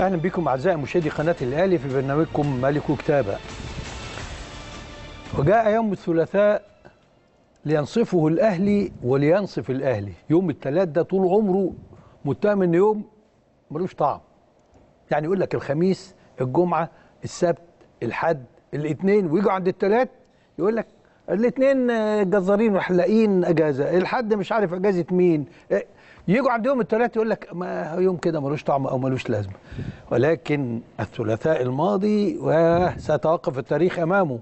أهلا بكم أعزائي مشاهدي قناة الأهلي في برنامجكم ملك كتابه. وجاء يوم الثلاثاء لينصفه الأهلي ولينصف الأهلي، يوم الثلاث ده طول عمره متهم ان يوم ملوش طعم. يعني يقول لك الخميس، الجمعة، السبت، الحد، الاثنين ويجوا عند الثلاث يقول لك الاثنين جزارين وحلاقين أجازة، الحد مش عارف أجازة مين، يجوا عند يوم الثلاث يقول لك ما يوم كده ملوش طعم أو ملوش لازمة. ولكن الثلاثاء الماضي وسيتوقف التاريخ أمامه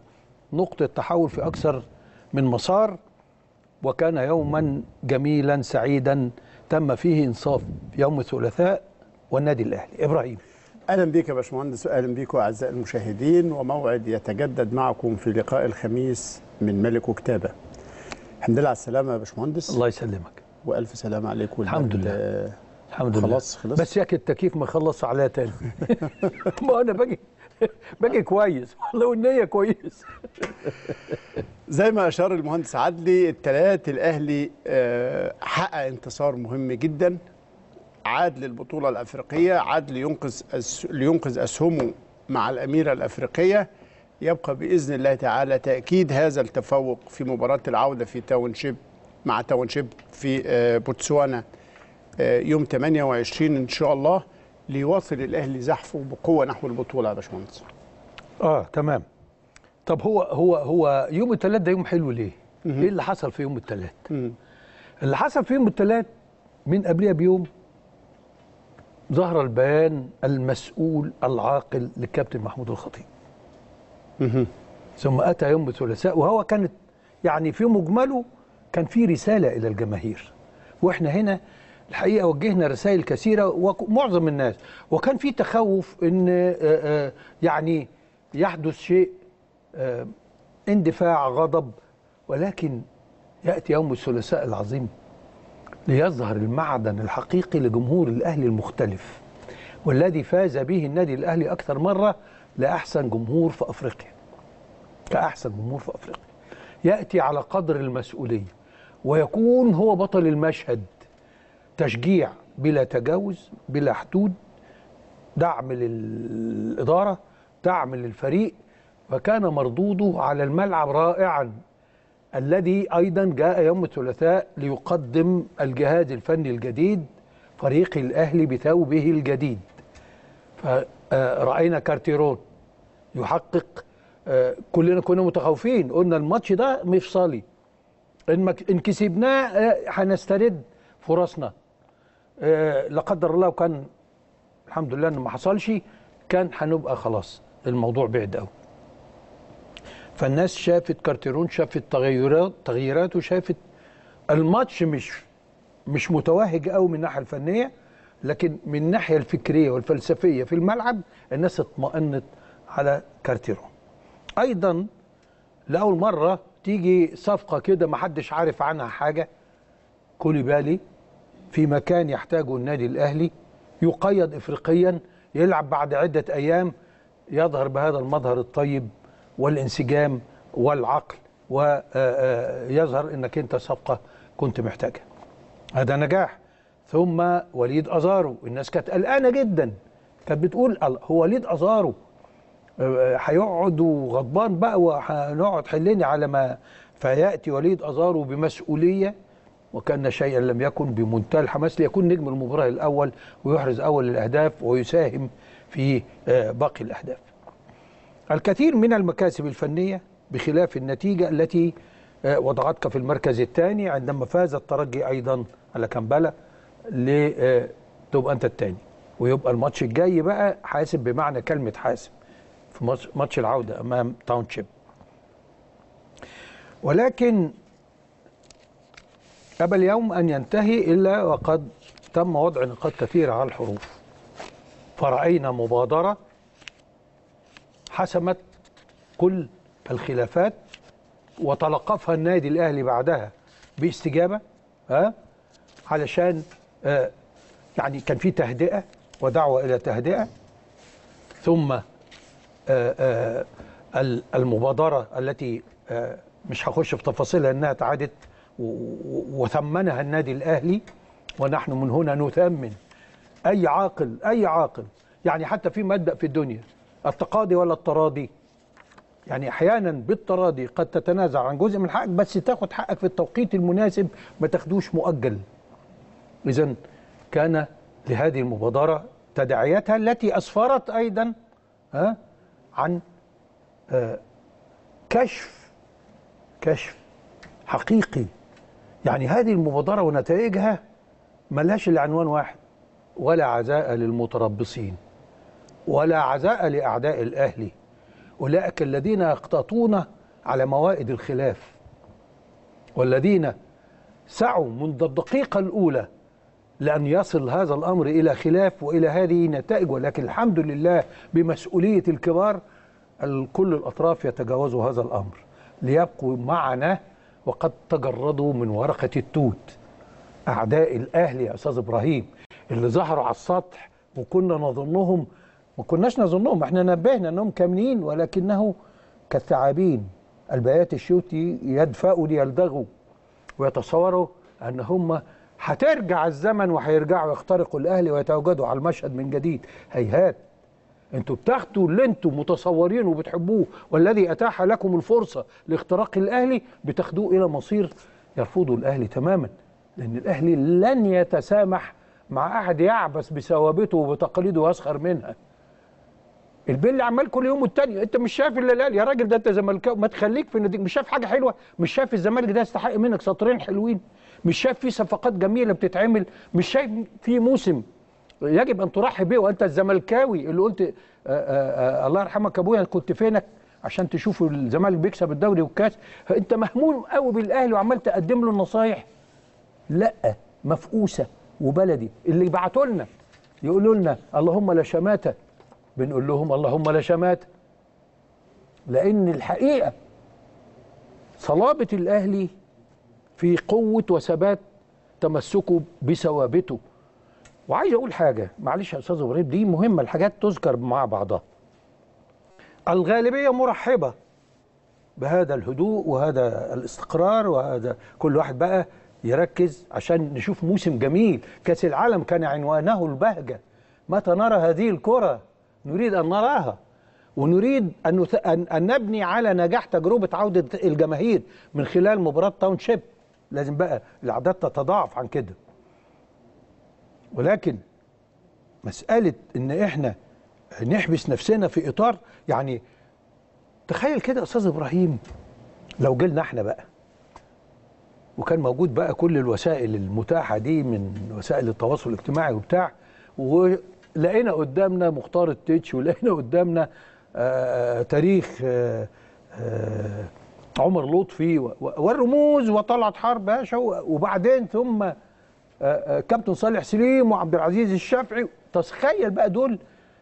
نقطة تحول في أكثر من مسار وكان يوما جميلا سعيدا تم فيه إنصاف يوم الثلاثاء والنادي الأهلي. إبراهيم. أهلا بك يا باشمهندس واهلا بكم اعزائي المشاهدين وموعد يتجدد معكم في لقاء الخميس من ملك وكتابة. الحمد لله على السلامة يا باشمهندس. الله يسلمك. وألف سلامه عليكم الحمد لله. الحمد لله. خلاص خلص بس ياك التكييف ما خلص عليا تاني. ما أنا باجي باجي كويس. والله والنية كويس. زي ما أشار المهندس عدلي الثلاث الأهلي آه، حقق انتصار مهم جدا. عاد للبطولة الأفريقية. عاد لينقذ. لينقذ أسهمه مع الأميرة الأفريقية. يبقى بإذن الله تعالى تأكيد هذا التفوق في مباراة العودة في تاونشيب. مع تاونشيب في آه، بوتسوانا آه، يوم 28 إن شاء الله ليواصل الأهلي زحفه بقوة نحو البطولة يا باشمهندس آه تمام طب هو هو هو يوم الثلاث ده يوم حلو ليه؟ إيه اللي حصل في يوم الثلاث؟ مم. اللي حصل في يوم الثلاث من قبلها بيوم ظهر البيان المسؤول العاقل للكابتن محمود الخطيب. ثم أتى يوم الثلاثاء وهو كانت يعني في مجمله كان في رسالة إلى الجماهير. وإحنا هنا الحقيقة وجهنا رسائل كثيرة ومعظم الناس. وكان في تخوف إن آه، آه، يعني يحدث شيء آه، اندفاع غضب. ولكن يأتي يوم الثلاثاء العظيم ليظهر المعدن الحقيقي لجمهور الأهلي المختلف. والذي فاز به النادي الأهلي أكثر مرة لأحسن جمهور في أفريقيا. كاحسن جمهور في أفريقيا. يأتي على قدر المسؤولية. ويكون هو بطل المشهد. تشجيع بلا تجاوز بلا حدود دعم للإدارة دعم للفريق. وكان مردوده على الملعب رائعا الذي أيضا جاء يوم الثلاثاء ليقدم الجهاز الفني الجديد فريق الأهلي بثوبه الجديد. فرأينا كارتيرون يحقق آه، كلنا كنا متخوفين قلنا الماتش ده مفصلي إن ما إن كسبناه آه، هنسترد فرصنا. آه، لا قدر الله وكان الحمد لله إنه ما حصلش كان هنبقى خلاص. الموضوع بعد قوي فالناس شافت كارتيرون شافت تغيرات تغييرات وشافت الماتش مش مش متوهج قوي من الناحية الفنية لكن من الناحية الفكرية والفلسفية في الملعب الناس اطمأنت على كارتيرون. أيضا لأول مرة تيجي صفقة كده ما حدش عارف عنها حاجة كوليبالي في مكان يحتاجه النادي الأهلي يقيد افريقيا يلعب بعد عدة أيام يظهر بهذا المظهر الطيب والانسجام والعقل ويظهر إنك أنت صفقة كنت محتاجها. هذا نجاح. ثم وليد أزارو. الناس كانت قلقانة جدا. كانت بتقول هو وليد أزارو آه، هيقعد وغضبان بقى وهنقعد حلني على ما فيأتي وليد أزارو بمسؤولية وكان شيئا لم يكن بمنتهى الحماس ليكون نجم المباراة الأول ويحرز أول الأهداف ويساهم في آه، باقي الأهداف. الكثير من المكاسب الفنية بخلاف النتيجة التي آه، وضعتك في المركز الثاني عندما فاز الترجي أيضا على كمبالا لتبقى أنت الثاني ويبقى الماتش الجاي بقى حاسب بمعنى كلمة حاسب في ماتش- العودة أمام تاونشيب ولكن أبى اليوم أن ينتهي إلا وقد تم وضع نقاط كثيرة على الحروف. فرأينا مبادرة حسمت كل الخلافات وتلقفها النادي الأهلي بعدها باستجابة ها؟ علشان آه يعني كان في تهدئة ودعوة إلى تهدئة. ثم المبادرة التي آه، مش هخش في تفاصيلها انها اتعادت وثمنها النادي الأهلي ونحن من هنا نثمن. أي عاقل أي عاقل يعني حتى في مبدأ في الدنيا التقاضي ولا التراضي؟ يعني أحيانا بالتراضي قد تتنازع عن جزء من حقك بس تاخد حقك في التوقيت المناسب ما تاخدوش مؤجل. اذا كان لهذه المبادرة تداعياتها التي أسفرت أيضا ها؟ عن آه، كشف كشف حقيقي. يعني هذه المبادرة ونتائجها ملهاش إلا عنوان واحد ولا عزاء للمتربصين ولا عزاء لأعداء الاهلي أولئك الذين يقتطون على موائد الخلاف والذين سعوا منذ الدقيقة الأولى لأن يصل هذا الأمر إلى خلاف وإلى هذه نتائج ولكن الحمد لله بمسؤولية الكبار ال- كل الأطراف يتجاوزوا هذا الأمر ليبقوا معنا وقد تجردوا من ورقة التوت. أعداء الأهلي يا أستاذ إبراهيم اللي ظهروا على السطح وكنا نظنهم ما كناش نظنهم إحنا نبهنا إنهم كامنين ولكنه كالثعابين. البيات الشوتي يدفأوا ليلدغوا ويتصوروا أن هم هترجع الزمن وهيرجعوا يخترقوا الاهلي ويتواجدوا على المشهد من جديد. هيهات أنتوا بتاخدوا اللي أنتوا متصورينه وبتحبوه والذي أتاح لكم الفرصة لاختراق الاهلي بتاخدوه إلى مصير يرفضوا الاهلي تماما. لأن الاهلي لن يتسامح مع أحد يعبث بثوابته وبتقاليده ويسخر منها. البيل عمال كل يوم والتاني انت مش شايف إلا لا يا راجل ده انت زملكاوي ما تخليك في النتيجة مش شايف حاجة حلوة؟ مش شايف الزمالك ده يستحق منك سطرين حلوين. مش شايف في صفقات جميلة بتتعمل مش شايف في موسم يجب أن ترحب به. وأنت الزملكاوي اللي قلت آآ آآ الله يرحمك أبويا كنت فينك؟ عشان تشوفوا الزمالك بيكسب الدوري والكاس. أنت مهموم قوي بالأهلي وعمال تقدم له النصايح. لا مفقوسه وبلدي. اللي بعتوا لنا يقولوا لنا اللهم لا شماته بنقول لهم اللهم لا شماته لأن الحقيقة صلابة الأهلي في قوة وثبات تمسكه بثوابته. وعايز أقول حاجة معلش يا أستاذ إبراهيم دي مهمة الحاجات تذكر مع بعضها. الغالبية مرحبة بهذا الهدوء وهذا الاستقرار وهذا كل واحد بقى يركز عشان نشوف موسم جميل. كأس العالم كان عنوانه البهجة. متى نرى هذه الكرة؟ نريد أن نراها. ونريد أن أن نبني على نجاح تجربة عودة الجماهير من خلال مباراة تاون شيب لازم بقى الاعداد تتضاعف عن كده. ولكن مسألة إن إحنا نحبس نفسنا في إطار يعني تخيل كده أستاذ إبراهيم لو جيلنا إحنا بقى وكان موجود بقى كل الوسائل المتاحة دي من وسائل التواصل الاجتماعي وبتاع ولقينا قدامنا مختار التتش ولقينا قدامنا آه تاريخ آه آه عمر لطفي والرموز وطلعت حرب باشا وبعدين ثم آه، آه، كابتن صالح سليم وعبد العزيز الشافعي. تخيل بقى دول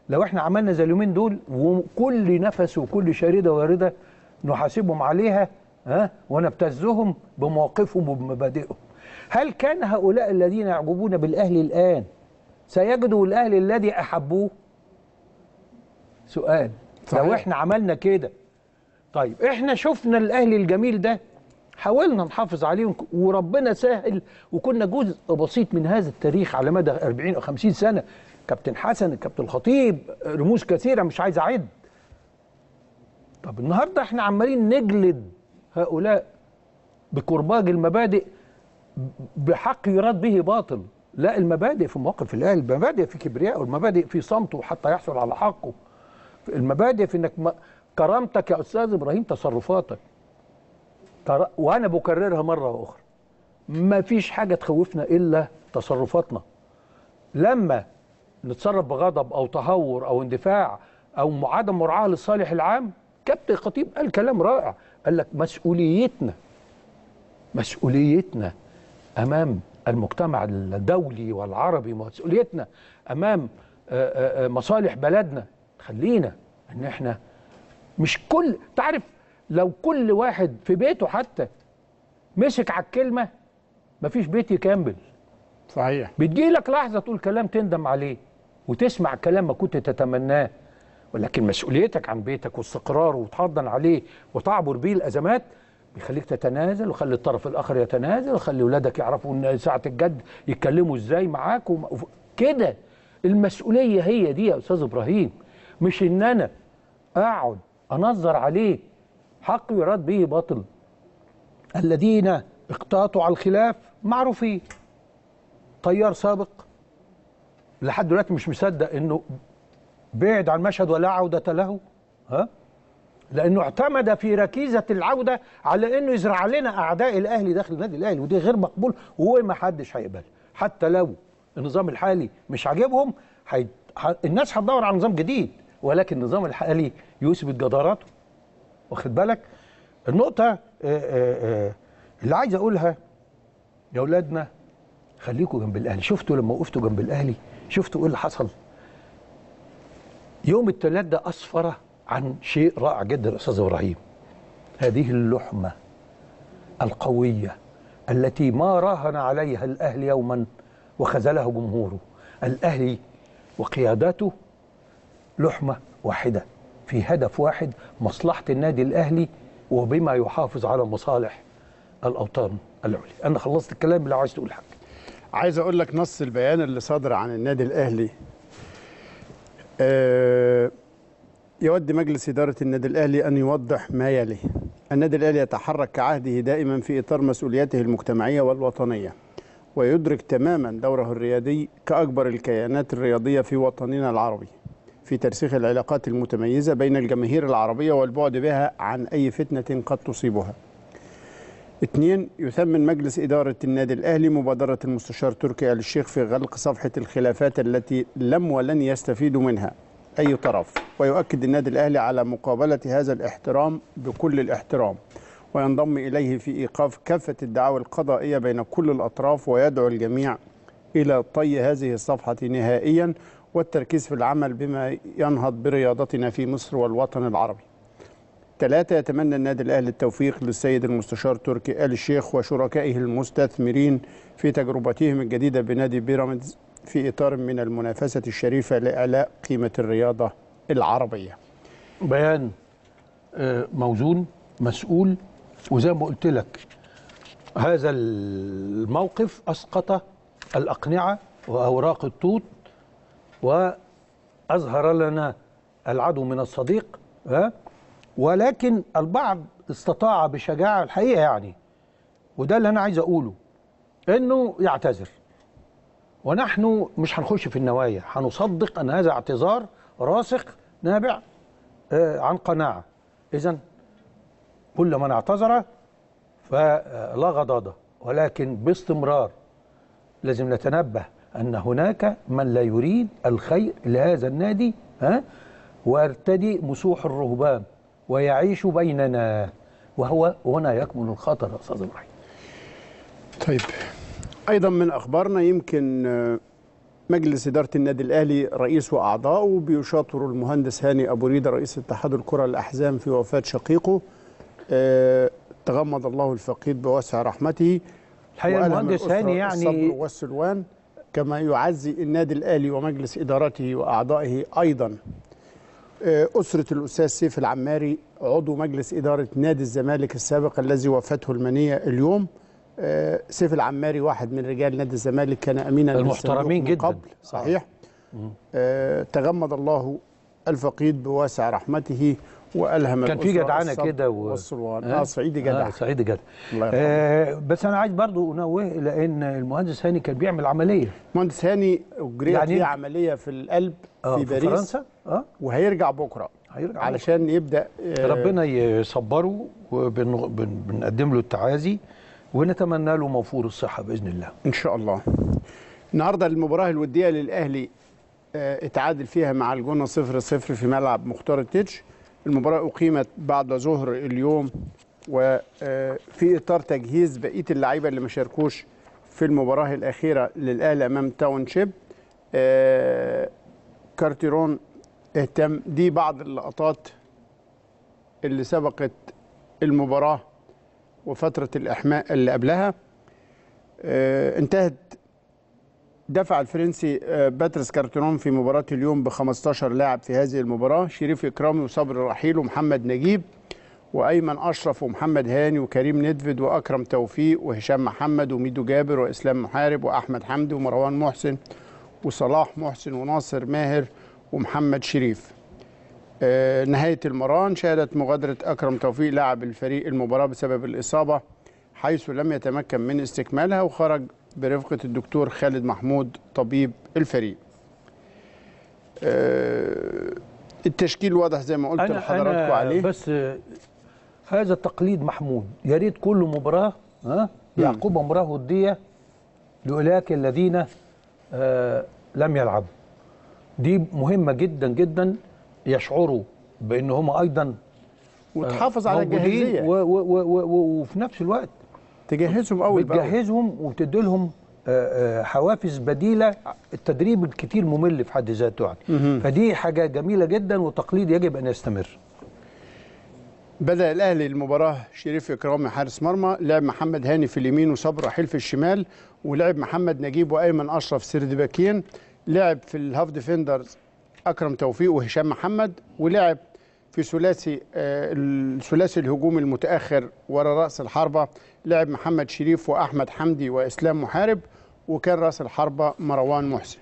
لو إحنا عملنا زي اليومين دول وكل نفس وكل شارده وارده نحاسبهم عليها ها ونبتزهم بمواقفهم وبمبادئهم. هل كان هؤلاء الذين يعجبون بالأهلي الآن سيجدوا الأهلي الذي أحبوه؟ سؤال. صحيح. لو إحنا عملنا كده طيب إحنا شفنا الأهلي الجميل ده حاولنا نحافظ عليه وربنا سهل وكنا جزء بسيط من هذا التاريخ على مدى 40 أو 50 سنة. كابتن حسن الكابتن الخطيب رموز كثيرة مش عايز اعد طب النهارده إحنا عمالين نجلد هؤلاء بكرباج المبادئ بحق يراد به باطل. لا المبادئ في مواقف الأهلي المبادئ في كبرياء والمبادئ في صمته حتى يحصل على حقه. المبادئ في إنك ما- كرامتك يا أستاذ إبراهيم تصرفاتك. وأنا بكررها مرة أخرى ما فيش حاجة تخوفنا إلا تصرفاتنا. لما نتصرف بغضب أو تهور أو اندفاع أو عدم مراعاه للصالح العام كابتن خطيب قال كلام رائع. قال لك مسؤوليتنا مسؤوليتنا أمام المجتمع الدولي والعربي مسؤوليتنا أمام آه، مصالح بلدنا. خلينا إن إحنا مش كل تعرف لو كل واحد في بيته حتى مسك على الكلمة مفيش بيت يكمل. صحيح. بتجي لك لحظة تقول كلام تندم عليه وتسمع كلام ما كنت تتمناه ولكن مسؤوليتك عن بيتك واستقراره وتحضن عليه وتعبر بيه الأزمات بيخليك تتنازل وخلي الطرف الآخر يتنازل وخلي ولادك يعرفوا إن ساعة الجد يتكلموا إزاي معاك وم- كده. المسؤولية هي دي يا أستاذ إبراهيم مش إن أنا أقعد أنظر عليه حق يراد به باطل. الذين اقتاطوا على الخلاف معروفين. طيار سابق لحد دلوقتي مش مصدق إنه بعد عن مشهد ولا عودة له ها؟ لأنه اعتمد في ركيزة العودة على إنه يزرع لنا أعداء الأهلي داخل النادي الأهلي ودي غير مقبول وما حدش هيقبل حتى لو النظام الحالي مش عاجبهم حي... ح... الناس هتدور على نظام جديد. ولكن النظام الحالي يثبت جداراته واخد بالك؟ النقطة آه، آه، آه، اللي عايز أقولها يا أولادنا خليكوا جنب الأهلي. شفتوا لما وقفتوا جنب الأهلي؟ شفتوا إيه اللي حصل؟ يوم الثلاث ده أسفر عن شيء رائع جدا يا أستاذ إبراهيم. هذه اللحمة القوية التي ما راهن عليها الأهلي يوما وخذله جمهوره. الأهلي وقيادته لحمة واحدة في هدف واحد مصلحة النادي الأهلي وبما يحافظ على مصالح الأوطان العليا. أنا خلصت الكلام لو عايز تقول حاجة. عايز أقول لك نص البيان اللي صادر عن النادي الأهلي. آه، يود مجلس إدارة النادي الأهلي أن يوضح ما يلي. النادي الأهلي يتحرك كعهده دائما في إطار مسؤولياته المجتمعية والوطنية ويدرك تماما دوره الريادي كأكبر الكيانات الرياضية في وطننا العربي. في ترسيخ العلاقات المتميزة بين الجماهير العربية والبعد بها عن أي فتنة قد تصيبها. اثنين يثمن مجلس إدارة النادي الأهلي مبادرة المستشار تركي آل الشيخ في غلق صفحة الخلافات التي لم ولن يستفيد منها. أي طرف؟ ويؤكد النادي الأهلي على مقابلة هذا الاحترام بكل الاحترام وينضم إليه في إيقاف كافة الدعاوى القضائية بين كل الأطراف ويدعو الجميع إلى طي هذه الصفحة نهائيا والتركيز في العمل بما ينهض برياضتنا في مصر والوطن العربي. ثلاثة يتمنى النادي الأهلي التوفيق للسيد المستشار تركي آل الشيخ وشركائه المستثمرين في تجربتهم الجديدة بنادي بيراميدز في إطار من المنافسة الشريفة لإعلاء قيمة الرياضة العربية. بيان آه، موزون مسؤول وزي ما قلت لك هذا الموقف أسقط الأقنعة وأوراق التوت وأظهر لنا العدو من الصديق ولكن البعض استطاع بشجاعة الحقيقة يعني. وده اللي أنا عايز أقوله إنه يعتذر. ونحن مش هنخش في النوايا هنصدق أن هذا اعتذار راسخ نابع آه، عن قناعة. اذا كل من اعتذر فلا غضاضة ولكن باستمرار لازم نتنبه أن هناك من لا يريد الخير لهذا النادي ها؟ ويرتدي مسوح الرهبان ويعيش بيننا. وهو هنا يكمن الخطر يا أستاذ إبراهيم. طيب أيضا من أخبارنا يمكن آه، مجلس إدارة النادي الأهلي رئيس واعضائه بيشاطروا المهندس هاني أبو ريدة رئيس اتحاد الكرة الاحزام في وفاة شقيقه. آه، تغمد الله الفقيد بواسع رحمته. الحقيقة المهندس هاني الصبر يعني والسلوان. كما يعزي النادي الأهلي ومجلس إدارته وأعضائه أيضا. آه، أسرة الأستاذ سيف العماري عضو مجلس إدارة نادي الزمالك السابق الذي وفاته المنية اليوم. آه، سيف العماري واحد من رجال نادي الزمالك كان امينا المحترمين جداً. قبل. صحيح؟ آه، تغمد الله الفقيد بواسع رحمته. وألهم كان في الصبر كده و- والسلوان ها؟ آه صعيدي جدع. آه صعيدي جدع. الله يرحمه. آه بس أنا عايز برضو أنوه لأن المهندس هاني كان بيعمل عملية. مهندس هاني أجريت يعني- ليه عملية في القلب آه في في باريس. فرنسا؟ آه. وهيرجع بكرة. هيرجع علشان يبدأ آه، ربنا يصبره وبنقدم له التعازي ونتمنى له موفور الصحة بإذن الله. إن شاء الله. النهارده المباراة الودية للأهلي آه، اتعادل فيها مع الجونة 0 0 في ملعب مختار التتش المباراة أقيمت بعد ظهر اليوم وفي إطار تجهيز بقية اللعيبة اللي ما شاركوش في المباراة الأخيرة للاهلي أمام تاون شيب. آه، كارتيرون اهتم دي بعض اللقطات اللي سبقت المباراة وفترة الأحماء اللي قبلها. آه، انتهت دفع الفرنسي آه، باتريس كارتيرون في مباراة اليوم ب 15 لاعب في هذه المباراة. شريف إكرامي وصبري رحيل ومحمد نجيب وأيمن أشرف ومحمد هاني وكريم ندفد وأكرم توفيق وهشام محمد وميدو جابر وإسلام محارب وأحمد حمدي ومروان محسن وصلاح محسن وناصر ماهر ومحمد شريف. آه، نهاية المران شهدت مغادرة أكرم توفيق لاعب الفريق المباراة بسبب الإصابة حيث لم يتمكن من استكمالها وخرج برفقة الدكتور خالد محمود طبيب الفريق. آه، التشكيل واضح زي ما قلت أنا لحضراتكم عليه. بس آه، هذا التقليد محمود. يا ريت كل مباراة ها يعقوب مباراه ودية لأولئك الذين آه لم يلعبوا. دي مهمة جدا جدا يشعروا بأن هم أيضا وتحافظ على و وفي نفس الوقت تجهزهم أول بأول. بتجهزهم وتدي لهم آه، آه، حوافز بديلة التدريب الكتير ممل في حد ذاته يعني. فدي حاجة جميلة جدا وتقليد يجب أن يستمر. بدأ الأهلي المباراة شريف إكرامي حارس مرمى لعب محمد هاني في اليمين وصبر رحيل في الشمال ولعب محمد نجيب وأيمن أشرف سنتر باكين لعب في الهاف ديفندرز أكرم توفيق وهشام محمد ولعب في ثلاثي آه، الثلاثي الهجومي المتأخر ورا رأس الحربة لعب محمد شريف وأحمد حمدي وإسلام محارب وكان رأس الحربة مروان محسن.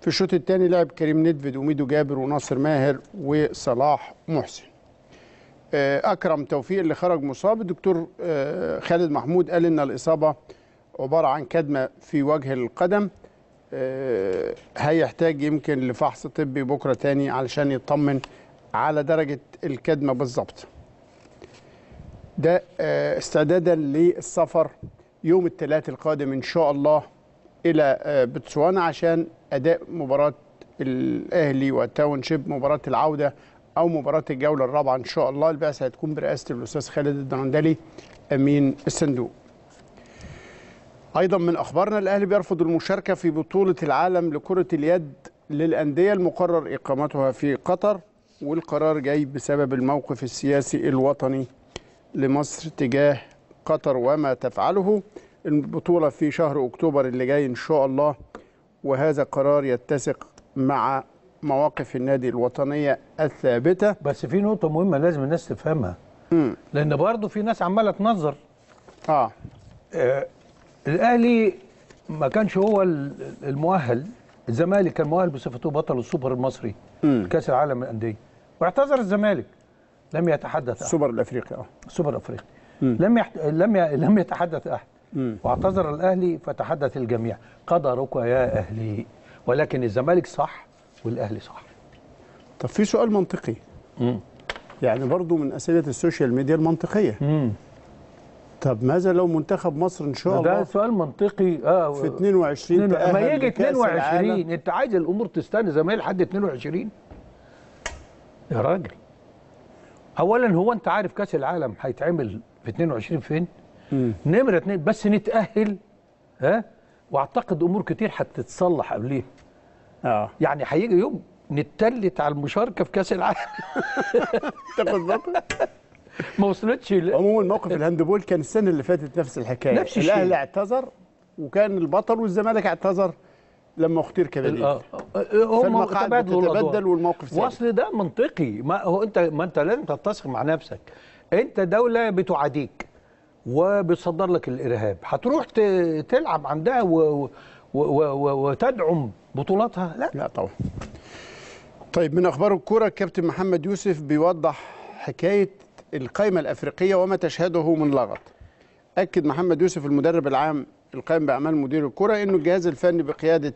في الشوط الثاني لعب كريم ندفد وميدو جابر وناصر ماهر وصلاح محسن. آه، أكرم توفيق اللي خرج مصاب الدكتور آه، خالد محمود قال إن الإصابة عبارة عن كدمة في وجه القدم آه، هيحتاج يمكن لفحص طبي بكرة تاني علشان يطمن على درجة الكدمة بالظبط ده آه، استعدادا للسفر يوم الثلاث القادم إن شاء الله إلى آه، بتسوانا عشان أداء مباراة الأهلي والتاونشيب مباراة العودة أو مباراة الجولة الرابعة إن شاء الله البعثه هتكون برئاسة الأستاذ خالد الدرندلي أمين الصندوق. أيضا من أخبارنا الأهلي بيرفض المشاركة في بطولة العالم لكرة اليد للأندية المقرر إقامتها في قطر والقرار جاي بسبب الموقف السياسي الوطني لمصر تجاه قطر وما تفعله. البطولة في شهر أكتوبر اللي جاي إن شاء الله وهذا قرار يتسق مع مواقف النادي الوطنية الثابتة. بس في نقطة مهمة لازم الناس تفهمها. مم. لأن برضه في ناس عمالة تنظر. آه. آه، الأهلي ما كانش هو ال- المؤهل. الزمالك كان مؤهل بصفته بطل السوبر المصري. كأس العالم للأندية. واعتذر الزمالك. لم يتحدث أحد. السوبر الأفريقي آه. السوبر الافريقي لم يحت... لم ي... لم يتحدث أحد. مم. واعتذر الأهلي فتحدث الجميع. قدرك يا أهلي. ولكن الزمالك صح والأهلي صح. طب في سؤال منطقي. مم. يعني برضو من أسئلة السوشيال ميديا المنطقية. مم. طب ماذا لو منتخب مصر إن شاء ده الله سؤال منطقي. آه في 22 ما يجي لكأس العالم؟ 22 أنت عايز الأمور تستنى زي ما هي لحد 22 يا راجل. اولا هو أنت عارف كأس العالم هيتعمل في 22 فين. نمرة اتنين بس نتأهل ها؟ وأعتقد أمور كتير هتتصلح قبليه آه. يعني هيجي يوم نتلت على المشاركة في كأس العالم. تاخد بالك ما وصلتش عموما موقف الهاندبول كان السنة اللي فاتت نفس الحكاية. نفس الشيء. الأهلي اعتذر وكان البطل والزمالك اعتذر. لما اختير كبديل آه، آه، هم تبادلوا الأدوار. والموقف ثابت. وأصل ده منطقي. ما هو انت ما أنت لازم تتسق مع نفسك. أنت دولة بتعاديك وبتصدر لك الإرهاب. هتروح تلعب عندها و و و و وتدعم بطولاتها؟ لا. لا طبعا. طيب من أخبار الكورة الكابتن محمد يوسف بيوضح حكاية القائمه الأفريقية وما تشهده من لغط. أكد محمد يوسف المدرب العام القائم بأعمال مدير الكرة إنه الجهاز الفني بقيادة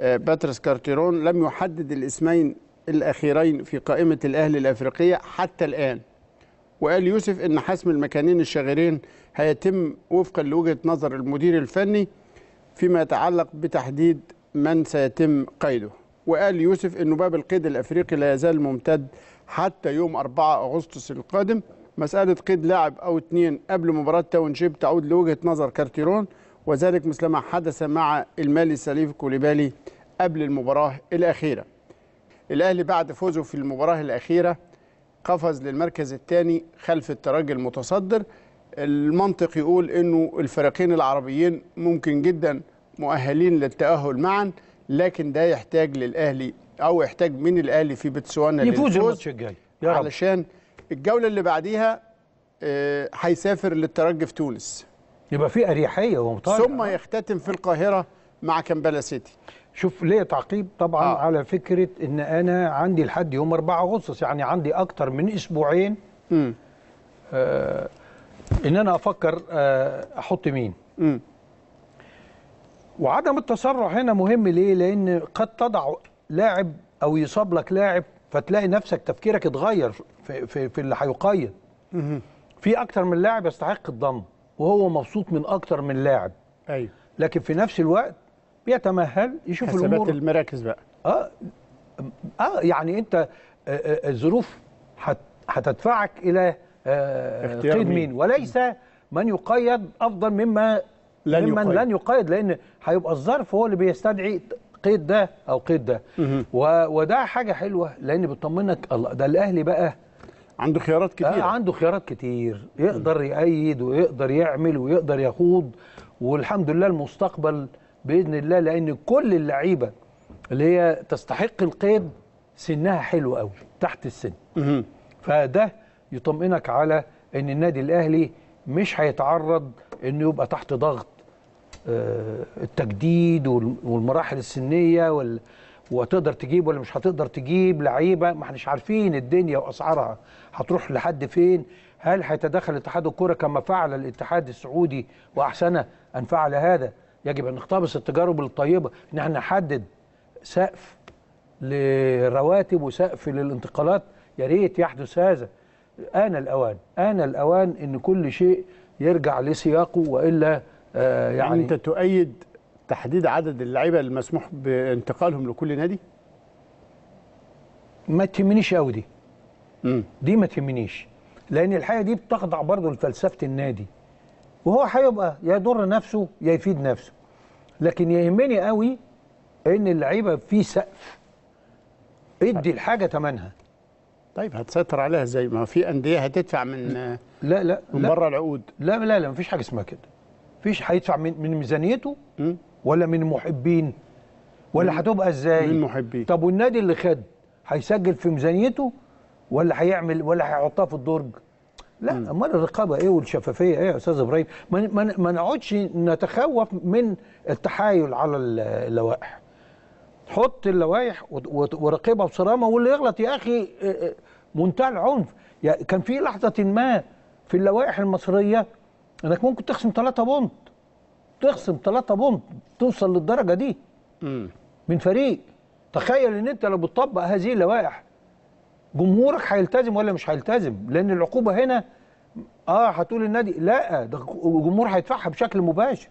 آه، باتريس كارتيرون لم يحدد الاسمين الأخيرين في قائمة الأهلي الأفريقية حتى الآن. وقال يوسف إن حسم المكانين الشاغرين هيتم وفقا لوجهة نظر المدير الفني فيما يتعلق بتحديد من سيتم قيده. وقال يوسف أن باب القيد الأفريقي لا يزال ممتد حتى يوم 4 أغسطس القادم. مسألة قيد لاعب أو اثنين قبل مباراة تاونشيب تعود لوجهة نظر كارتيرون وذلك مثلما حدث مع المالي سليف كوليبالي قبل المباراة الأخيرة. الأهلي بعد فوزه في المباراة الأخيرة قفز للمركز الثاني خلف الترجي المتصدر. المنطق يقول إنه الفريقين العربيين ممكن جدا مؤهلين للتأهل معا لكن ده يحتاج للأهلي أو يحتاج من الأهلي في بتسوانا يفوز الماتش الجاي. علشان الجولة اللي بعديها آه، هيسافر للترجي في تونس. يبقى في أريحية ومطالع ثم يختتم في القاهرة مع كمبالا سيتي. شوف ليه تعقيب طبعا آه. على فكرة إن أنا عندي لحد يوم 4 أغسطس يعني عندي أكتر من أسبوعين. آه إن أنا أفكر آه أحط مين. امم وعدم التسرع هنا مهم ليه؟ لأن قد تضع لاعب أو يصاب لك لاعب فتلاقي نفسك تفكيرك اتغير في, في, في اللي هيقيد. في أكتر من لاعب يستحق الضم. وهو مبسوط من أكتر من لاعب. أيوه لكن في نفس الوقت بيتمهل يشوف حسابات الأمور. المراكز بقى. آه آه يعني أنت آه، آه، الظروف هت- هتدفعك إلى آه، اختيار قيد مين. مين. وليس من يقيد أفضل مما لن ممن يقيد. لن يقيد لأن هيبقى الظرف هو اللي بيستدعي قيد ده أو قيد ده. و- وده حاجة حلوة لأن بتطمنك الله. ده الأهلي بقى عنده خيارات آه كتير عنده خيارات كتير. يقدر يأيد ويقدر يعمل ويقدر يخوض والحمد لله المستقبل بإذن الله لأن كل اللعيبة اللي هي تستحق القيد سنها حلو قوي تحت السن. فده يطمئنك على إن النادي الأهلي مش هيتعرض إنه يبقى تحت ضغط آه، التجديد وال- والمراحل السنية وال... وتقدر تجيب ولا مش هتقدر تجيب لعيبة؟ ما إحناش عارفين الدنيا وأسعارها. هتروح لحد فين؟ هل هيتدخل اتحاد الكره كما فعل الاتحاد السعودي وأحسن أن فعل هذا؟ يجب أن نقتبس التجارب الطيبة. إن إحنا نحدد سقف لرواتب وسقف للانتقالات. يا ريت يحدث هذا. آن الأوان. آن الأوان إن كل شيء يرجع لسياقه وإلا آه يعني يعني أنت تؤيد تحديد عدد اللعيبة المسموح بانتقالهم لكل نادي؟ ما تهمنيش قوي دي. امم دي ما تهمنيش. لأن الحقيقة دي بتخضع برضه لفلسفة النادي. وهو هيبقى يا يضر نفسه يا يفيد نفسه. لكن يهمني قوي إن اللعيبة في سقف. ادي الحاجة ثمنها طيب هتسيطر عليها إزاي ما في أندية هتدفع من لا لا من بره العقود. لا لا لا مفيش حاجة اسمها كده. مفيش هيدفع من من ميزانيته. ولا من محبين ولا هتبقى إزاي؟ من محبين. طب والنادي اللي خد هيسجل في ميزانيته ولا هيعمل ولا هيحطها في الدرج؟ لا أمال الرقابة إيه والشفافية إيه يا أستاذ إبراهيم؟ ما نقعدش نتخوف من التحايل على اللوائح. حط اللوائح وراقبها بصرامة واللي يغلط يا أخي منتهى العنف. يعني كان في لحظة ما في اللوائح المصرية إنك ممكن تخصم 3 بونت. تخصم 3 بونت توصل للدرجة دي. مم. من فريق. تخيل إن أنت لو بتطبق هذه اللوائح جمهورك هيلتزم ولا مش هيلتزم؟ لأن العقوبة هنا آه هتقول النادي لا ده الجمهور هيدفعها بشكل مباشر.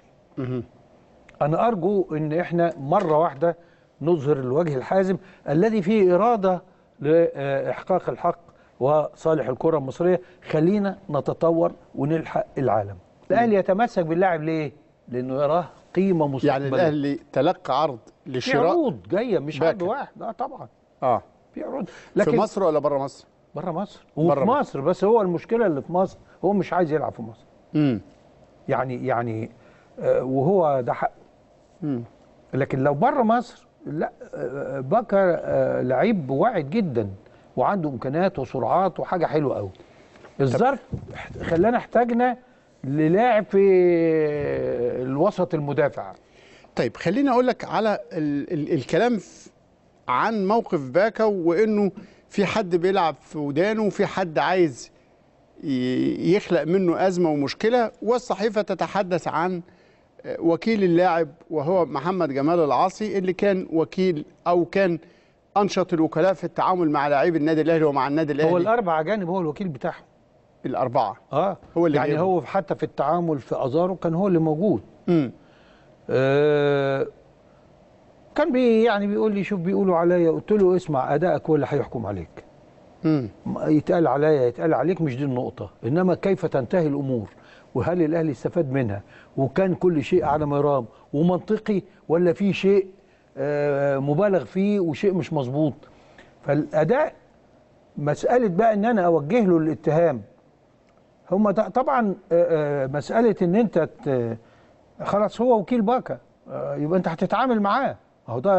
أنا أرجو إن إحنا مرة واحدة نظهر الوجه الحازم الذي فيه إرادة لإحقاق الحق وصالح الكرة المصرية. خلينا نتطور ونلحق العالم. الأهلي يتمسك باللاعب ليه؟ لأنه يراه قيمة مستقبلية. يعني الأهلي تلقى عرض في لشراء عروض جاية مش عرض. واحد لا طبعا. آه. في عروض. في لكن مصر ولا بره مصر؟ بره مصر. وفي مصر. مصر بس هو المشكلة اللي في مصر هو مش عايز يلعب في مصر. امم يعني يعني آه، وهو ده حق. مم. لكن لو بره مصر لا آه، باكر آه، لعيب واعد جدا وعنده إمكانيات وسرعات وحاجة حلوة قوي الظرف خلانا احتاجنا للاعب في الوسط المدافع. طيب خليني أقول لك على ال ال الكلام عن موقف باكا وإنه في حد بيلعب في ودانه وفي حد عايز يخلق منه أزمة ومشكلة والصحيفة تتحدث عن وكيل اللاعب وهو محمد جمال العاصي اللي كان وكيل أو كان أنشط الوكلاء في التعامل مع لاعبي النادي الأهلي ومع النادي هو الأهلي. الأربع أجانب هو الوكيل بتاعهم. الأربعة. آه. هو اللي يعني. هو حتى في التعامل في أزارو كان هو اللي موجود. امم آه كان بي يعني بيقول لي شوف بيقولوا عليا قلت له اسمع أدائك هو اللي هيحكم عليك. امم يتقال عليا يتقال عليك مش دي النقطة. إنما كيف تنتهي الأمور؟ وهل الأهلي استفاد منها؟ وكان كل شيء على مرام. ومنطقي ولا في شيء آه، مبالغ فيه وشيء مش مظبوط. فالأداء مسألة بقى إن أنا أوجه له الاتهام. هم طبعا آه، آه، مسألة إن أنت ت- خلاص هو وكيل باكا آه، يبقى أنت هتتعامل معاه. أهو ده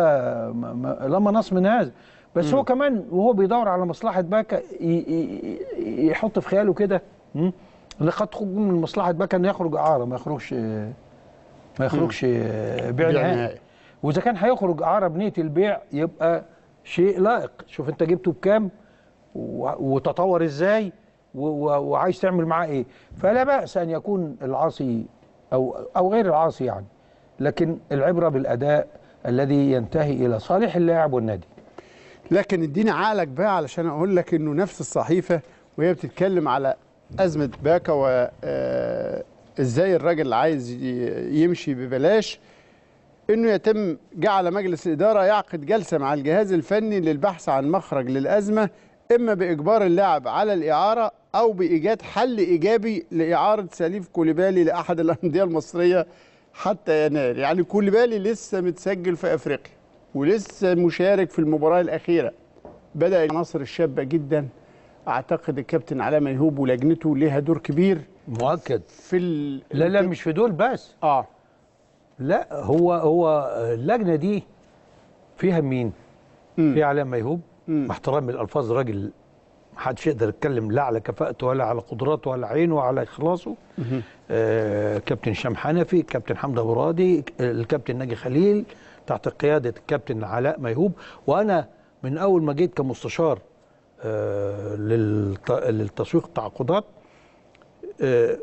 ما- ما- لا مناص من هذا. بس هو كمان وهو بيدور على مصلحة باكا يحط في خياله كده م? اللي قد تخرج من مصلحة باكا إنه يخرج إعارة ما يخرجش ما يخرجش بيع نهائي. وإذا كان هيخرج أعاره بنية البيع يبقى شيء لائق. شوف أنت جبته بكام وتطور إزاي. وعايز تعمل معاه إيه؟ فلا بأس أن يكون العاصي أو أو غير العاصي يعني لكن العبرة بالأداء الذي ينتهي إلى صالح اللاعب والنادي. لكن اديني عقلك بقى علشان أقول لك إنه نفس الصحيفة وهي بتتكلم على أزمة باكا وازاي الراجل عايز يمشي ببلاش إنه يتم جعل مجلس الإدارة يعقد جلسة مع الجهاز الفني للبحث عن مخرج للأزمة إما بإجبار اللاعب على الإعارة أو بإيجاد حل إيجابي لإعارة سليف كوليبالي لأحد الأندية المصرية حتى يناير يعني كوليبالي لسه متسجل في إفريقيا ولسه مشارك في المباراة الأخيرة. بدأ العناصر الشابة جدا. أعتقد الكابتن علاء ميهوب ولجنته ليها دور كبير مؤكد. في ال... لا لا مش في دول بس. آه. لا هو هو اللجنة دي فيها مين؟ فيها علاء ميهوب. مع احترامي الألفاظ راجل محدش يقدر يتكلم لا على كفاءته ولا على قدراته ولا عينه ولا إخلاصه. آه كابتن هشام حنفي كابتن حمدي ابو راضي الكابتن ناجي خليل تحت قيادة الكابتن علاء ميهوب. وأنا من أول ما جيت كمستشار آه للت- للتسويق التعاقدات آه،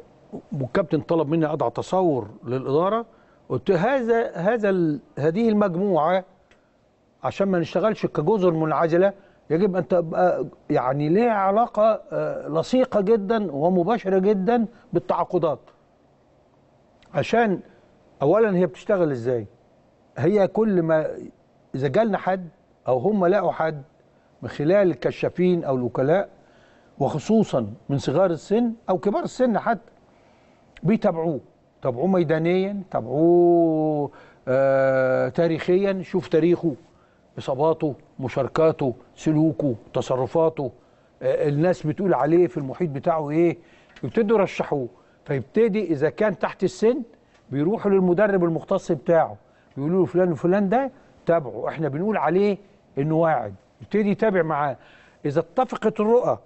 والكابتن طلب مني أضع تصور للإدارة. قلت هذا هذا هذه المجموعة عشان ما نشتغلش كجزر منعزلة يجب أن تبقى يعني ليها علاقة آه، لصيقة جدا ومباشرة جدا بالتعاقدات. عشان اولا هي بتشتغل إزاي؟ هي كل ما إذا جالنا حد أو هم لقوا حد من خلال الكشافين أو الوكلاء وخصوصا من صغار السن أو كبار السن حتى بيتابعوه. تابعوه ميدانيا تابعوه آه تاريخيا شوف تاريخه. إصاباته مشاركاته سلوكه تصرفاته. آه الناس بتقول عليه في المحيط بتاعه إيه؟ يبتدوا يرشحوه. فيبتدي إذا كان تحت السن بيروحوا للمدرب المختص بتاعه. بيقولوا له فلان وفلان ده تابعه. إحنا بنقول عليه إنه واعد. يبتدي يتابع معاه. إذا اتفقت الرؤى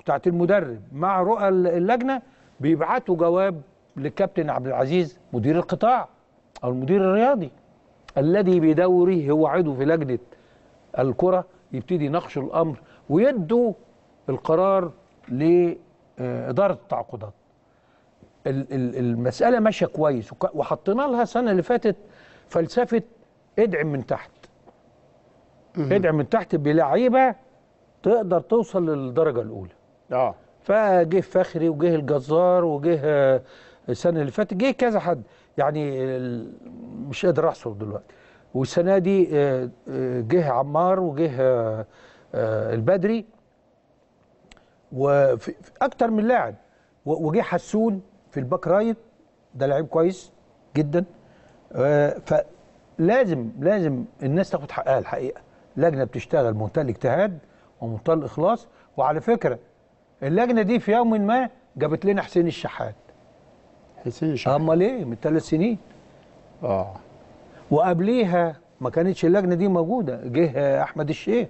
بتاعت المدرب مع رؤى اللجنة بيبعتوا جواب للكابتن عبد العزيز مدير القطاع أو المدير الرياضي. الذي بدوره هو عضو في لجنة الكرة يبتدي يناقشوا الأمر ويدوا القرار لإدارة التعاقدات. ال- ال- المسألة ماشية كويس وحطينا لها السنة اللي فاتت فلسفة ادعم من تحت. ادعم من تحت بلعيبة تقدر توصل للدرجة الأولى. آه. فجه فخري وجه الجزار وجه آه، السنة اللي فاتت جه كذا حد. يعني مش قادر احصر دلوقتي. والسنة دي آه، آه، جه عمار وجه آه، البدري وفي في أكتر من لاعب. وجه حسون في ال back right. ده لعيب كويس جدا. فلازم لازم الناس تاخد حقها الحقيقة. لجنة بتشتغل بمنتهى الاجتهاد ومنتهى الإخلاص. وعلى فكرة اللجنة دي في يوم ما جابت لنا حسين الشحات. حسين شحات امال إيه من ثلاث سنين. آه. وقبليها ما كانتش اللجنة دي موجودة. جه أحمد الشيخ.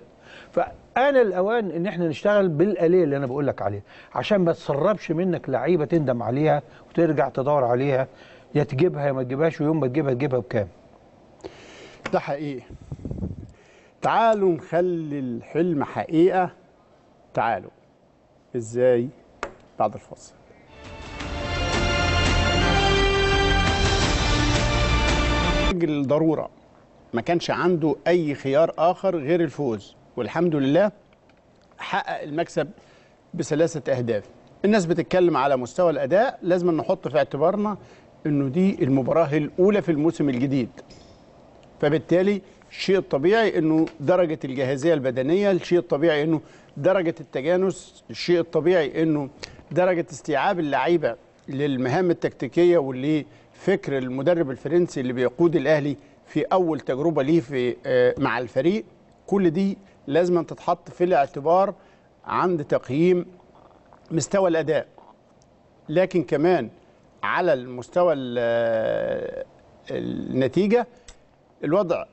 فأنا الأوان إن إحنا نشتغل بالآلية اللي أنا بقول لك عليها. عشان ما تسربش منك لعيبة تندم عليها وترجع تدور عليها. يا تجيبها يا ما تجيبهاش ويوم ما تجيبها تجيبها بكام؟ ده حقيقي. تعالوا نخلي الحلم حقيقة. تعالوا. إزاي؟ بعد الفاصل. الضرورة ما كانش عنده أي خيار آخر غير الفوز. والحمد لله حقق المكسب بثلاثة أهداف. الناس بتتكلم على مستوى الأداء لازم نحط في اعتبارنا أنه دي المباراة الأولى في الموسم الجديد. فبالتالي الشيء الطبيعي إنه درجة الجاهزية البدنية الشيء الطبيعي إنه درجة التجانس الشيء الطبيعي إنه درجة استيعاب اللعيبة للمهام التكتيكية واللي فكر المدرب الفرنسي اللي بيقود الأهلي في أول تجربة ليه في آه، مع الفريق. كل دي لازم تتحط في الاعتبار عند تقييم مستوى الأداء. لكن كمان على المستوى ال- النتيجة الوضع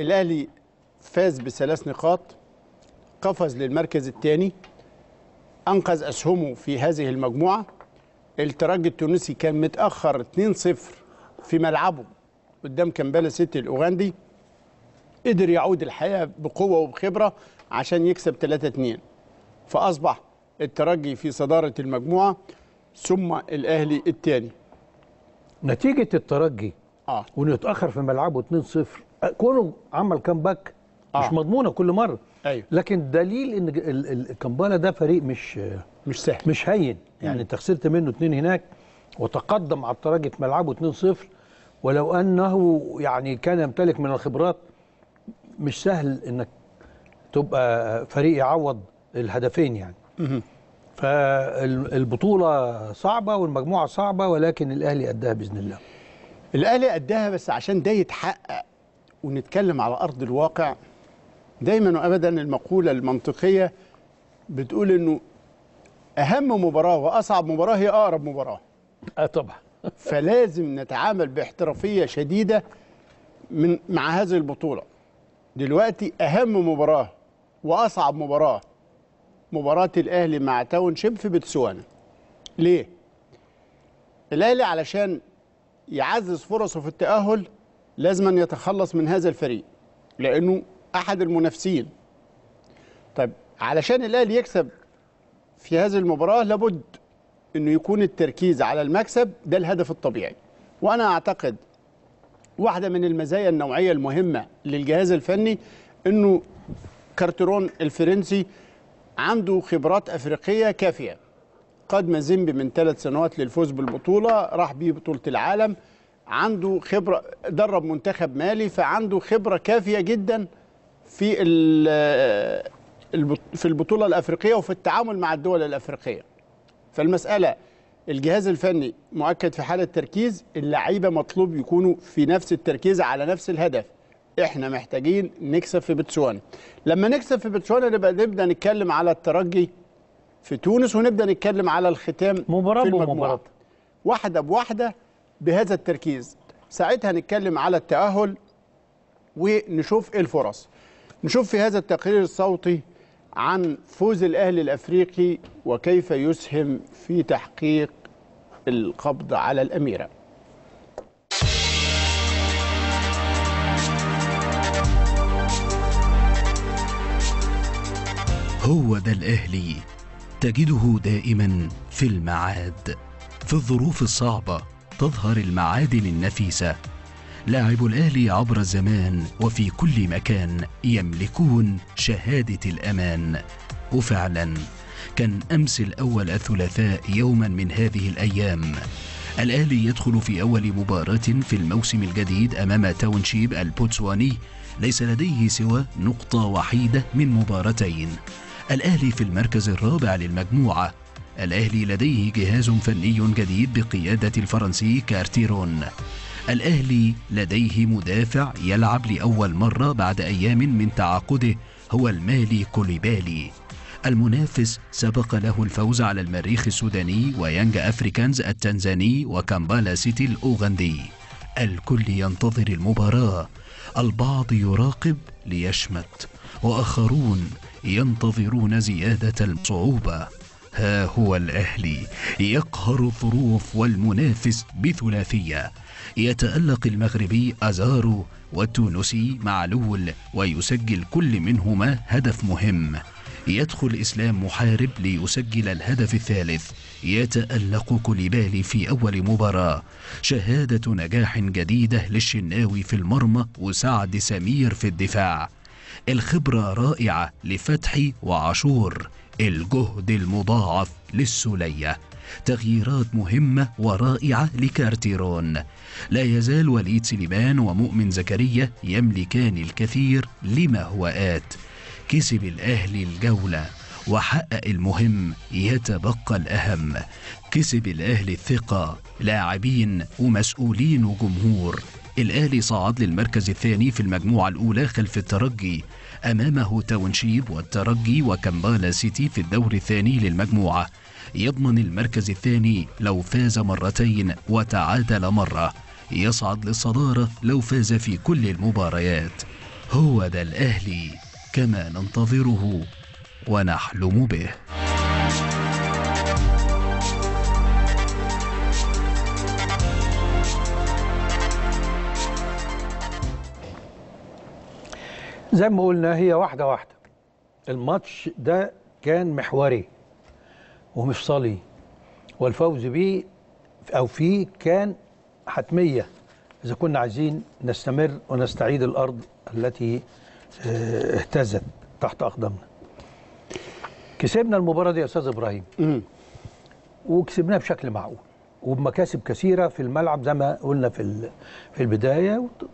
الأهلي فاز بثلاث نقاط قفز للمركز الثاني أنقذ أسهمه في هذه المجموعة. الترجي التونسي كان متأخر 2-0 في ملعبه قدام كمبالا سيتي الأوغندي قدر يعود الحقيقة بقوة وبخبرة عشان يكسب 3 2 فأصبح الترجي في صدارة المجموعة ثم الأهلي الثاني نتيجة الترجي آه. وإنه يتأخر في ملعبه 2-0 كونه عمل كامباك مش آه. مضمونة كل مرة. أيوه. لكن دليل إن ال- ال- كامبالا ده فريق مش مش سهل. مش هين. يعني انت خسرت منه اتنين هناك وتقدم على الترجي في ملعبه 2-0 ولو أنه يعني كان يمتلك من الخبرات مش سهل إنك تبقى فريق يعوض الهدفين يعني. فالبطولة صعبة والمجموعة صعبة ولكن الأهلي قدها بإذن الله. الأهلي أداها بس عشان ده يتحقق ونتكلم على أرض الواقع. دايما وابدا المقولة المنطقية بتقول إنه أهم مباراة وأصعب مباراة هي أقرب مباراة. آه طبعا. فلازم نتعامل باحترافية شديدة من مع هذه البطولة. دلوقتي أهم مباراة وأصعب مباراة مباراة الأهلي مع تاون شيب في بتسوانا. ليه؟ الأهلي علشان يعزز فرصه في التأهل لازم أن يتخلص من هذا الفريق لأنه أحد المنافسين. طيب علشان الأهلي يكسب في هذه المباراة لابد إنه يكون التركيز على المكسب ده الهدف الطبيعي. وأنا أعتقد واحدة من المزايا النوعية المهمة للجهاز الفني إنه كارترون الفرنسي عنده خبرات أفريقية كافية. قاد مازيمبي من ثلاث سنوات للفوز بالبطولة راح بيه بطولة العالم عنده خبرة درب منتخب مالي فعنده خبرة كافية جدا في في البطولة الأفريقية وفي التعامل مع الدول الأفريقية. فالمسألة الجهاز الفني مؤكد في حالة تركيز اللعيبة مطلوب يكونوا في نفس التركيز على نفس الهدف. إحنا محتاجين نكسب في بتسوانا. لما نكسب في بتسوانا نبقى نبدأ نتكلم على الترجي في تونس ونبدأ نتكلم على الختام مباراة في المجموعة. بمباراة. واحدة بواحدة بهذا التركيز. ساعتها نتكلم على التأهل ونشوف إيه الفرص. نشوف في هذا التقرير الصوتي عن فوز الأهلي الأفريقي وكيف يسهم في تحقيق القبض على الأميرة. هو ده الأهلي تجده دائما في المعاد. في الظروف الصعبة تظهر المعادن النفيسة لاعب الأهلي عبر الزمان وفي كل مكان يملكون شهادة الأمان. وفعلا كان أمس الأول الثلاثاء يوما من هذه الأيام. الأهلي يدخل في أول مباراة في الموسم الجديد أمام تاونشيب البوتسواني. ليس لديه سوى نقطة وحيدة من مباراتين. الأهلي في المركز الرابع للمجموعة. الأهلي لديه جهاز فني جديد بقيادة الفرنسي كارتيرون. الأهلي لديه مدافع يلعب لأول مرة بعد أيام من تعاقده هو المالي كوليبالي. المنافس سبق له الفوز على المريخ السوداني ويانج أفريكانز التنزاني وكامبالا سيتي الأوغندي. الكل ينتظر المباراة. البعض يراقب ليشمت وآخرون ينتظرون زيادة الصعوبة ها هو الأهلي يقهر الظروف والمنافس بثلاثية. يتألق المغربي أزارو والتونسي معلول ويسجل كل منهما هدف مهم. يدخل إسلام محارب ليسجل الهدف الثالث. يتألق كوليبالي في أول مباراة. شهادة نجاح جديدة للشناوي في المرمى وسعد سمير في الدفاع. الخبرة رائعة لفتحي وعاشور. الجهد المضاعف للسلية تغييرات مهمة ورائعة لكارتيرون. لا يزال وليد سليمان ومؤمن زكريا يملكان الكثير لما هو آت. كسب الأهلي الجولة وحقق المهم يتبقى الأهم. كسب الأهلي الثقة لاعبين ومسؤولين وجمهور الأهلي صعد للمركز الثاني في المجموعة الأولى خلف الترجي. أمامه تاونشيب والترجي وكمبالا سيتي في الدور الثاني للمجموعة. يضمن المركز الثاني لو فاز مرتين وتعادل مرة. يصعد للصدارة لو فاز في كل المباريات. هو ده الأهلي كما ننتظره ونحلم به. زي ما قلنا هي واحدة واحدة. الماتش ده كان محوري. ومفصلي والفوز به أو فيه كان حتمية. إذا كنا عايزين نستمر ونستعيد الأرض التي آه، اهتزت تحت أقدامنا. كسبنا المباراة دي يا أستاذ إبراهيم. مم. وكسبناها بشكل معقول. وبمكاسب كثيرة في الملعب زي ما قلنا في في البداية. وت-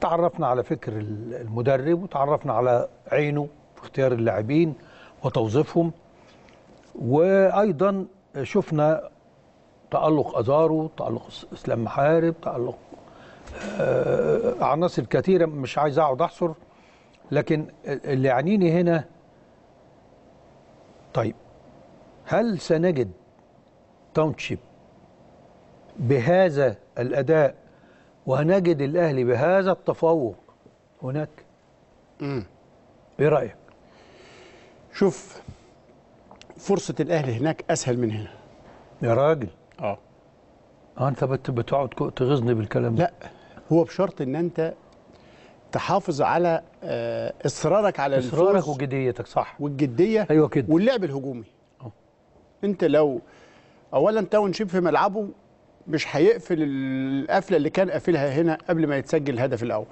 تعرفنا على فكر ال- المدرب. وتعرفنا على عينه في اختيار اللاعبين وتوظيفهم. وأيضا شفنا تألق أزارو تألق إسلام محارب تألق آه، عناصر كثيرة مش عايز أقعد أحصر لكن اللي يعنيني هنا طيب هل سنجد تاونشيب بهذا الأداء وهنجد الاهلي بهذا التفوق هناك مم. إيه رأيك شوف فرصة الأهلي هناك أسهل من هنا. يا راجل. آه. آه أنت بت- بتقعد تغيظني بالكلام ده. لا هو بشرط إن أنت تحافظ على آه، إصرارك على إصرارك وجديتك صح. والجدية أيوه كده. واللعب الهجومي. أه. أنت لو اولا تاون شيب في ملعبه مش هيقفل القفلة اللي كان قافلها هنا قبل ما يتسجل الهدف الأول.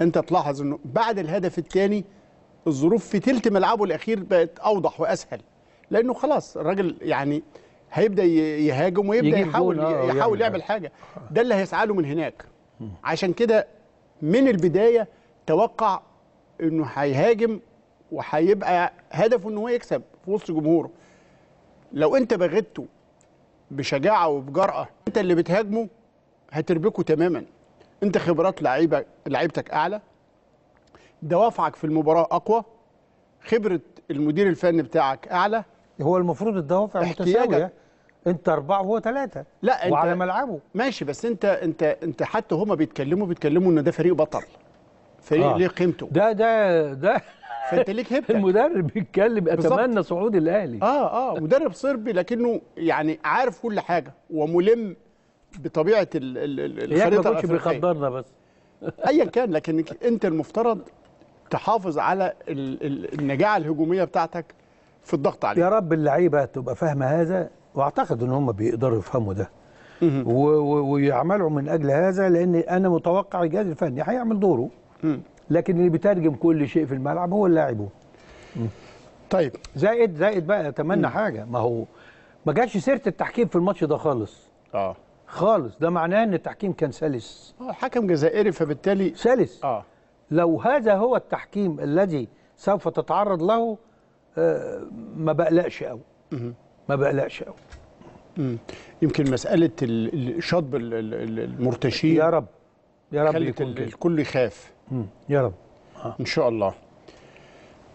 أنت تلاحظ إنه بعد الهدف الثاني الظروف في تلت ملعبه الأخير بقت أوضح وأسهل. لأنه خلاص الراجل يعني هيبدأ يهاجم ويبدأ يحاول آه، يحاول يعمل حاجة. ده اللي هيسعى له من هناك. عشان كده من البداية توقع إنه هيهاجم وهيبقى هدفه إن هو يكسب في وسط جمهوره. لو أنت بغته بشجاعة وبجرأة أنت اللي بتهاجمه هتربكه تماما. أنت خبرات لعيبه لعيبتك أعلى. دوافعك في المباراة أقوى. خبرة المدير الفني بتاعك أعلى. هو المفروض الدوافع. متساويه انت أربعة وهو ثلاثة لا انت وعلى ملعبه. ماشي بس انت انت انت حتى هما بيتكلموا بيتكلموا إن ده فريق بطل. فريق آه. ليه قيمته. ده ده ده فأنت ليك هيبتك. المدرب بيتكلم. أتمنى صعود الأهلي. آه آه مدرب صربي لكنه يعني عارف كل حاجة وملم بطبيعة ال- ال- ال- ياك ما الخريطة الأفريقية. بيخدرنا بس. ايا كان لكن أنت المفترض تحافظ على ال- ال- النجاعة الهجومية بتاعتك. في الضغط عليه. يا رب اللعيبة تبقى فاهمة هذا وأعتقد إن هم بيقدروا يفهموا ده. مهم. و- و- ويعملوا من أجل هذا لأن أنا متوقع الجهاز الفني هيعمل دوره. لكن اللي بيترجم كل شيء في الملعب هو اللاعب. هو. طيب. زائد زائد بقى أتمنى حاجة. ما هو ما جاتش سيرة التحكيم في الماتش ده خالص. آه. خالص. ده معناه إن التحكيم كان سلس. آه، حكم جزائري فبالتالي سلس. آه. لو هذا هو التحكيم الذي سوف تتعرض له ما بقلقش قوي. ما بقلقش قوي. يمكن مسألة ال- ال- شطب ال- ال- ال- المرتشين يا رب. يا رب يكون الكل يخاف. يا رب. إن شاء الله.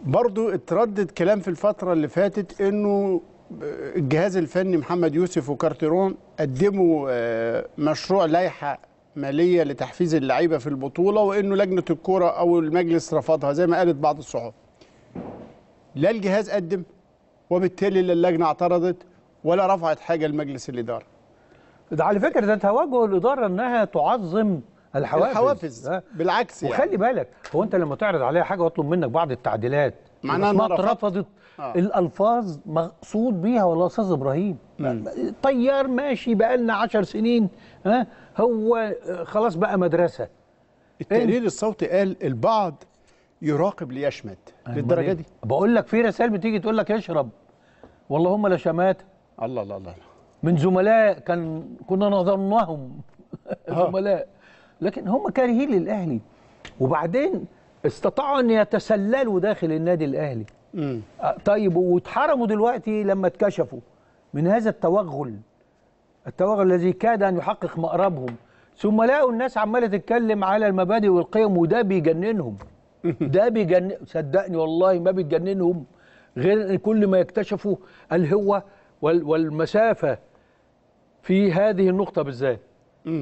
برضو اتردد كلام في الفترة اللي فاتت إنه الجهاز الفني محمد يوسف وكارتيرون قدموا آه، مشروع لائحة مالية لتحفيز اللعيبة في البطولة وإنه لجنة الكرة أو المجلس رفضها زي ما قالت بعض الصحف. لا الجهاز قدم وبالتالي لا اللجنة اعترضت ولا رفعت حاجة لمجلس الإدارة ده على فكرة ده توجه الإدارة إنها تعظم الحوافز الحوافز آه. بالعكس يعني وخلي بالك هو أنت لما تعرض عليها حاجة واطلب منك بعض التعديلات معناها اسمها رفضت. آه. الألفاظ مقصود بيها والله أستاذ إبراهيم مم. طيار ماشي بقى لنا 10 سنين ها هو آه، خلاص بقى مدرسة التقرير الصوتي قال البعض يراقب ليشمت للدرجة دي. بقول لك في رسائل بتيجي تقول لك اشرب. والله هم لا شماته الله الله الله. من زملاء كان كنا نظنهم. زملاء. لكن هم كارهين للأهلي. وبعدين استطاعوا أن يتسللوا داخل النادي الأهلي. مم. آه، طيب واتحرموا دلوقتي لما اتكشفوا. من هذا التوغل. التوغل الذي كاد أن يحقق مأربهم. ثم لقوا الناس عمالة تتكلم على المبادئ والقيم وده بيجننهم. ده بيجنن صدقني والله ما بيجننهم غير كل ما يكتشفوا الهوة وال- والمسافة في هذه النقطة بالذات.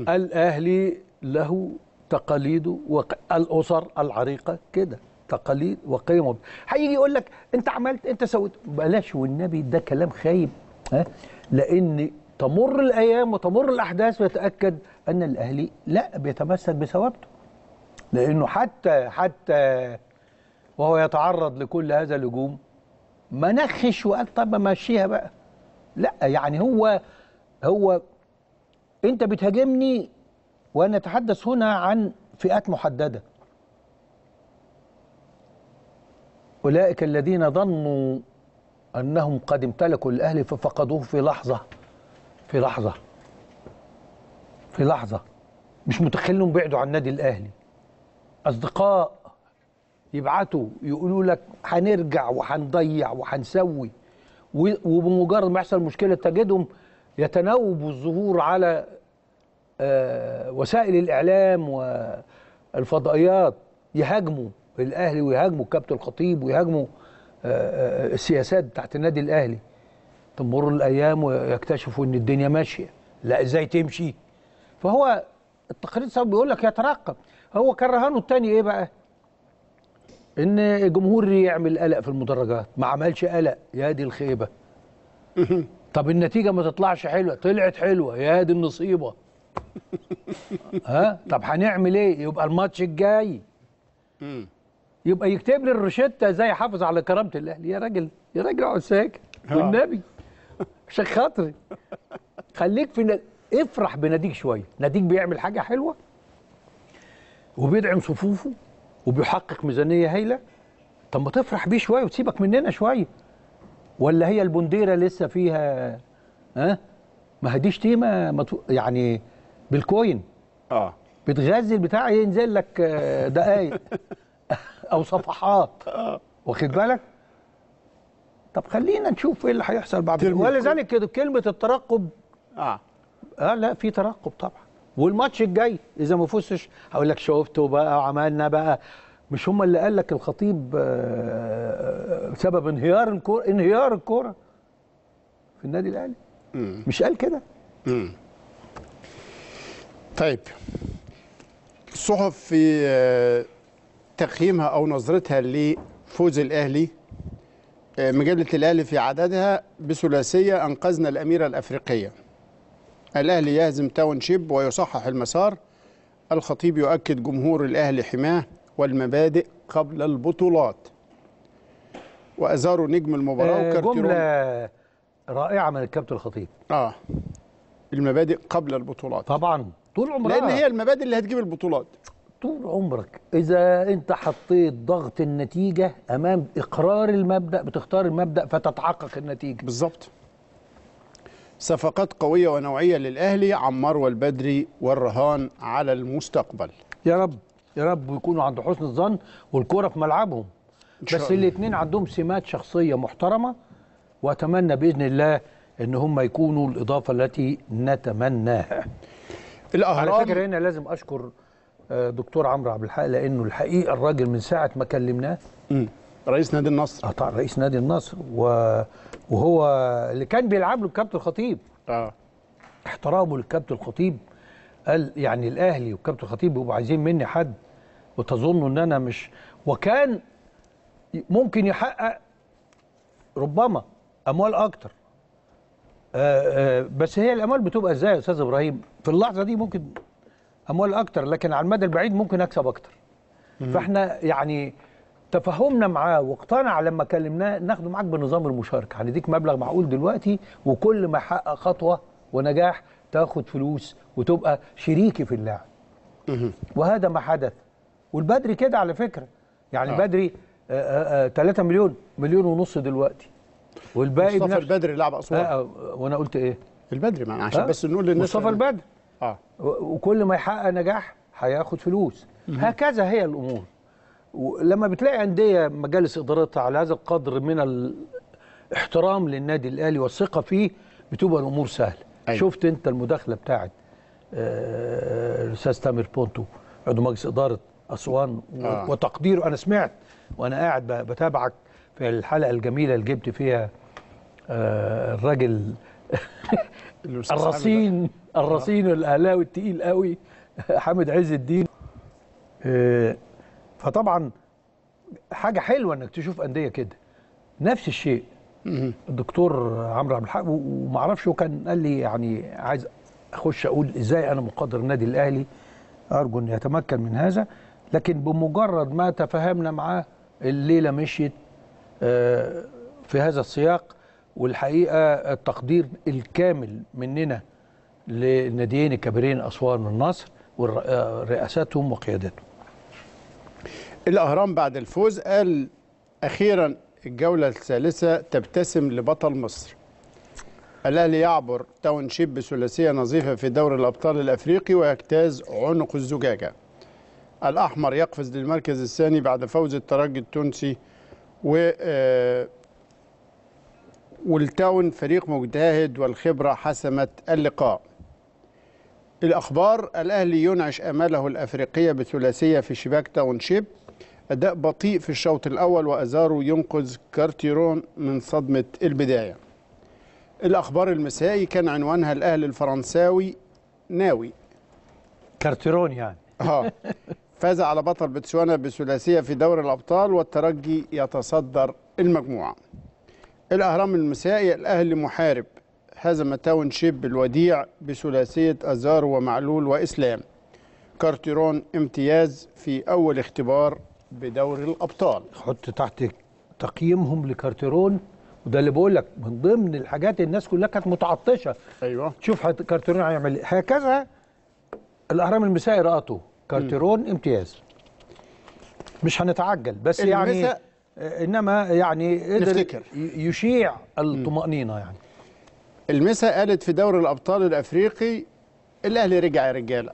الأهلي له تقاليده والأسر العريقة كده تقاليد وقيم. هيجي يقول لك أنت عملت أنت سويت. بلاش والنبي ده كلام خايب ها؟ لأن تمر الأيام وتمر الأحداث ويتأكد أن الاهلي لا بيتمسك بثوابته. لأنه حتى حتى وهو يتعرض لكل هذا الهجوم ما نخش وقال طب ماشيها بقى. لا يعني هو هو انت بتهاجمني وأنا اتحدث هنا عن فئات محددة. أولئك الذين ظنوا أنهم قد امتلكوا الاهلي ففقدوه في لحظة في لحظة في لحظة. مش متخيلهم بعدوا عن النادي الأهلي. أصدقاء يبعتوا يقولوا لك هنرجع وهنضيع وهنسوي وبمجرد ما يحصل مشكلة تجدهم يتناوبوا الظهور على آه، وسائل الإعلام والفضائيات يهاجموا الأهلي ويهاجموا الكابتن الخطيب ويهاجموا آه، آه، السياسات بتاعت النادي الأهلي. تمر الأيام ويكتشفوا إن الدنيا ماشية لا إزاي تمشي؟ فهو التقرير بيقول لك يترقب. هو كان رهانه الثاني إيه بقى؟ إن الجمهور يعمل قلق في المدرجات. ما عملش قلق. يا دي الخيبة. طب النتيجة ما تطلعش حلوة. طلعت حلوة. يا دي النصيبة. ها؟ طب هنعمل إيه؟ يبقى الماتش الجاي. يبقى يكتب لي الروشتة إزاي احافظ على كرامة الأهلي. يا راجل. يا راجل اقعد ساكت. والنبي. عشان خاطري. خليك في. افرح بناديك شوية. ناديك بيعمل حاجة حلوة. وبيدعم صفوفه وبيحقق ميزانية هايلة. طب ما تفرح بيه شوية وتسيبك مننا شوية. ولا هي البنديرة لسه فيها ها؟ ما هي دي شتيمه مطو... يعني بالكوين. آه. بتغذي البتاع ينزل لك آه، دقايق أو صفحات. واخد بالك؟ طب خلينا نشوف إيه اللي هيحصل بعد ولذلك كده كلمة الترقب. آه. آه لا في ترقب طبعا. والماتش الجاي إذا ما فزتش هقول لك شفتوا بقى وعملنا بقى. مش هم اللي قال لك الخطيب آه، آه، سبب انهيار الكورة؟ انهيار الكورة في النادي الأهلي. مش قال كده. طيب. الصحف في آه، تقييمها أو نظرتها لفوز الأهلي مجلة الأهلي في عددها بثلاثية أنقذنا الأميرة الأفريقية. الأهلي يهزم تاون شيب ويصحح المسار. الخطيب يؤكد جمهور الأهلي حماه والمبادئ قبل البطولات. وأزاروا نجم المباراة آه، جملة رائعة من الكابتن الخطيب. آه. المبادئ قبل البطولات. طبعا طول عمرها. لأن هي المبادئ اللي هتجيب البطولات. طول عمرك. إذا أنت حطيت ضغط النتيجة أمام إقرار المبدأ بتختار المبدأ فتتحقق النتيجة. بالظبط. صفقات قوية ونوعية للأهلي عمار والبدري والرهان على المستقبل يا رب يا رب يكونوا عند حسن الظن والكره في ملعبهم بس. الاثنين عندهم سمات شخصية محترمة وأتمنى بإذن الله إن هم يكونوا الإضافة التي نتمناها على الاهرام فكرة هنا لازم أشكر آه، دكتور عمرو عبد الحق لأنه الحقيقة الراجل من ساعة ما كلمناه. رئيس نادي النصر. آه طبعا رئيس نادي النصر. و... وهو اللي كان بيلعب له الكابتن الخطيب. آه. احترامه للكابتن الخطيب. قال يعني الأهلي والكابتن الخطيب بيبقوا عايزين مني حد وتظنوا إن أنا مش وكان ممكن يحقق ربما أموال أكتر. آه آه بس هي الأموال بتبقى إزاي يا أستاذ إبراهيم؟ في اللحظة دي ممكن أموال أكتر لكن على المدى البعيد ممكن أكسب أكتر. فإحنا يعني تفاهمنا معاه واقتنع لما كلمناه ناخده معاك بنظام المشاركة. هنديك مبلغ معقول دلوقتي وكل ما يحقق خطوة ونجاح تاخد فلوس وتبقى شريكي في اللعب وهذا ما حدث. والبدري كده على فكرة. يعني آه. بدري 3 مليون مليون ونص دلوقتي. والباقي مصطفى بنفس البدري لعب أسوان. آه، آه، وأنا قلت إيه؟ البدري معنا عشان آه؟ بس نقول للناس مصطفى البدري. آه. وكل ما يحقق نجاح هياخد فلوس. هكذا هي الأمور. ولما بتلاقي أندية مجالس إدارتها على هذا القدر من الاحترام للنادي الأهلي والثقة فيه بتبقى الأمور سهلة أيوة. شفت أنت المداخلة بتاعت آه، الأستاذ تامر بونتو عضو مجلس إدارة أسوان آه. وتقديره أنا سمعت وأنا قاعد بتابعك في الحلقة الجميلة اللي جبت فيها آه، الراجل الرصين الرصين الأهلاوي التقيل قوي حامد عز الدين آه، فطبعا حاجة حلوة إنك تشوف أندية كده. نفس الشيء. الدكتور عمرو عبد الحق و- ومعرفش هو كان قال لي يعني عايز أخش أقول إزاي أنا مقدر النادي الأهلي. أرجو إن يتمكن من هذا. لكن بمجرد ما تفاهمنا معاه الليلة مشيت آه، في هذا السياق. والحقيقة التقدير الكامل مننا للناديين الكبيرين أسوان والنصر ورئاساتهم وقيادتهم الأهرام بعد الفوز قال أخيرا الجولة الثالثة تبتسم لبطل مصر. الأهلي يعبر تاون شيب بثلاثية نظيفة في دوري الأبطال الأفريقي ويجتاز عنق الزجاجة. الأحمر يقفز للمركز الثاني بعد فوز الترجي التونسي و آه، والتاون فريق مجتهد والخبرة حسمت اللقاء. الأخبار الأهلي ينعش أماله الأفريقية بثلاثية في شباك تاون شيب أداء بطيء في الشوط الأول وأزارو ينقذ كارتيرون من صدمة البداية. الأخبار المسائي كان عنوانها الأهلي الفرنساوي ناوي. كارتيرون يعني. آه. فاز على بطل بتسوانا بثلاثية في دوري الأبطال والترجي يتصدر المجموعة. الأهرام المسائي الأهلي محارب. هزم تاون شيب الوديع بثلاثية أزار ومعلول وإسلام. كارتيرون امتياز في أول اختبار بدوري الأبطال. حط تحت تقييمهم لكارتيرون وده اللي بقول لك من ضمن الحاجات الناس كلها كانت متعطشة. أيوه. شوف كارتيرون هيعمل إيه. هكذا الأهرام المسائي رأته. كارتيرون امتياز. مش هنتعجل بس يعني آه، إنما يعني قدر نفتكر. يشيع الطمأنينة يعني. المسا قالت في دوري الأبطال الأفريقي الأهلي رجع يا رجالة.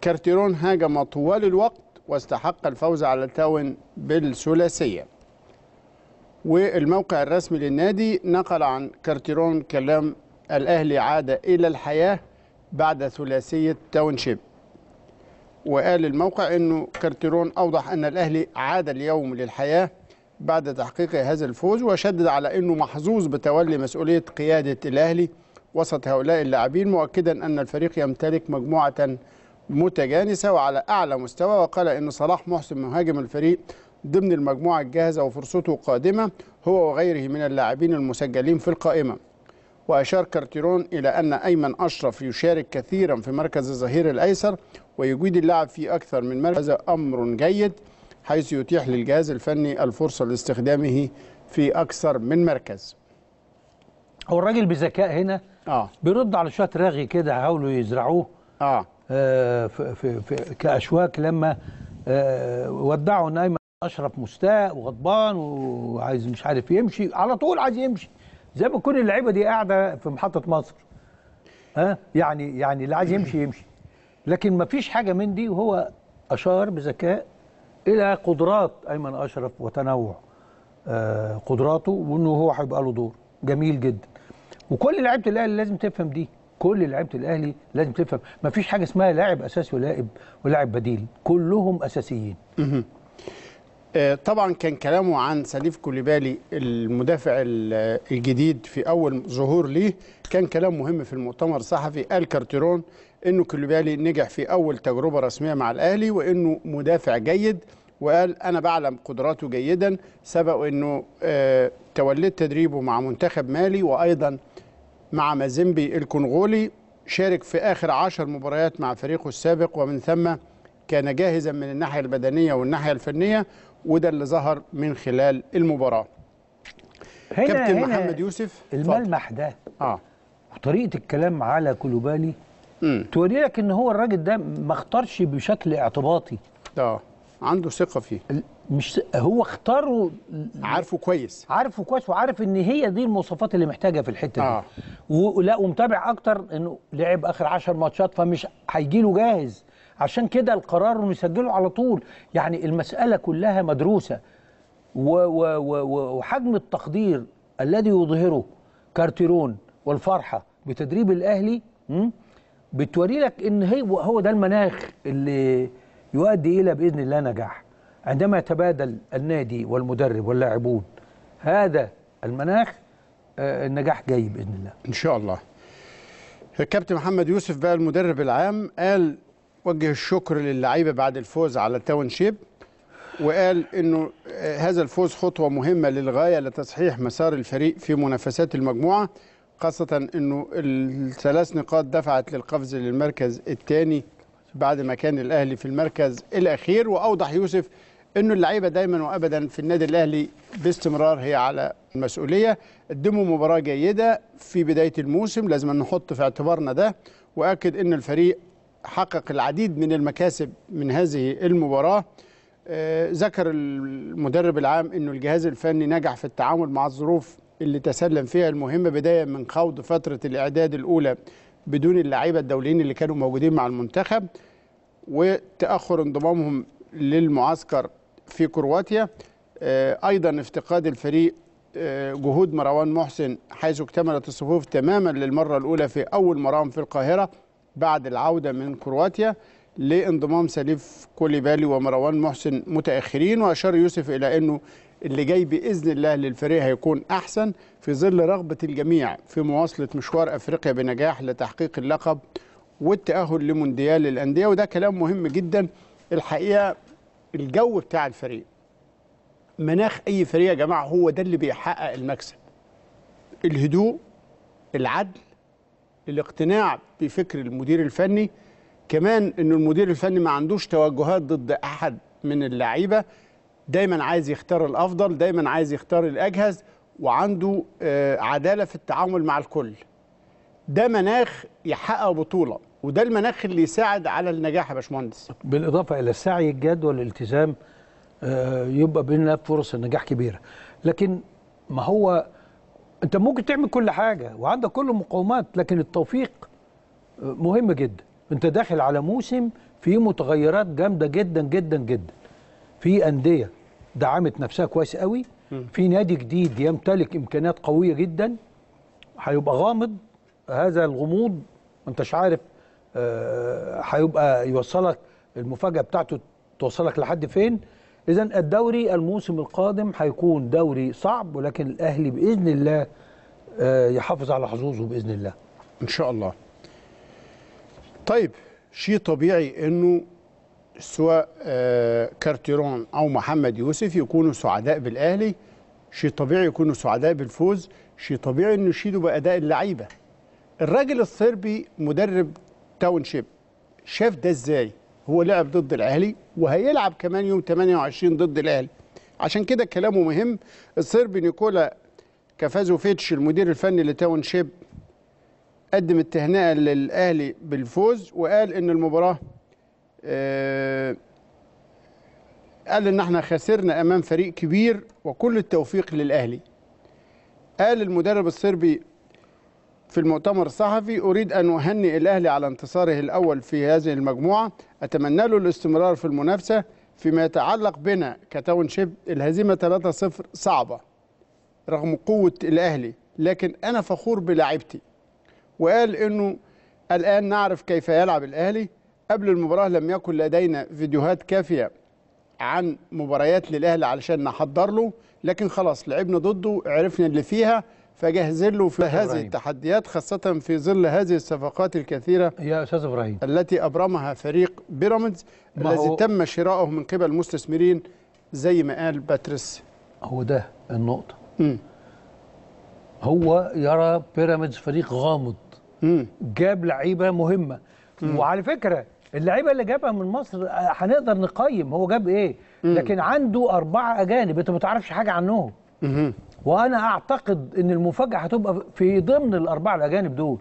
كارتيرون هاجم طوال الوقت واستحق الفوز على تاون بالثلاثية. والموقع الرسمي للنادي نقل عن كارتيرون كلام الأهلي عاد إلى الحياة بعد ثلاثية تاون شيب وقال الموقع أنه كارتيرون أوضح أن الأهلي عاد اليوم للحياة بعد تحقيق هذا الفوز وشدد على أنه محظوظ بتولي مسؤولية قيادة الأهلي وسط هؤلاء اللاعبين مؤكدا أن الفريق يمتلك مجموعة متجانسة وعلى أعلى مستوى وقال أن صلاح محسن مهاجم الفريق ضمن المجموعة الجاهزة وفرصته قادمة هو وغيره من اللاعبين المسجلين في القائمة. وأشار كارتيرون إلى أن أيمن أشرف يشارك كثيرا في مركز الظهير الأيسر ويجيد اللعب في أكثر من مركز. هذا أمر جيد حيث يتيح للجهاز الفني الفرصة لاستخدامه في أكثر من مركز. هو الراجل بذكاء هنا؟ آه. بيرد على شوية رغي كده حاولوا يزرعوه. آه، في, في, في كأشواك لما آه، ودعوا ان ايمن أشرف مستاء وغضبان وعايز مش عارف يمشي على طول عايز يمشي. زي ما تكون اللعيبة دي قاعدة في محطة مصر. ها؟ يعني يعني اللي عايز يمشي يمشي. لكن ما فيش حاجة من دي وهو أشار بذكاء إلى قدرات أيمن أشرف وتنوع آه، قدراته وإنه هو هيبقى له دور. جميل جدا. وكل لعيبة الأهلي لازم تفهم دي. كل لعيبه الاهلي لازم تفهم. ما فيش حاجة اسمها لاعب أساسي ولاعب ولاعب بديل. كلهم أساسيين. آه، طبعا كان كلامه عن سليف كوليبالي المدافع ال- الجديد في أول ظهور ليه كان كلام مهم في المؤتمر الصحفي قال كارتيرون إنه كوليبالي نجح في أول تجربة رسمية مع الأهلي وإنه مدافع جيد وقال أنا بعلم قدراته جيدا سبق إنه آه، توليت تدريبه مع منتخب مالي وأيضا مع مازيمبي الكونغولي شارك في آخر عشر مباريات مع فريقه السابق ومن ثم كان جاهزا من الناحية البدنية والناحية الفنية وده اللي ظهر من خلال المباراة. هنا كابتن هنا محمد يوسف. الملمح ده آه. وطريقة الكلام على كولوبالي امم توري لك إن هو الراجل ده ما اختارش بشكل اعتباطي. آه. عنده ثقة فيه. مش هو اختاره عارفه كويس. عارفه كويس وعارف إن هي دي المواصفات اللي محتاجها في الحتة آه. دي ولا ومتابع أكتر إنه لعب آخر 10 ماتشات فمش هيجي له جاهز. عشان كده القرار إنه يسجله على طول. يعني المسألة كلها مدروسة. و و و و وحجم التقدير الذي يظهره كارتيرون والفرحة بتدريب الأهلي? بتوري لك إن هي هو ده المناخ اللي يؤدي إلى بإذن الله نجاح. عندما يتبادل النادي والمدرب واللاعبون هذا المناخ آه، النجاح جاي بإذن الله. إن شاء الله. الكابتن محمد يوسف بقى المدرب العام قال وجه الشكر للعيبة بعد الفوز على تاون شيب وقال إنه آه، هذا الفوز خطوة مهمة للغاية لتصحيح مسار الفريق في منافسات المجموعة خاصة إنه الثلاث نقاط دفعت للقفز للمركز الثاني بعد ما كان الأهلي في المركز الأخير. وأوضح يوسف إنه اللعيبة دايما وابدا في النادي الأهلي باستمرار هي على المسؤولية. قدموا مباراة جيدة في بداية الموسم لازم نحط في اعتبارنا ده. وأكد إن الفريق حقق العديد من المكاسب من هذه المباراة. آه، ذكر المدرب العام إنه الجهاز الفني نجح في التعامل مع الظروف اللي تسلم فيها المهمة بداية من خوض فترة الإعداد الأولى بدون اللعيبة الدوليين اللي كانوا موجودين مع المنتخب وتأخر انضمامهم للمعسكر في كرواتيا. آه، أيضا افتقاد الفريق آه، جهود مروان محسن حيث اكتملت الصفوف تماما للمرة الأولى في أول مرام في القاهرة بعد العودة من كرواتيا لانضمام سليف كوليبالي ومروان محسن متأخرين. وأشار يوسف إلى إنه اللي جاي بإذن الله للفريق هيكون أحسن في ظل رغبة الجميع في مواصلة مشوار أفريقيا بنجاح لتحقيق اللقب والتأهل لمونديال الأندية. وده كلام مهم جدا. الحقيقة الجو بتاع الفريق. مناخ أي فريق يا جماعة هو ده اللي بيحقق المكسب. الهدوء العدل الاقتناع بفكر المدير الفني. كمان إن المدير الفني ما عندوش توجهات ضد أحد من اللعيبة. دايما عايز يختار الأفضل دايما عايز يختار الأجهز وعنده آه، عدالة في التعامل مع الكل. ده مناخ يحقق بطولة. وده المناخ اللي يساعد على النجاح يا باشمهندس. بالإضافة إلى السعي الجاد والالتزام آه، يبقى بيننا فرص النجاح كبيرة. لكن ما هو أنت ممكن تعمل كل حاجة وعندك كل المقومات لكن التوفيق آه، مهم جدا. أنت داخل على موسم فيه متغيرات جامدة جدا جدا جدا. في أندية دعمت نفسها كويس قوي. في نادي جديد يمتلك إمكانيات قوية جدا. هيبقى غامض هذا الغموض ما أنتش عارف هيبقى يوصلك المفاجأة بتاعته توصلك لحد فين؟ اذا الدوري الموسم القادم هيكون دوري صعب ولكن الأهلي بإذن الله آه، يحافظ على حظوظه بإذن الله. إن شاء الله. طيب شيء طبيعي إنه سواء آه، كارتيرون أو محمد يوسف يكونوا سعداء بالأهلي. شيء طبيعي يكونوا سعداء بالفوز. شيء طبيعي إنه يشيدوا بأداء اللعيبة. الراجل الصربي مدرب تاون شيب شاف ده إزاي هو لعب ضد الأهلي وهيلعب كمان يوم 28 ضد الأهلي. عشان كده كلامه مهم. الصربي نيكولا كافازوفيتش المدير الفني لتاون شيب قدم التهنئه للأهلي بالفوز وقال إن المباراة آه، قال إن إحنا خسرنا أمام فريق كبير وكل التوفيق للأهلي. قال المدرب الصربي في المؤتمر الصحفي أريد أن أهنئ الأهلي على انتصاره الأول في هذه المجموعة. أتمنى له الاستمرار في المنافسة فيما يتعلق بنا كتاون شيب الهزيمه 3-0 صعبة رغم قوة الأهلي لكن أنا فخور بلاعيبتي وقال إنه الآن نعرف كيف يلعب الأهلي. قبل المباراة لم يكن لدينا فيديوهات كافية عن مباريات للأهلي علشان نحضر له لكن خلاص لعبنا ضده عرفنا اللي فيها. فجهزين له في هذه إبراهيم. التحديات خاصة في ظل هذه الصفقات الكثيرة يا أستاذ إبراهيم. التي أبرمها فريق بيراميدز الذي هو- تم شراؤه من قبل مستثمرين زي ما قال باتريس. هو ده النقطة. مم. هو يرى بيراميدز فريق غامض. مم. جاب لعيبة مهمة. وعلى فكرة اللعيبة اللي جابها من مصر آه، هنقدر نقيم. هو جاب إيه؟ لكن عنده أربعة أجانب. أنت ما تعرفش حاجة عنهم. وأنا أعتقد إن المفاجأة هتبقى في ضمن الأربعة الأجانب دول.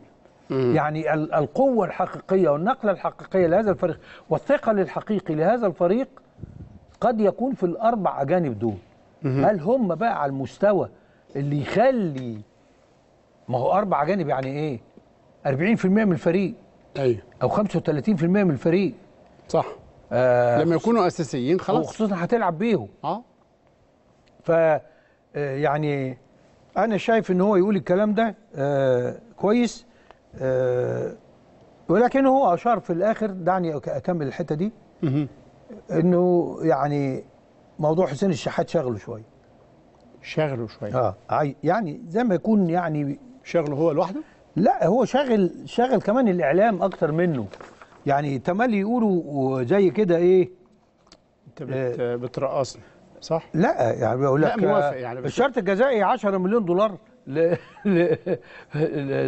يعني ال- القوة الحقيقية والنقلة الحقيقية لهذا الفريق والثقل الحقيقي لهذا الفريق قد يكون في الأربع أجانب دول. هل هم بقى على المستوى اللي يخلي ما هو أربع أجانب يعني إيه؟ 40% من الفريق أيوه. أو 35% من الفريق. صح. آه لما يكونوا أساسيين خلاص. وخصوصا هتلعب بيهم. آه. ف يعني أنا شايف إن هو يقول الكلام ده آه كويس آه ولكن هو أشار في الآخر دعني أكمل الحتة دي. إنه يعني موضوع حسين الشحات شغله شوية شغله شوية آه يعني زي ما يكون يعني شغله هو لوحده؟ لا هو شاغل شاغل كمان الإعلام أكتر منه. يعني تملي يقولوا زي كده إيه؟ أنت بت... بترقصني صح لا يعني بيقول لا، لك موافق آه، يعني الشرط الجزائي 10 مليون دولار ل... ل...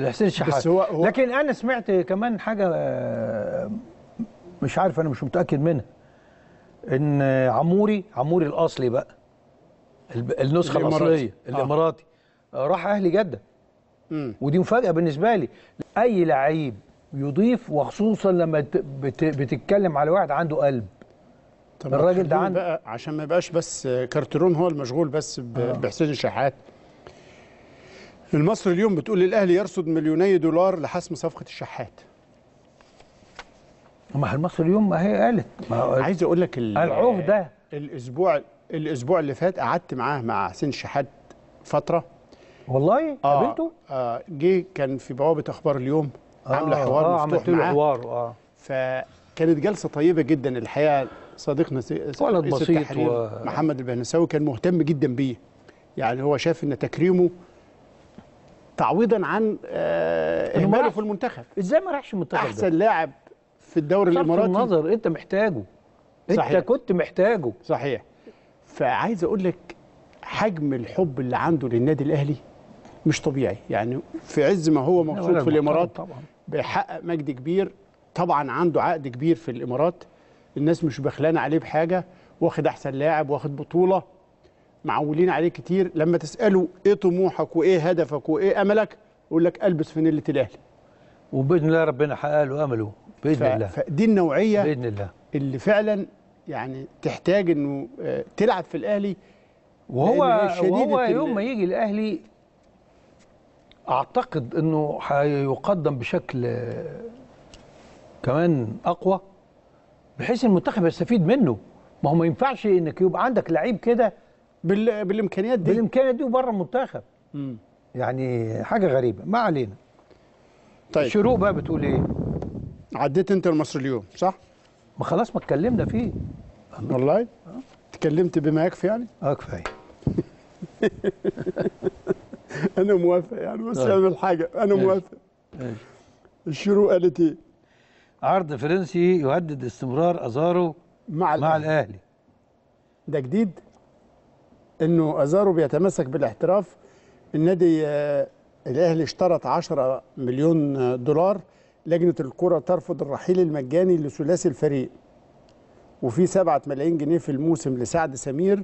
لحسين الشحات هو- هو- لكن أنا سمعت كمان حاجة آه، مش عارف أنا مش متأكد منها إن عموري عموري الأصلي بقى النسخة. الأصلية آه. الإماراتي آه. راح أهلي جدة مم. ودي مفاجأة بالنسبة لي أي لعيب يضيف وخصوصا لما بتتكلم على واحد عنده قلب طب الراجل ده عنده- بقى عشان ما يبقاش بس كارترون هو المشغول بس ب- آه. بحسين الشحات. المصري اليوم بتقول الاهلي يرصد مليوني دولار لحسم صفقة الشحات. ما المصري اليوم ما هي قالت. ما عايز أقول لك ال- العهده الأسبوع الأسبوع اللي فات قعدت معاه مع حسين الشحات فترة. والله؟ قابلته آه. جه كان في بوابة أخبار اليوم عاملة حوار آه مفتوح معاه. حوار آه. فكانت جلسة طيبة جدا. الحقيقة صديقنا ولد بسيط و- محمد البهنساوي كان مهتم جدا بيه. يعني هو شاف إن تكريمه تعويضا عن آه إهماله. في المنتخب. إزاي ما راحش المنتخب ده؟ أحسن لاعب في الدوري الإماراتي. النظر أنت محتاجه. أنت صحيح. كنت محتاجه. صحيح. فعايز أقول لك حجم الحب اللي عنده للنادي الأهلي مش طبيعي. يعني في عز ما هو مبسوط في الإمارات طبعا. بيحقق مجد كبير. طبعا عنده عقد كبير في الإمارات. الناس مش بخلانه عليه بحاجة واخد أحسن لاعب واخد بطولة. معولين عليه كتير. لما تسأله إيه طموحك وإيه هدفك وإيه أملك يقول لك ألبس فانيلة الأهلي. وبإذن الله ربنا حقق له أمله بإذن الله. فدي النوعية بإذن الله. اللي فعلا يعني تحتاج إنه آه، تلعب في الأهلي. وهو وهو يوم ما يجي الأهلي أعتقد إنه هيقدم بشكل آه، كمان أقوى. بحيث المنتخب يستفيد منه. ما هو ما ينفعش إنك يبقى عندك لعيب كده بال... بالإمكانيات دي. بالإمكانيات دي وبره المنتخب. مم. يعني حاجة غريبة. ما علينا. طيب. الشروق بقى بتقول إيه؟ عديت أنت المصري اليوم صح؟ ما خلاص ما اتكلمنا فيه. والله؟ تكلمت بما يكفي يعني؟ آه كفاية. أنا موافق يعني بس طيب. أعمل حاجة. أنا. موافق. الشروق قالت إيه؟ عرض فرنسي يهدد استمرار أزارو مع, مع الأهلي. الأهلي. ده جديد إنه أزارو بيتمسك بالاحتراف. النادي آه، الأهلي اشترط 10 مليون دولار. لجنة الكرة ترفض الرحيل المجاني لثلاثي الفريق. وفي 7 ملايين جنيه في الموسم لسعد سمير.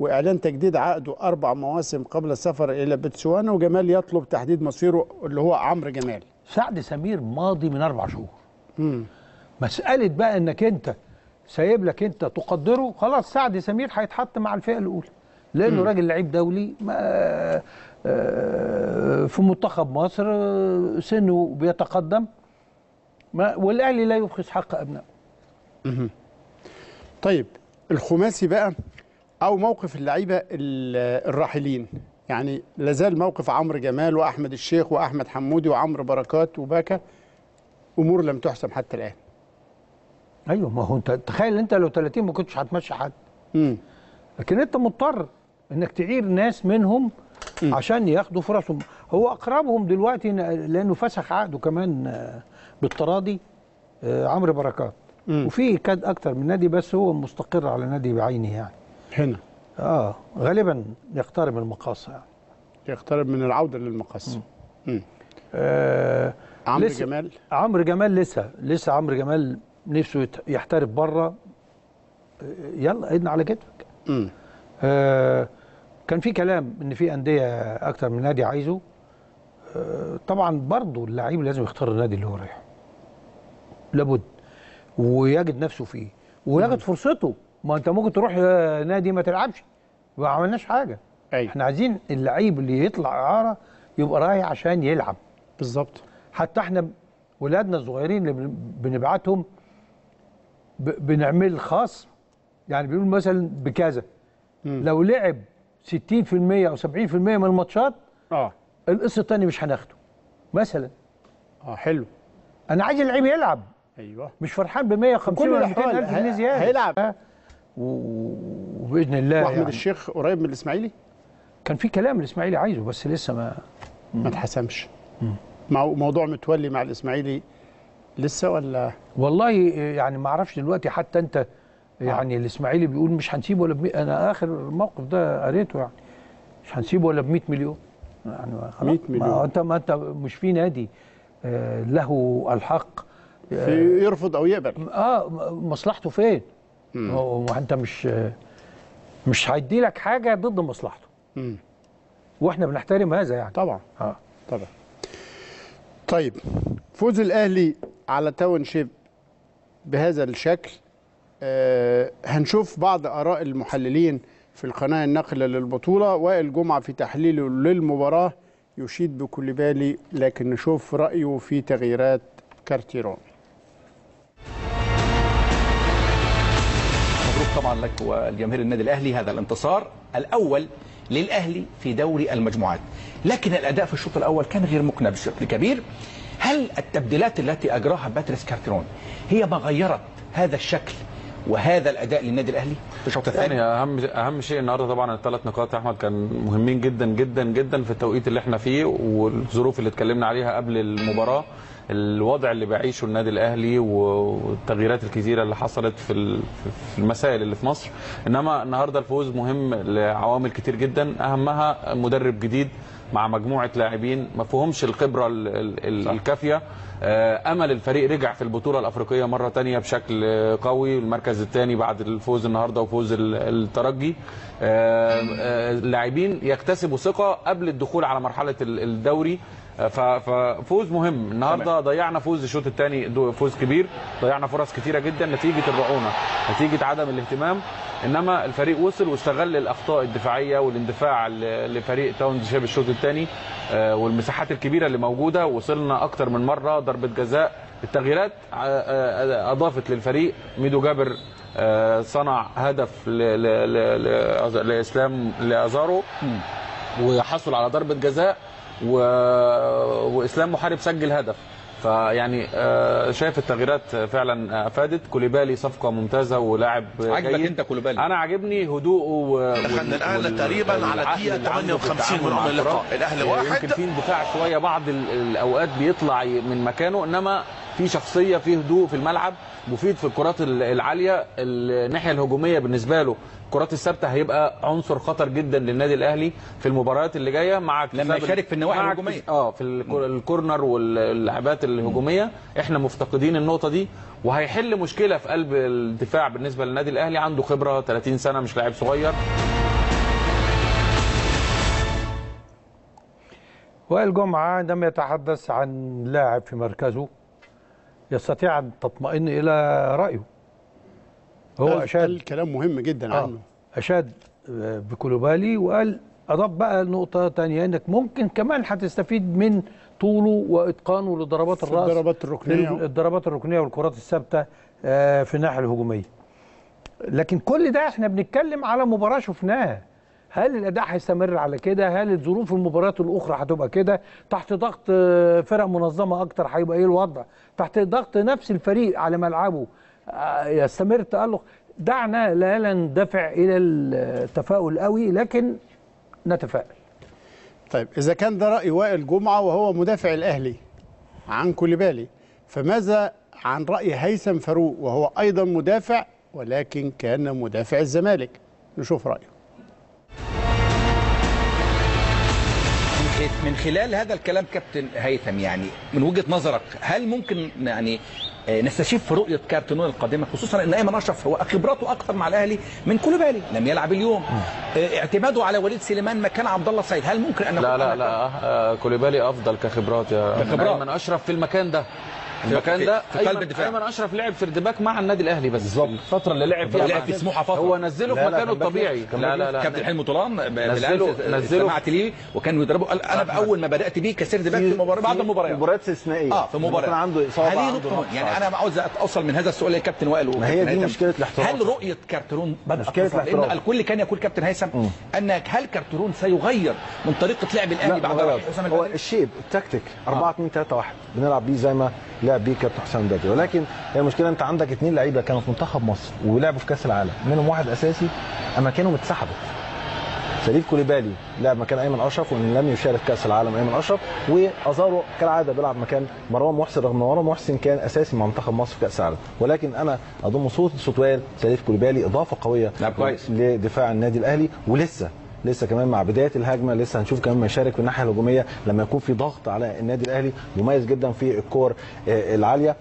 وإعلان تجديد عقده أربع مواسم قبل السفر إلى بتسوانا وجمال يطلب تحديد مصيره اللي هو عمرو جمال. سعد سمير ماضي من أربع شهور. مم. مسألة بقى إنك أنت سايب لك أنت تقدره خلاص سعد سمير هيتحط مع الفئة الأولى. لأنه راجل لعيب دولي ما آه، في منتخب مصر آه، سنه بيتقدم. ما والأهلي لا يبخس حق أبنائه. طيب الخماسي بقى أو موقف اللعيبة ال- الراحلين. يعني لازال موقف عمرو جمال وأحمد الشيخ وأحمد حمودي وعمرو بركات وباكا أمور لم تحسم حتى الآن. أيوه ما هو أنت تخيل أنت لو 30 ما كنتش هتمشي حد. امم لكن أنت مضطر إنك تعير ناس منهم م. عشان ياخدوا فرصهم. هو أقربهم دلوقتي لأنه فسخ عقده كمان آه، بالتراضي آه، عمرو بركات. مم. وفي كاد أكتر من نادي بس هو مستقر على نادي بعينه يعني. هنا. آه غالبا يقترب المقاصة يعني. يقترب من العودة للمقص مم. آه عمرو جمال؟ عمرو جمال لسه لسه عمرو جمال نفسه يحترف بره يلا ايدنا على كتفك. آه، كان في كلام إن في أندية أكتر من نادي عايزه. آه، طبعا برضه اللعيب لازم يختار النادي اللي هو رايحه. لابد. ويجد نفسه فيه. ويجد فرصته. ما أنت ممكن تروح آه، نادي ما تلعبش. ما عملناش حاجة. أيوه إحنا عايزين اللعيب اللي يطلع إعارة يبقى رايح عشان يلعب. بالظبط. حتى إحنا ولادنا الصغيرين اللي بن- بنبعتهم بنعمل خاص يعني بيقول مثلا بكذا. لو لعب 60% أو 70% من الماتشات آه. القسط الثاني مش هناخده مثلا. آه حلو. أنا عايز اللعيب يلعب. أيوه. مش فرحان ب 150 كل ولا الأحوال 200 الف جنيه زيادة. هيلعب. آه. وبإذن الله وأحمد يعني. الشيخ قريب من الإسماعيلي؟ كان في كلام الإسماعيلي عايزه بس لسه ما ما اتحسمش موضوع متولي مع الإسماعيلي لسه ولا؟ والله يعني ما أعرفش دلوقتي حتى أنت يعني الإسماعيلي بيقول مش هنسيبه ولا بمي... أنا آخر الموقف ده قريته يعني. مش هنسيبه ولا ب 100 مليون. يعني ما خلاص 100 مليون. ما أنت ما أنت مش في نادي آه، له الحق في يرفض أو يقبل. آه مصلحته فين؟ وانت مش مش هيدي لك حاجة ضد مصلحته. مم. وإحنا بنحترم هذا يعني. طبعا. آه. طبعا. طيب فوز الأهلي على تاون شيب بهذا الشكل آه هنشوف بعض آراء المحللين في القناة الناقلة للبطولة وائل جمعة في تحليله للمباراة يشيد بكل بالي لكن نشوف رأيه في تغييرات كارتيرون. مبروك طبعا لك والجماهير النادي الأهلي هذا الانتصار. الأول للأهلي في دوري المجموعات. لكن الأداء في الشوط الأول كان غير مقنع بشكل كبير. هل التبديلات التي أجراها باتريس كارتيرون هي ما غيرت هذا الشكل وهذا الأداء للنادي الأهلي؟ في الشوط الثاني يعني اهم أهم شيء النهارده طبعا الثلاث نقاط يا أحمد كان مهمين جدا جدا جدا في التوقيت اللي إحنا فيه والظروف اللي اتكلمنا عليها قبل المباراة. الوضع اللي بيعيشه النادي الأهلي والتغييرات الكثيرة اللي حصلت في ال- في المسائل اللي في مصر. إنما النهارده الفوز مهم لعوامل كتير جدا. أهمها مدرب جديد مع مجموعة لاعبين ما فيهمش الخبرة ال- ال- ال- الكافية. آه، أمل الفريق رجع في البطولة الأفريقية مرة تانية بشكل آه، قوي. المركز الثاني بعد الفوز النهارده وفوز ال- الترجي. آه، آه، اللاعبين يكتسبوا ثقة قبل الدخول على مرحلة ال- الدوري. آه، ففوز مهم. النهارده ضيعنا فوز الشوط الثاني فوز كبير. ضيعنا فرص كتيرة جدا نتيجة الرعونة نتيجة عدم الاهتمام. إنما الفريق وصل واستغل الأخطاء الدفاعية والاندفاع لفريق تاون شاب الشوط الثاني والمساحات الكبيرة اللي موجودة. وصلنا أكتر من مرة ضربة جزاء. التغييرات آه، آه، أضافت للفريق. ميدو جابر آه، صنع هدف لإسلام لأزارو. وحصل على ضربة جزاء. و... وإسلام محارب سجل هدف فيعني آه، شايف التغييرات فعلا أفادت كوليبالي صفقة ممتازة ولاعب عجبك جيد. أنت كوليبالي؟ أنا عاجبني هدوءه و... دخلنا وال- تقريباً على في 58 من عمر اللقاء. الأهلي آه، واحد. يمكن في اندفاع شوية بعض ال- الأوقات بيطلع من مكانه إنما في شخصية في هدوء في الملعب مفيد في الكرات ال- العالية الناحية الهجومية بالنسبة له الكرات الثابتة هيبقى عنصر خطر جدا للنادي الأهلي في المباريات اللي جاية مع لما يشارك في النواحي. اكتس- آه في الكور- الكورنر واللعبات الهجومية. إحنا مفتقدين النقطة دي وهيحل مشكلة في قلب الدفاع بالنسبة للنادي الأهلي. عنده خبرة 30 سنة مش لاعب صغير. وائل جمعة عندما يتحدث عن لاعب في مركزه يستطيع أن تطمئن إلى رأيه. هو قال- أشاد. قال كلام مهم جدا آه. عنه. أشاد آه، بكولوبالي وقال أضاف بقى نقطة تانية إنك ممكن كمان هتستفيد من طوله وإتقانه لضربات الرأس الضربات الركنية. الضربات الركنية والكرات الثابتة آه، في الناحية الهجومية. لكن كل ده إحنا بنتكلم على مباراة شفناها. هل الأداء هيستمر على كده؟ هل ظروف المباريات الأخرى هتبقى كده؟ تحت ضغط آه، فرق منظمة أكتر هيبقى إيه الوضع؟ تحت ضغط نفس الفريق على ملعبه. يستمر التألق. دعنا لا نندفع إلى التفاؤل قوي لكن نتفائل. طيب إذا كان ده رأي وائل جمعة وهو مدافع الأهلي عن كوليبالي فماذا عن رأي هيثم فاروق وهو أيضا مدافع ولكن كان مدافع الزمالك؟ نشوف رأيه. من خلال هذا الكلام كابتن هيثم يعني من وجهة نظرك هل ممكن يعني آه، نستشف في رؤية كارتنون القادمه خصوصا إن أيمن أشرف هو خبراته أكثر مع الأهلي من كولوبالي لم يلعب اليوم. آه، اعتماده على وليد سليمان مكان عبد الله السعيد هل ممكن أن لا لا لا آه، كوليبالي أفضل كخبرات يا كخبرات. أيمن أشرف في المكان ده. المكان ده في قلب الدفاع. أيمن أشرف لعب في اردباك مع النادي الأهلي بس بالظبط الفترة اللي لعب فيها لعب في سموحة فترة. هو نزله في لا، لا، مكانه الطبيعي لا لا لا كابتن حلمي طولان ب- نزله- بالامس نزله. استمعت ليه وكان يضربه قال أنا بأول ما بدأت بيه كسرت باك في مباراه بعض المباريات مباريات استثنائية آه في مباراه كان عنده إصابة عنده يعني. أنا عاوز أوصل من هذا السؤال لكابتن وائل ما هي دي. مشكلة الاحتراف. هل رؤية كارترون بدات؟ لأن الاحتراف. الكل كان يقول كابتن هيثم أنك هل كارترون سيغير من طريقة لعب الأهلي لا بعد هو الشيب التكتيك 4 2 3 1 بنلعب بيه زي ما لعب بيه كابتن حسام البدري ولكن هي المشكلة انت عندك اثنين لعيبة كانوا في منتخب مصر ولعبوا في كأس العالم. منهم واحد أساسي أماكنهم اتسحبت. شريف كوليبالي لعب مكان أيمن أشرف وإن لم يشارك كأس العالم أيمن أشرف. وأزارو كالعادة بيلعب مكان مروان محسن رغم إن مروان محسن كان أساسي مع منتخب مصر في كأس العالم. ولكن أنا أضم صوت سوتوال شريف كوليبالي إضافة قوية لعب كويس. لدفاع النادي الأهلي ولسه لسه كمان مع بداية الهجمة لسه هنشوف كمان ما يشارك في الناحية الهجومية لما يكون في ضغط على النادي الأهلي مميز جدا في الكور آه، العالية.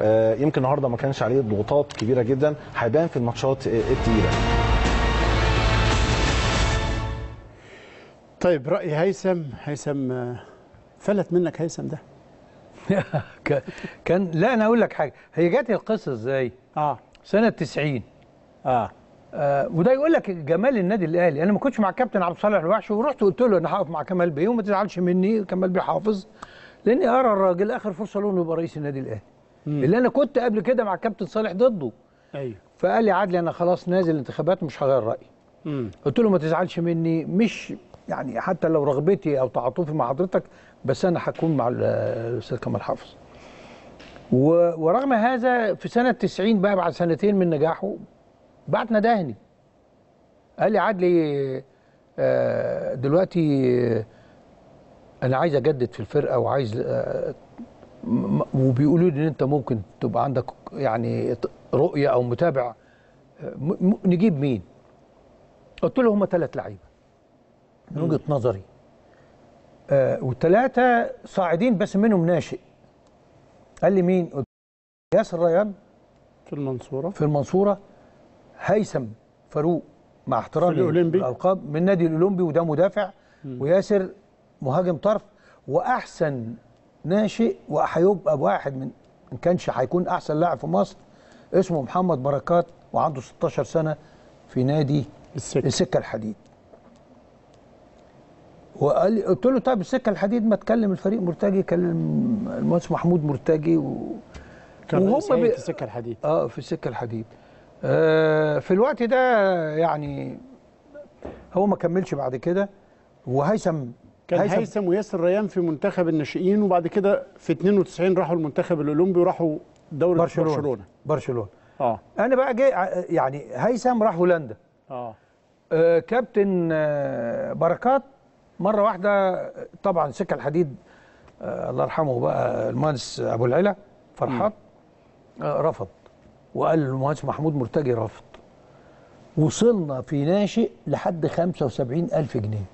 آه، يمكن النهارده ما كانش عليه ضغوطات كبيرة جدا هيبان في الماتشات آه، التقيلة. طيب رأي هيثم هيثم فلت منك هيثم ده. كان لا أنا أقول لك حاجة هي جت القصة إزاي؟ آه. سنة 90 آه. آه وده يقول لك جمال النادي الأهلي. أنا ما كنتش مع الكابتن عبد الصالح الوحش ورحت قلت له أنا هقف مع كمال بيه وما تزعلش مني كمال بيه حافظ. لأني أرى الراجل آخر فرصة له إنه يبقى رئيس النادي الأهلي. اللي أنا كنت قبل كده مع الكابتن صالح ضده. أيوه. فقال لي عادلي أنا خلاص نازل الانتخابات مش هغير رأيي. قلت له ما تزعلش مني مش يعني حتى لو رغبتي أو تعاطفي مع حضرتك بس أنا هكون مع ال- الأستاذ كمال حافظ. ورغم هذا في سنة 90 بقى بعد سنتين من نجاحه بعت ندهني قال لي عادلي آه، دلوقتي أنا عايز أجدد في الفرقة وعايز آه، وبيقولوا لي إن أنت ممكن تبقى عندك يعني رؤية أو متابع آه، نجيب مين؟ قلت له هم ثلاث لعيبة. من وجهة نظري. آه والثلاثه صاعدين بس منهم ناشئ. قال لي مين؟ قلت ياسر ريان. في المنصورة. في المنصورة. هيثم فاروق مع احترامي في. الالقاب من النادي الأولمبي وده مدافع وياسر مهاجم طرف وأحسن ناشئ وهيبقى واحد من إن كانش هيكون أحسن لاعب في مصر اسمه محمد بركات وعنده 16 سنة في نادي السكة. السكة الحديد. وقال قلت له طيب السكة الحديد ما تكلم الفريق مرتجي كلم المهندس محمود مرتجي و... كان وهم بي- هيئه السكة الحديد. آه في السكة الحديد. في الوقت ده يعني هو ما كملش بعد كده وهيثم كان هيثم وياسر ريان في منتخب الناشئين وبعد كده في 92 راحوا المنتخب الأولمبي وراحوا دوله برشلونة. برشلونة. برشلونة. آه. أنا بقى جاي يعني هيثم راح هولندا. آه. آه كابتن آه بركات مرة واحدة طبعا السكه الحديد آه الله يرحمه بقى المهندس أبو العلا فرحات آه رفض. وقال المهندس محمود مرتجي رفض وصلنا في ناشئ لحد 75 ألف جنيه.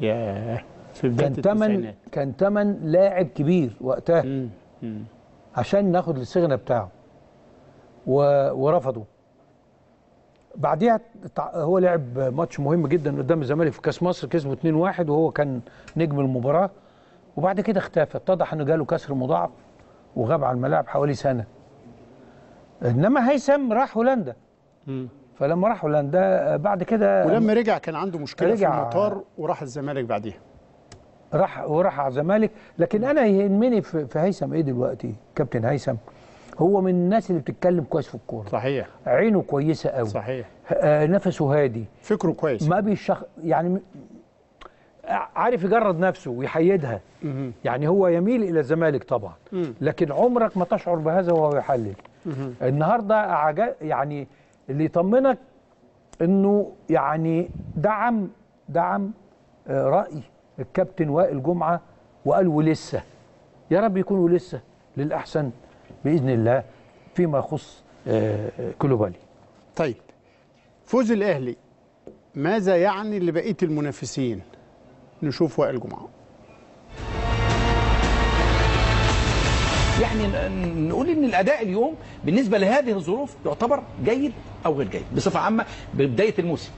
ياه كان تمن كان تمن لاعب كبير وقتها. مم. مم. عشان ناخد الاستغنى بتاعه. و... ورفضوا بعديها هو لعب ماتش مهم جدا قدام الزمالك في كأس مصر كسبوا 2-1 وهو كان نجم المباراة. وبعد كده اختفى. اتضح إنه جاله كسر مضاعف وغاب عن الملاعب حوالي سنة. إنما هيثم راح هولندا. مم. فلما راح هولندا آه، بعد كده ولما رجع كان عنده مشكلة في رجع- المطار وراح الزمالك بعديها. راح وراح على الزمالك. لكن أنا يهمني في في هيثم إيه دلوقتي كابتن هيثم؟ هو من الناس اللي بتتكلم كويس في الكورة. صحيح. عينه كويسة قوي صحيح. آه نفسه هادي. فكره كويس. ما بيشخ يعني عارف يجرد نفسه ويحيدها. يعني هو يميل إلى الزمالك طبعا. مم. لكن عمرك ما تشعر بهذا وهو يحلل. النهارده يعني اللي يطمنك انه يعني دعم دعم آه، رأي الكابتن وائل جمعة وقال ولسه. يا رب يكون ولسه للأحسن بإذن الله فيما يخص آه، آه، كلوبالي طيب فوز الأهلي ماذا يعني لبقية المنافسين؟ نشوف وائل جمعة. يعني نقول إن الأداء اليوم بالنسبة لهذه الظروف يعتبر جيد أو غير جيد بصفة عامة ببداية الموسم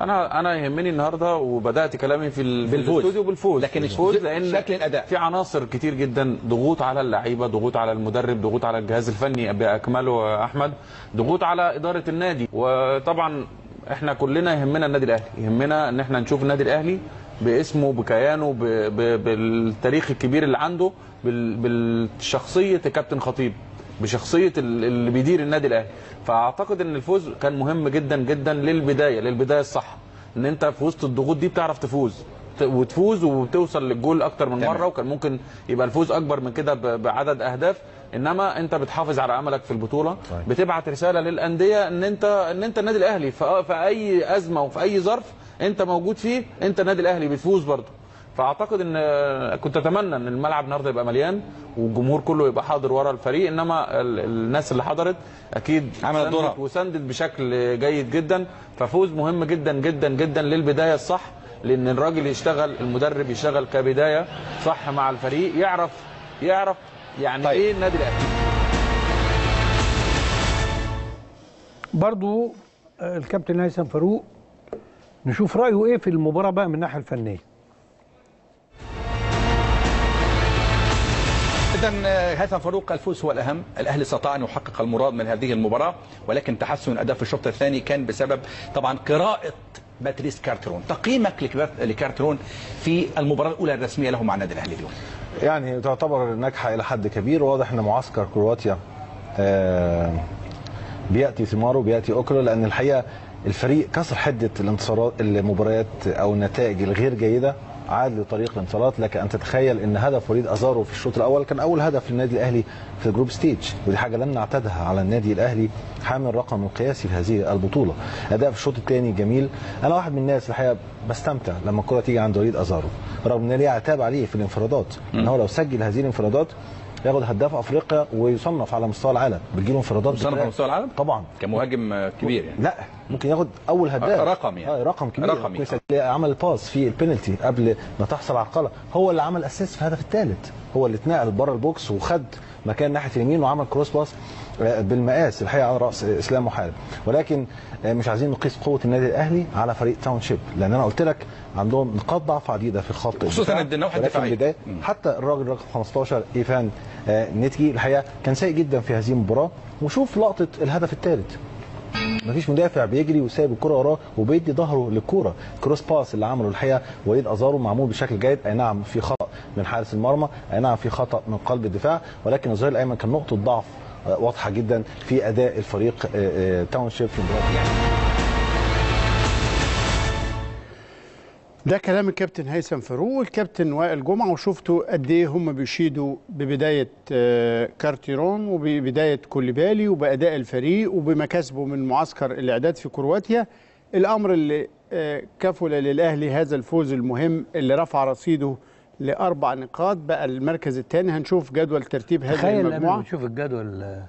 أنا أنا يهمني النهارده وبدأت كلامي في. الاستوديو بالفوز لكن الفوز لأن شكل الأداء. في عناصر كتير جدا ضغوط على اللعيبة ضغوط على المدرب ضغوط على الجهاز الفني باكمله احمد ضغوط على إدارة النادي وطبعا إحنا كلنا يهمنا النادي الأهلي يهمنا إن إحنا نشوف النادي الأهلي باسمه بكيانه ب- ب- بالتاريخ الكبير اللي عنده بال- بالشخصية كابتن خطيب بشخصية ال- اللي بيدير النادي الأهلي. فأعتقد إن الفوز كان مهم جدا جدا للبداية للبداية الصح. إن أنت في وسط الضغوط دي بتعرف تفوز. وتفوز وتوصل للجول أكتر من تمام. مره وكان ممكن يبقى الفوز أكبر من كده ب- بعدد أهداف. إنما أنت بتحافظ على املك في البطولة صحيح. بتبعت رسالة للأندية إن أنت إن أنت النادي الأهلي. في أي أزمة وفي أي ظرف انت موجود فيه انت النادي الأهلي بتفوز برضه فأعتقد إن كنت أتمنى إن الملعب النهارده يبقى مليان والجمهور كله يبقى حاضر ورا الفريق إنما ال- الناس اللي حضرت أكيد عملت ساندت دورها. وساندت بشكل جيد جدا ففوز مهم جدا جدا جدا للبداية الصح لأن الراجل يشتغل المدرب يشتغل كبداية صح مع الفريق يعرف يعرف يعني طيب. إيه النادي الأهلي برضو آه، الكابتن هيثم فاروق نشوف رأيه إيه في المباراة بقى من الناحية الفنية. اذا هيثم فاروق الفوز هو الأهم. الأهلي استطاع أن يحقق المراد من هذه المباراة ولكن تحسن الاداء في الشوط الثاني كان بسبب طبعا قراءة باتريس كارترون تقييمك لكارترون في المباراة الأولى الرسمية له مع النادي الأهلي اليوم. يعني تعتبر ناجحه إلى حد كبير. واضح إن معسكر كرواتيا آه، بيأتي ثماره بيأتي اكله لأن الحقيقة الفريق كسر حدة الانتصارات المباريات أو النتائج الغير جيدة عاد لطريق الانتصارات. لك أن تتخيل إن هدف وليد أزارو في الشوط الأول كان أول هدف للنادي الأهلي في ال group stage. ودي حاجة لم نعتادها على النادي الأهلي حامل رقم قياسي في هذه البطولة. أداء في الشوط الثاني جميل. أنا واحد من الناس الحقيقة بستمتع لما الكرة تيجي عند وليد أزارو. رغم إن ليه عتاب عليه في الانفرادات إن هو لو سجل هذه الانفرادات ياخد هداف أفريقيا ويصنف على مستوى العالم. بتجيله انفرادات مصنف على مستوى العالم؟ طبعا. كمهاجم كبير يعني. لا. ممكن ياخد أول هداف. آه، رقم يعني. آه رقم كبير. آه. اللي عمل pass في البينالتي قبل ما تحصل على القلم. هو اللي عمل assist في الهدف الثالث. هو اللي اتنقل بره ال box وخد مكان ناحية اليمين وعمل cross pass آه، بالمقاس الحقيقة على رأس إسلام محارب. ولكن آه، مش عايزين نقيس قوة النادي الأهلي على فريق تاون شيب لأن أنا قلت لك عندهم نقاط ضعف عديدة في الخط خصوصاً الدفاع، النواحي ولكن الدفاعية. بداية مم. حتى الراجل رقم 15 إيفان نتجي الحقيقة كان سيء جدا في هذه المباراة. وشوف لقطة الهدف الثالث. مفيش مدافع بيجري وسايب الكرة وراه وبيدي ظهره للكورة. cross pass اللي عمله الحقيقة وليد أزارو معمول بشكل جيد. أي نعم في خطأ من حارس المرمى أي نعم في خطأ من قلب الدفاع ولكن الظهير الأيمن كان نقطة ضعف آه، واضحة جدا في أداء الفريق آه، آه، شيب في المباراه ده كلام الكابتن هيثم فاروق والكابتن وائل جمعة وشفتوا قد إيه هم بيشيدوا ببداية آه، كارتيرون وببداية كوليبالي وبأداء الفريق وبمكاسبه من معسكر الإعداد في كرواتيا. الأمر اللي آه، كفل للأهلي هذا الفوز المهم اللي رفع رصيده لأربع نقاط بقى المركز الثاني. هنشوف جدول ترتيب هذه تخيل المجموعة. نشوف الجدول آه،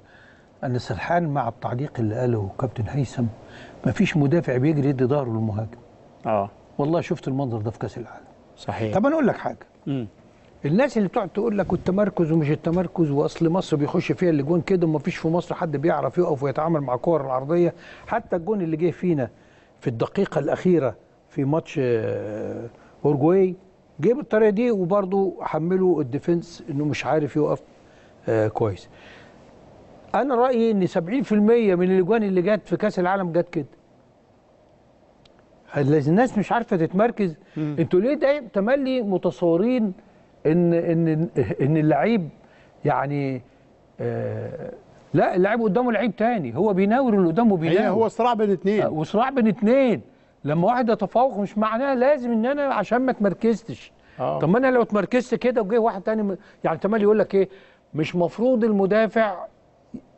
أنا سرحان مع التعليق اللي قاله كابتن هيثم مفيش مدافع بيجري يدي ظهره للمهاجم. آه. والله شفت المنظر ده في كأس العالم. صحيح. طب أنا أقول لك حاجة. مم. الناس اللي بتقعد تقول لك والتمركز ومش التمركز وأصل مصر بيخش فيها الاجوان كده وما فيش في مصر حد بيعرف يقف ويتعامل مع الكور العرضية. حتى الجون اللي جه فينا في الدقيقة الأخيرة في ماتش آه، اورجواي جه بالطريقة دي وبرضه حملوا ال defense إنه مش عارف يقف آه كويس. أنا رأيي إن 70% من الأجوان اللي جت في كأس العالم جت كده. الناس مش عارفة تتمركز. أنتوا ليه دايما تملي متصورين ان ان ان اللعيب يعني آه لا اللعيب قدامه لعيب تاني. هو بيناور اللي قدامه بيناور. هو صراع بين آه، اثنين وصراع بين اتنين. لما واحد يتفوق مش معناه لازم ان أنا عشان ما اتمركزتش. آه. طب ما أنا لو اتمركزت كده وجه واحد تاني يعني تملي يقول لك إيه؟ مش مفروض المدافع آه،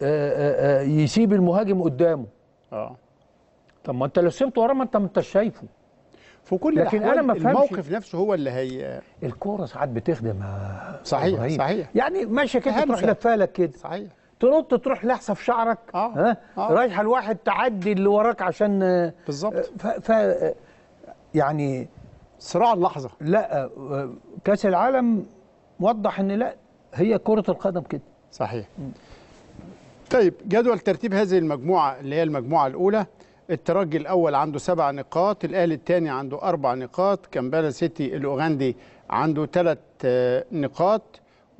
آه، آه، يسيب المهاجم قدامه. آه. طب ما انت لو سبته وراه ما انت ما انتش شايفه في كل لكن أنا ما. الموقف نفسه هو اللي هي الكورة ساعات بتخدم صحيح، إبراهيم. صحيح. يعني ماشيه كده تروح. لفها لك كده صحيح تنط تروح لحسة في شعرك آه، ها آه. رايحه الواحد تعدي اللي وراك عشان آه، بالظبط ف, ف يعني صراع اللحظة لا آه، كأس العالم وضح إن لا هي كرة القدم كده صحيح طيب جدول ترتيب هذه المجموعة اللي هي المجموعة الأولى الترجي الأول عنده سبع نقاط الأهلي الثاني عنده أربع نقاط كامبالا سيتي الأوغندي عنده ثلاث آه، نقاط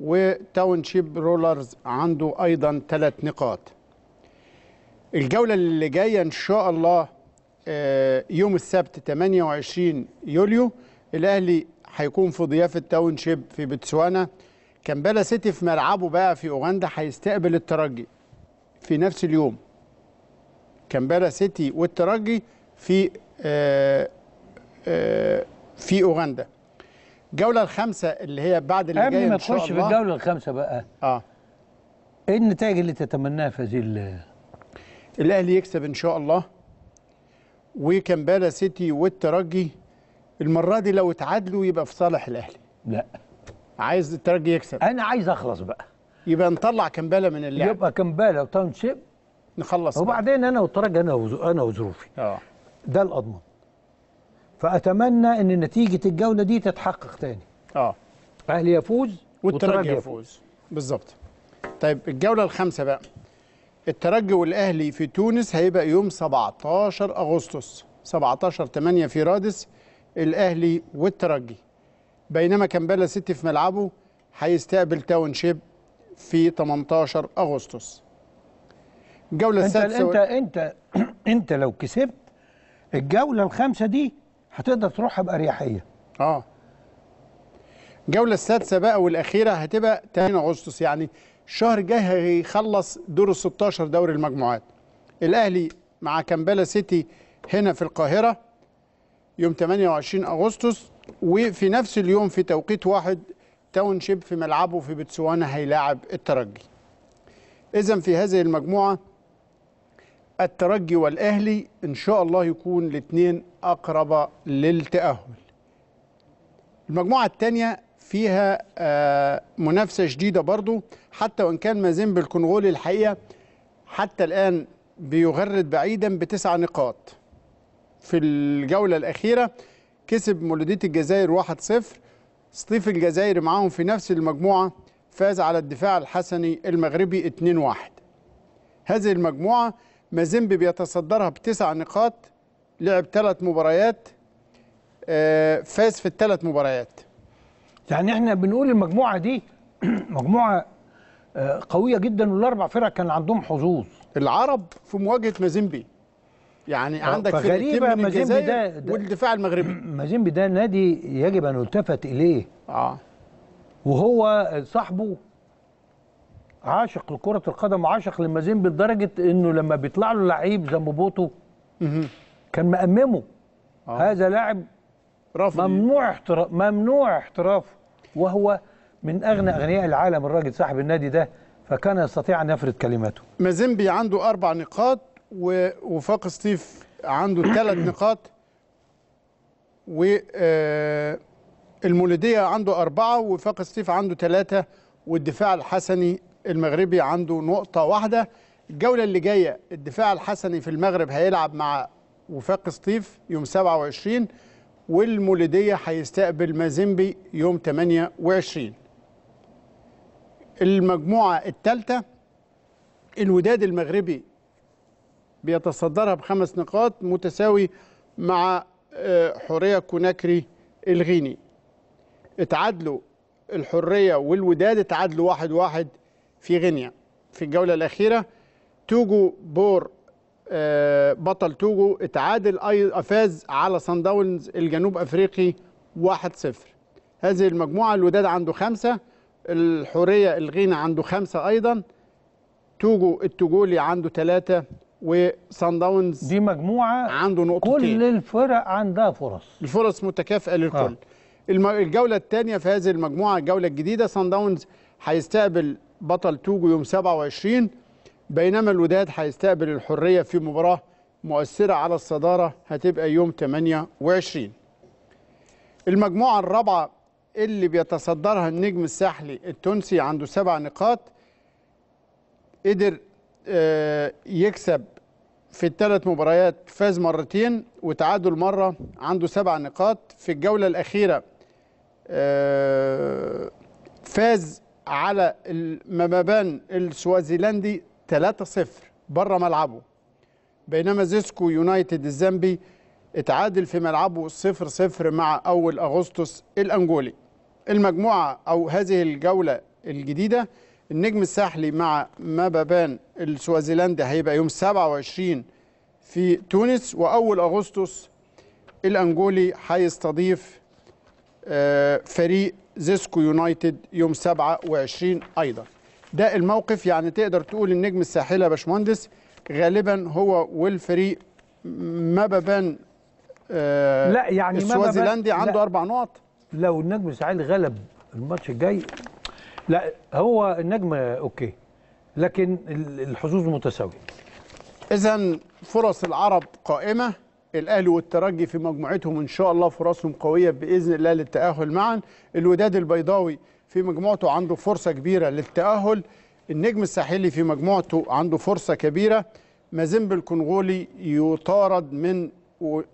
وتاونشيب رولرز عنده أيضا ثلاث نقاط. الجولة اللي جاية إن شاء الله آه، يوم السبت 28 يوليو الأهلي هيكون في ضيافة تاونشيب في بتسوانا كامبالا سيتي في ملعبه بقى في أوغندا هيستقبل الترجي في نفس اليوم. كامبالا سيتي والترجي في آه، آه، في أوغندا. الجولة الخامسة اللي هي بعد اللي قبل جاية ما إن شاء تخش في الله. الجولة الخامسة بقى آه. إيه النتائج اللي تتمناها في هذه ال- الأهلي يكسب إن شاء الله. وكامبالا سيتي والترجي المرة دي لو اتعادلوا يبقى في صالح الأهلي. لا. عايز الترجي يكسب. أنا عايز أخلص بقى. يبقى نطلع كامبالا من اللعب. يبقى كمبالا وتاون شيب نخلص. وبعدين أنا والترجي أنا أنا وظروفي. آه. ده الأضمن. فأتمنى إن نتيجه الجولة دي تتحقق تاني. آه. أهلي يفوز والترجي يفوز. بالظبط. طيب الجولة الخامسة بقى. الترجي والأهلي في تونس هيبقى يوم 17 أغسطس. 17 8 في رادس. الأهلي والترجي. بينما كامبالا سيتي في ملعبه هيستقبل تاون شيب في 18 أغسطس. الجوله السادسه أنت أنت أنت لو كسبت الجولة الخامسة دي هتقدر تروحها بأريحية آه الجولة السادسة بقى والأخيرة هتبقى 8 أغسطس يعني الشهر الجاي هيخلص دور ال 16 دوري المجموعات. الأهلي مع كامبالا سيتي هنا في القاهرة يوم 28 أغسطس وفي نفس اليوم في توقيت واحد تاون شيب في ملعبه في بتسوانا هيلاعب الترجي. إذا في هذه المجموعة الترجي والأهلي إن شاء الله يكون الاثنين أقرب للتأهل. المجموعة الثانية فيها آه، منافسة شديدة برضو حتى وإن كان مازيمبي الكونغولي الحقيقة حتى الآن بيغرد بعيدا بتسع نقاط. في الجولة الأخيرة كسب مولودية الجزائر 1-0 سطيف الجزائر معاهم في نفس المجموعة فاز على الدفاع الحسني المغربي 2-1 هذه المجموعة مازيمبي بيتصدرها بتسع نقاط لعب ثلاث مباريات آه، فاز في الثلاث مباريات. يعني إحنا بنقول المجموعة دي مجموعة آه، قوية جدا والأربع فرق كان عندهم حظوظ. العرب في مواجهة مازيمبي. يعني آه، عندك فرقتين من مازيمبي الجزائر ده- ده- والدفاع المغربي. مازيمبي ده نادي يجب أن يلتفت إليه. آه. وهو صاحبه عاشق لكرة القدم وعاشق لمازيمبي لدرجة إنه لما بيطلع له لعيب زي موبوتو كان مأممه. آه. هذا لاعب ممنوع احتراف ممنوع احترافه وهو من أغنى أغنياء العالم الراجل صاحب النادي ده فكان يستطيع أن يفرد كلماته. مازيمبي عنده أربع نقاط ووفاق سطيف عنده ثلاث نقاط. و آه، المولودية عنده أربعة ووفاق سطيف عنده ثلاثة والدفاع الحسني المغربي عنده نقطة واحدة. الجولة اللي جاية الدفاع الحسني في المغرب هيلعب مع وفاق سطيف يوم 27 والمولودية هيستقبل مازيمبي يوم 28 المجموعة الثالثة الوداد المغربي بيتصدرها بخمس نقاط متساوي مع آه، حورية كوناكري الغيني. اتعادلوا الحرية والوداد اتعادلوا واحد واحد في غينيا في الجولة الأخيرة توجو بور آه، بطل توجو اتعادل فاز على صن داونز الجنوب أفريقي 1-0 هذه المجموعة الوداد عنده خمسة الحورية الغينة عنده خمسة أيضا توجو التوجولي عنده ثلاثة وصن داونز دي مجموعة عنده نقطتين. كل الفرق عندها فرص. الفرص متكافئة للكل. آه. الجولة الثانية في هذه المجموعة الجولة الجديدة سان داونز هيستقبل بطل توجو يوم 27 بينما الوداد هيستقبل الحرية في مباراة مؤثرة على الصدارة هتبقى يوم 28 المجموعة الرابعة اللي بيتصدرها النجم الساحلي التونسي عنده سبع نقاط قدر آه، يكسب في الثلاث مباريات فاز مرتين وتعادل مرة عنده سبع نقاط. في الجولة الأخيرة آه، فاز على المبابان السوازيلندي 3-0 بره ملعبه. بينما زيسكو يونايتد الزامبي اتعادل في ملعبه 0-0 مع أول أغسطس الأنجولي المجموعة أو هذه الجولة الجديدة النجم الساحلي مع مبابان السوازيلندي هيبقى يوم 27 في تونس وأول أغسطس الأنجولي هيستضيف آه، فريق زيسكو يونايتد يوم 27 أيضا. ده الموقف يعني تقدر تقول النجم الساحلي يا باشمهندس غالبا هو والفريق مبابان آه، لا، يعني السوازيلندي عنده. أربع نقط. لو النجم الساحلي غلب الماتش الجاي لا هو النجم okay لكن ال- الحظوظ متساوية. إذا فرص العرب قائمة. الأهلي والترجي في مجموعتهم إن شاء الله فرصهم قوية بإذن الله للتأهل معا. الوداد البيضاوي في مجموعته عنده فرصة كبيرة للتأهل. النجم الساحلي في مجموعته عنده فرصة كبيرة. مازيمبي الكونغولي يطارد من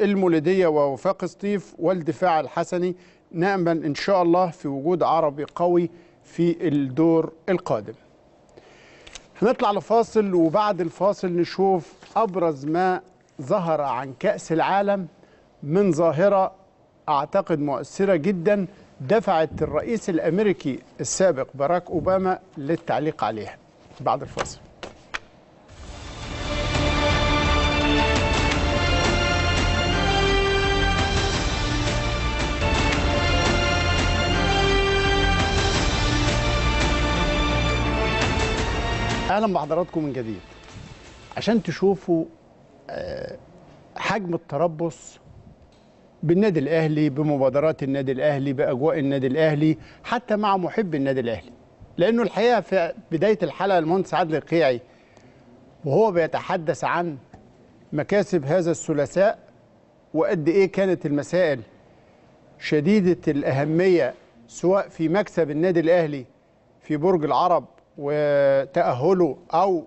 المولودية ووفاق سطيف والدفاع الحسني نأمل إن شاء الله في وجود عربي قوي في الدور القادم. هنطلع لفاصل وبعد الفاصل نشوف أبرز ما ظهر عن كأس العالم من ظاهرة أعتقد مؤثرة جدا دفعت الرئيس الأمريكي السابق باراك أوباما للتعليق عليها. بعد الفاصل. أهلا بحضراتكم من جديد. عشان تشوفوا حجم التربص بالنادي الأهلي بمبادرات النادي الأهلي بأجواء النادي الأهلي حتى مع محب النادي الأهلي. لأنه الحقيقة في بداية الحلقة المهندس عادل القيعي وهو بيتحدث عن مكاسب هذا الثلاثاء وقد إيه كانت المسائل شديدة الأهمية سواء في مكسب النادي الأهلي في برج العرب وتأهله أو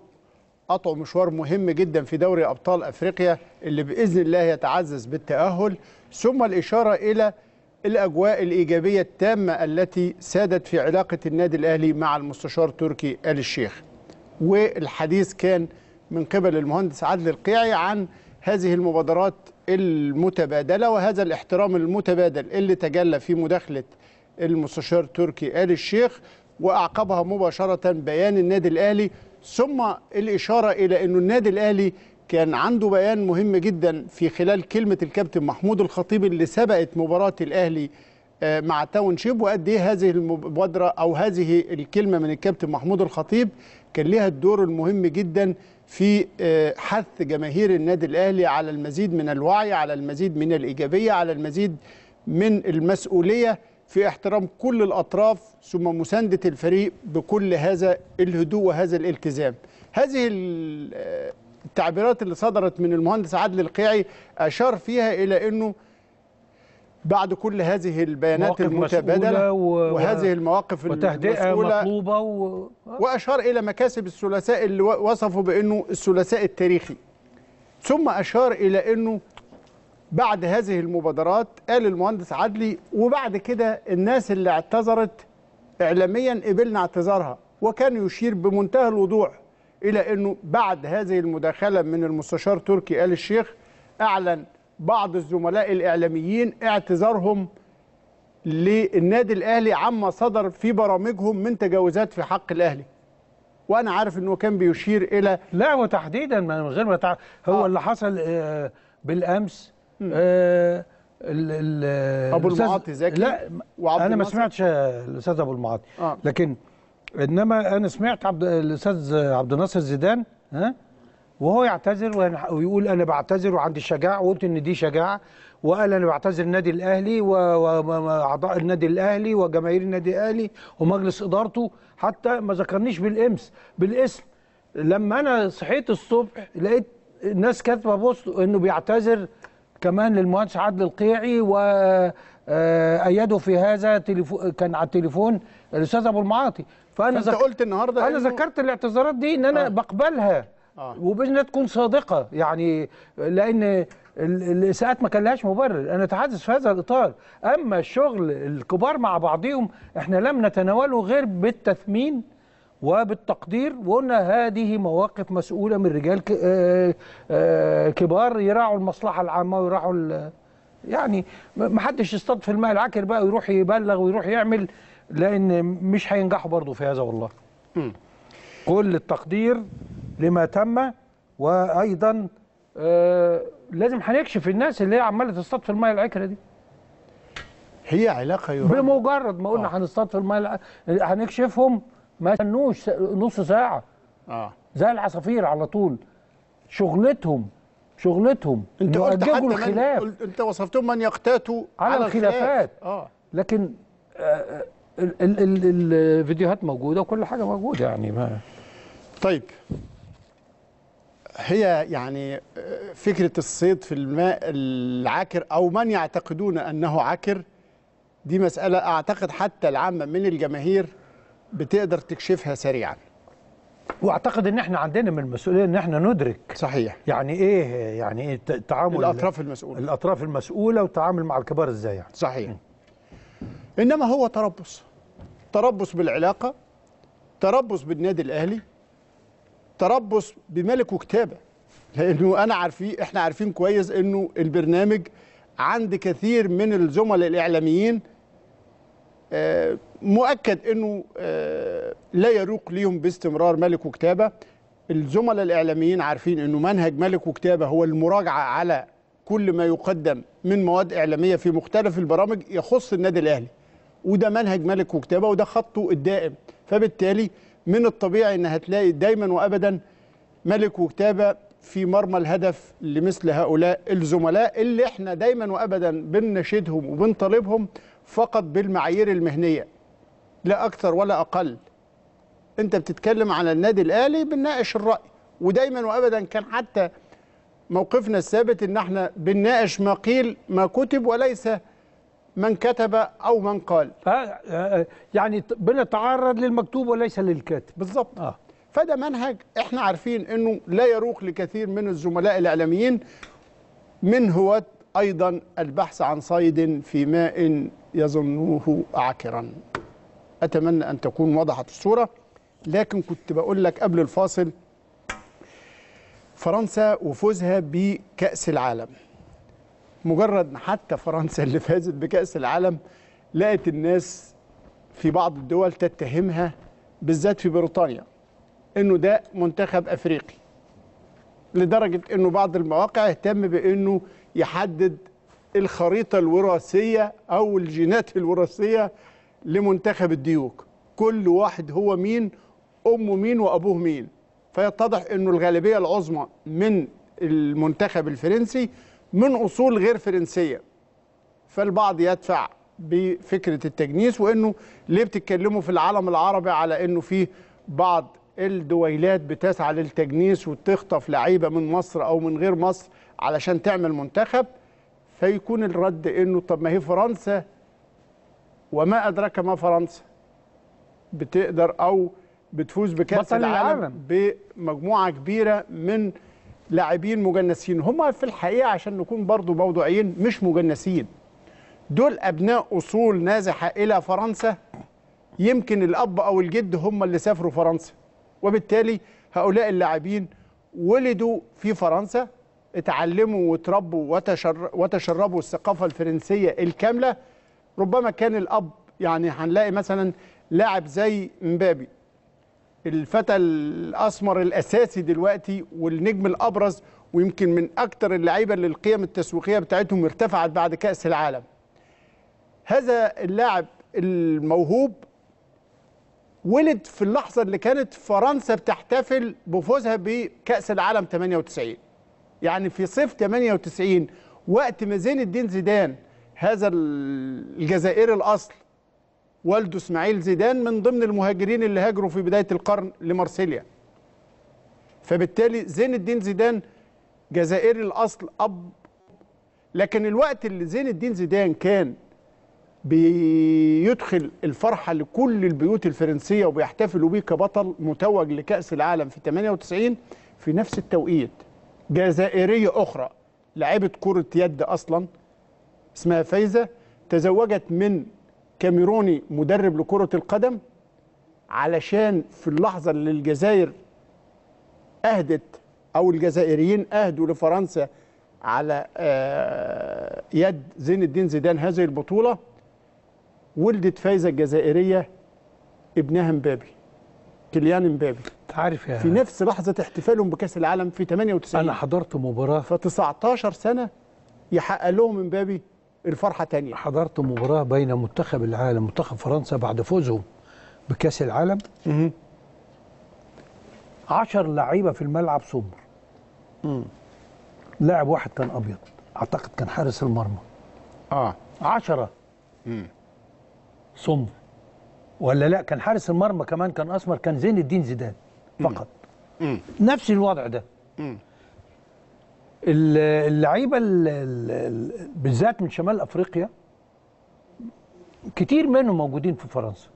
قطعوا مشوار مهم جدا في دوري أبطال أفريقيا اللي بإذن الله يتعزز بالتأهل ثم الإشارة إلى الأجواء الإيجابية التامة التي سادت في علاقة النادي الأهلي مع المستشار تركي آل الشيخ. والحديث كان من قبل المهندس عادل القيعي عن هذه المبادرات المتبادلة وهذا الاحترام المتبادل اللي تجلى في مداخلة المستشار تركي آل الشيخ وأعقبها مباشرة بيان النادي الأهلي ثم الإشارة إلى إنه النادي الأهلي كان عنده بيان مهم جدا في خلال كلمة الكابتن محمود الخطيب اللي سبقت مباراة الأهلي آه، مع تاون شيب. وقد إيه هذه المبادرة أو هذه الكلمة من الكابتن محمود الخطيب كان لها الدور المهم جدا في آه، حث جماهير النادي الأهلي على المزيد من الوعي على المزيد من الإيجابية على المزيد من المسؤولية. في احترام كل الأطراف ثم مساندة الفريق بكل هذا الهدوء وهذا الالتزام. هذه ال- التعبيرات اللي صدرت من المهندس عادل القيعي أشار فيها إلى إنه بعد كل هذه البيانات المتبادلة و- وهذه المواقف وتهدئة مطلوبة و... وأشار إلى مكاسب الثلاثاء اللي وصفوا بإنه الثلاثاء التاريخي ثم أشار إلى إنه بعد هذه المبادرات قال المهندس عدلي وبعد كده الناس اللي اعتذرت اعلاميا قبلنا اعتذارها وكان يشير بمنتهى الوضوح إلى إنه بعد هذه المداخلة من المستشار تركي آل الشيخ أعلن بعض الزملاء الإعلاميين اعتذارهم للنادي الأهلي عما صدر في برامجهم من تجاوزات في حق الأهلي وأنا عارف إنه كان بيشير إلى لا وتحديدا من غير ما تع... هو آه. اللي حصل آه، بالأمس آه، ال ال أبو الأستاذ- المعاطي زكي لا وعبد أنا ما. سمعتش الأستاذ أبو المعاطي. آه. لكن إنما أنا سمعت عبد الأستاذ عبد الناصر زيدان ها؟ وهو يعتذر ويقول أنا بعتذر وعندي الشجاعه وقلت إن دي شجاعة. وقال أنا بعتذر النادي الأهلي و- و- واعضاء النادي الأهلي وجماهير النادي الأهلي ومجلس إدارته حتى ما ذكرنيش بالإمس بالاسم. لما أنا صحيت الصبح لقيت الناس كاتبة بوست إنه بيعتذر كمان للمهندس عادل القيعي وايده في هذا تليفو كان على التليفون الأستاذ أبو المعاطي. فأنا ذك- قلت النهارده أنا ذكرت الاعتذارات دي إن أنا آه. بقبلها آه. الله تكون صادقة. يعني لأن ال- الإساءات ما كان لهاش مبرر. أنا أتحدث في هذا الإطار. أما الشغل الكبار مع بعضهم إحنا لم نتناوله غير بالتثمين. وبالتقدير وقلنا هذه مواقف مسؤولة من رجال ك- آه، آه، كبار يراعوا المصلحة العامة ويراعوا ال- يعني ما حدش يصطاد في الماء العكر بقى ويروح يبلغ ويروح يعمل لأن مش هينجحوا برضه في هذا والله. كل التقدير لما تم وأيضا آه لازم هنكشف الناس اللي هي عمالة تصطاد في الميه العكره دي. هي علاقة يراد بمجرد ما قلنا هنصطاد في الميه الع- هنكشفهم ما استنوش نص ساعة. آه. زي العصافير على طول. شغلتهم شغلتهم. أنت قلت حتى من الخلاف. قلت أنت وصفتهم من يقتاتوا على على, الخلاف. الخلافات. آه. لكن آه، آه، ال- ال- ال- الفيديوهات موجودة وكل حاجة موجودة يعني ما طيب. هي يعني آه، فكرة الصيد في الماء العاكر أو من يعتقدون أنه عاكر دي مسألة أعتقد حتى العامة من الجماهير بتقدر تكشفها سريعا. واعتقد ان إحنا عندنا من المسؤوليه ان إحنا ندرك صحيح. يعني إيه يعني إيه التعامل الأطراف المسؤولة. الأطراف المسؤولة والتعامل مع الكبار إزاي يعني. صحيح. إنما هو تربص. تربص بالعلاقة تربص بالنادي الأهلي تربص بملك وكتابة. لأنه أنا عارفين إحنا عارفين كويس إنه البرنامج عند كثير من الزملاء الإعلاميين آه، مؤكد إنه آه، لا يروق ليهم باستمرار ملك وكتابة. الزملاء الإعلاميين عارفين إنه منهج ملك وكتابة هو المراجعة على كل ما يقدم من مواد إعلامية في مختلف البرامج يخص النادي الأهلي. وده منهج ملك وكتابة وده خطه الدائم. فبالتالي من الطبيعي ان هتلاقي دايما وابدا ملك وكتابة في مرمى الهدف لمثل هؤلاء الزملاء اللي إحنا دايما وابدا بنناشدهم وبنطالبهم فقط بالمعايير المهنية. لا أكثر ولا أقل. أنت بتتكلم على النادي الأهلي بنناقش الرأي. ودايما وابدا كان حتى موقفنا الثابت إن إحنا بنناقش ما قيل ما كتب وليس من كتب أو من قال. آه، آه، يعني بنتعرض للمكتوب وليس للكاتب. بالظبط آه. فده منهج إحنا عارفين إنه لا يروق لكثير من الزملاء الإعلاميين من هواة أيضا البحث عن صيد في ماء يظنه عكرا أتمنى أن تكون وضحت الصورة لكن كنت بقول لك قبل الفاصل فرنسا وفوزها بكأس العالم. مجرد ما حتى فرنسا اللي فازت بكأس العالم لقت الناس في بعض الدول تتهمها بالذات في بريطانيا إنه ده منتخب أفريقي. لدرجة إنه بعض المواقع اهتم بإنه يحدد الخريطة الوراثية أو الجينات الوراثية لمنتخب الديوك. كل واحد هو مين أمه مين وأبوه مين. فيتضح إنه الغالبية العظمى من المنتخب الفرنسي من أصول غير فرنسية. فالبعض يدفع بفكرة التجنيس وإنه ليه بتتكلموا في العالم العربي على إنه في بعض الدويلات بتسعى للتجنيس وتخطف لعيبة من مصر أو من غير مصر علشان تعمل منتخب؟ فيكون الرد إنه طب ما هي فرنسا وما أدراك ما فرنسا. بتقدر أو بتفوز بكأس بطل العالم, العالم. بمجموعة كبيرة من لاعبين مجنسين. هم في الحقيقة عشان نكون برضو موضوعيين مش مجنسين. دول أبناء أصول نازحة إلى فرنسا. يمكن الأب أو الجد هم اللي سافروا فرنسا. وبالتالي هؤلاء اللاعبين ولدوا في فرنسا اتعلموا وتربوا وتشر وتشربوا الثقافة الفرنسية الكاملة. ربما كان الأب يعني هنلاقي مثلا لاعب زي مبابي. الفتى الأسمر الأساسي دلوقتي والنجم الأبرز ويمكن من أكتر اللعيبة اللي القيم التسويقية بتاعتهم ارتفعت بعد كأس العالم. هذا اللاعب الموهوب ولد في اللحظة اللي كانت فرنسا بتحتفل بفوزها بكأس العالم 98 يعني في صيف 98 وقت ما زين الدين زيدان هذا الجزائري الأصل والده إسماعيل زيدان من ضمن المهاجرين اللي هاجروا في بداية القرن لمارسيليا. فبالتالي زين الدين زيدان جزائري الأصل أب. لكن الوقت اللي زين الدين زيدان كان بيدخل الفرحة لكل البيوت الفرنسية وبيحتفلوا بيه كبطل متوج لكأس العالم في 98 في نفس التوقيت جزائرية أخرى لاعبه كرة يد أصلا. اسمها فايزة تزوجت من كاميروني مدرب لكرة القدم علشان في اللحظة اللي الجزائر أهدت أو الجزائريين أهدوا لفرنسا على آه، يد زين الدين زيدان هذه البطولة ولدت فايزة الجزائرية ابنها مبابي كيليان مبابي. عارف يا في نفس لحظة احتفالهم بكأس العالم في 98 أنا حضرت مباراة. ف 19 سنة يحقق لهم مبابي الفرحة تانية. حضرت مباراة بين منتخب العالم ومنتخب فرنسا بعد فوزهم بكأس العالم. 10 لعيبة في الملعب سمر لاعب واحد كان أبيض أعتقد كان حارس المرمى. آه. عشرة. سمر ولا لا كان حارس المرمى كمان كان أسمر كان زين الدين زيدان فقط. نفس الوضع ده. ال- اللعيبة ال- ال- ال- بالذات من شمال أفريقيا كتير منهم موجودين في فرنسا.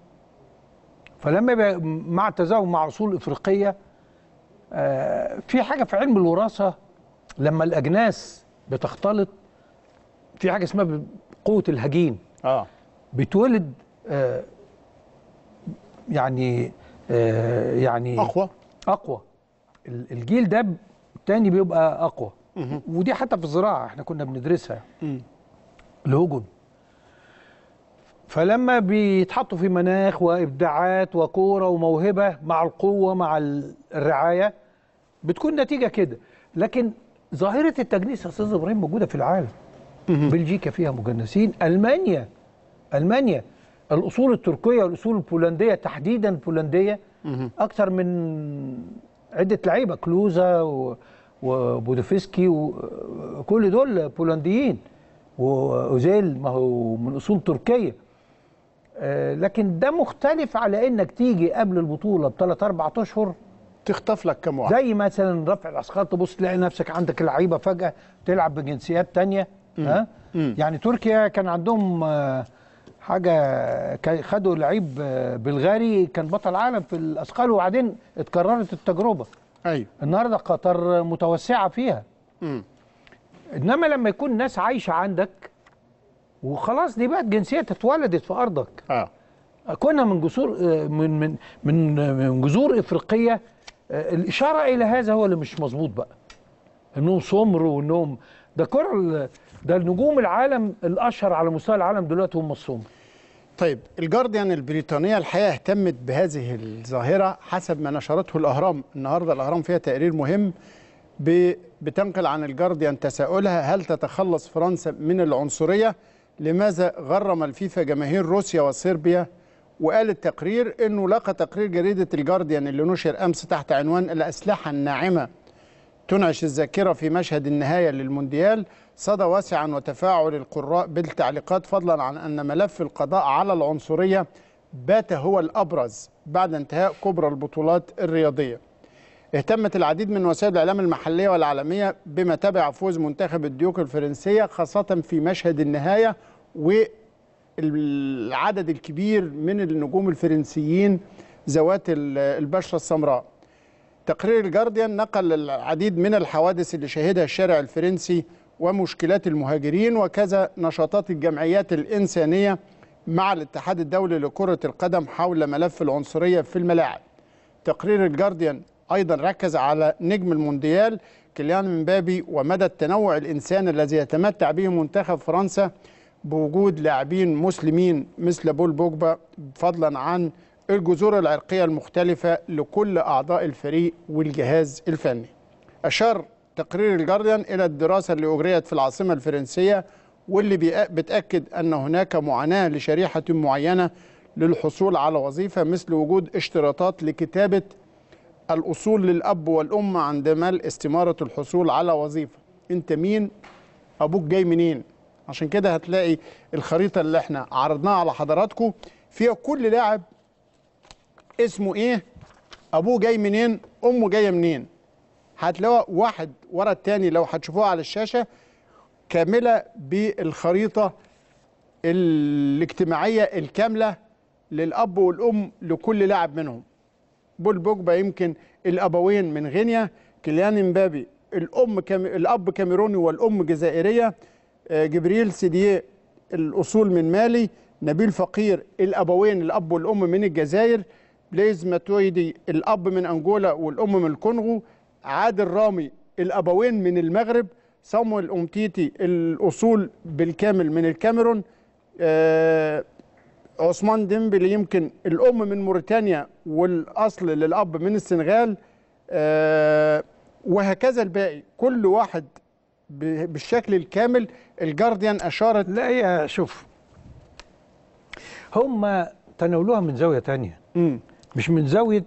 فلما يبقى مع التزاوج مع أصول إفريقية آه، في حاجة في علم الوراثة لما الأجناس بتختلط في حاجة اسمها قوة الهجين. آه. بتولد آه، يعني آه، يعني أقوى. أقوى. ال- الجيل ده تاني بيبقى أقوى. ودي حتى في الزراعة إحنا كنا بندرسها. الهجن فلما بيتحطوا في مناخ وإبداعات وكورة وموهبة مع القوة مع ال- الرعاية بتكون نتيجة كده. لكن ظاهرة التجنيس يا أستاذ إبراهيم موجودة في العالم. بلجيكا فيها مجنسين. ألمانيا ألمانيا الأصول التركية والأصول البولندية تحديدا البولنديه أكثر من عدة لعيبة كلوزا و- وبودوفسكي وكل دول بولنديين وأوزيل ما هو من أصول تركية. آه، لكن ده مختلف على إنك تيجي قبل البطولة بثلاث أربع أشهر. تخطف لك كم واحد. زي مثلا رفع الأثقال تبص تلاقي نفسك عندك لعيبة فجأة تلعب بجنسيات تانية. ها؟ يعني تركيا كان عندهم آه، حاجة خدوا لعيب آه، بلغاري كان بطل عالم في الأثقال وبعدين اتكررت التجربة. أيوه. النهارده قطر متوسعة فيها. مم. إنما لما يكون ناس عايشة عندك وخلاص دي بقت جنسيتها اتولدت في أرضك. آه. كنا من جسور آه، من من من من جذور إفريقية آه، الإشارة إلى هذا هو اللي مش مظبوط بقى. إنهم سمر وإنهم ده كره ال- ده نجوم العالم الأشهر على مستوى العالم دلوقتي هم السمر. طيب الجارديان البريطانية الحقيقة اهتمت بهذه الظاهرة حسب ما نشرته الأهرام. النهاردة الأهرام فيها تقرير مهم بتنقل عن الجارديان تساؤلها هل تتخلص فرنسا من العنصرية؟ لماذا غرم الفيفا جماهير روسيا وصربيا؟ وقال التقرير إنه لقى تقرير جريدة الجارديان اللي نشر أمس تحت عنوان الأسلحة الناعمة. تنعش الذاكرة في مشهد النهاية للمونديال. صدى واسعا وتفاعل القراء بالتعليقات فضلا عن أن ملف القضاء على العنصرية بات هو الأبرز بعد انتهاء كبرى البطولات الرياضية. اهتمت العديد من وسائل الإعلام المحلية والعالمية بما تبع فوز منتخب الديوك الفرنسية خاصة في مشهد النهاية والعدد الكبير من النجوم الفرنسيين ذوات ال- البشرة السمراء. تقرير الجارديان نقل العديد من الحوادث اللي شهدها الشارع الفرنسي ومشكلات المهاجرين وكذا نشاطات الجمعيات الإنسانية مع الاتحاد الدولي لكرة القدم حول ملف العنصرية في الملاعب. تقرير الجارديان أيضا ركز على نجم المونديال كيليان مبابي ومدى التنوع الإنساني الذي يتمتع به منتخب فرنسا بوجود لاعبين مسلمين مثل بول بوجبا فضلا عن الجذور العرقية المختلفة لكل أعضاء الفريق والجهاز الفني. أشار تقرير الجارديان إلى الدراسة اللي أجريت في العاصمة الفرنسية واللي بتأكد أن هناك معاناة لشريحة معينة للحصول على وظيفة مثل وجود اشتراطات لكتابة الأصول للأب والأم عندما استمارة الحصول على وظيفة. أنت مين؟ أبوك جاي منين؟ عشان كده هتلاقي الخريطة اللي إحنا عرضناها على حضراتكم. فيها كل لاعب اسمه إيه؟ أبوه جاي منين؟ أمه جاية منين؟ هتلاقوا واحد ورا التاني لو هتشوفوها على الشاشة كاملة بالخريطة الاجتماعية الكاملة للأب والأم لكل لاعب منهم. بول بوجبا يمكن الأبوين من غينيا كيليان امبابي الأم كام... الأب كاميروني والأم جزائرية آه، جبريل سيديه الأصول من مالي نبيل فقير الأبوين الأب والأم من الجزائر بليز ماتويدي الأب من انجولا والأم من الكونغو عادل رامي الأبوين من المغرب صامويل امتيتي الأصول بالكامل من الكاميرون آه، عثمان ديمبلي يمكن الأم من موريتانيا والأصل للأب من السنغال آه، وهكذا الباقي. كل واحد بالشكل الكامل. الجارديان أشارت لا هي شوف هم تناولوها من زاوية تانية. مم. مش من زاوية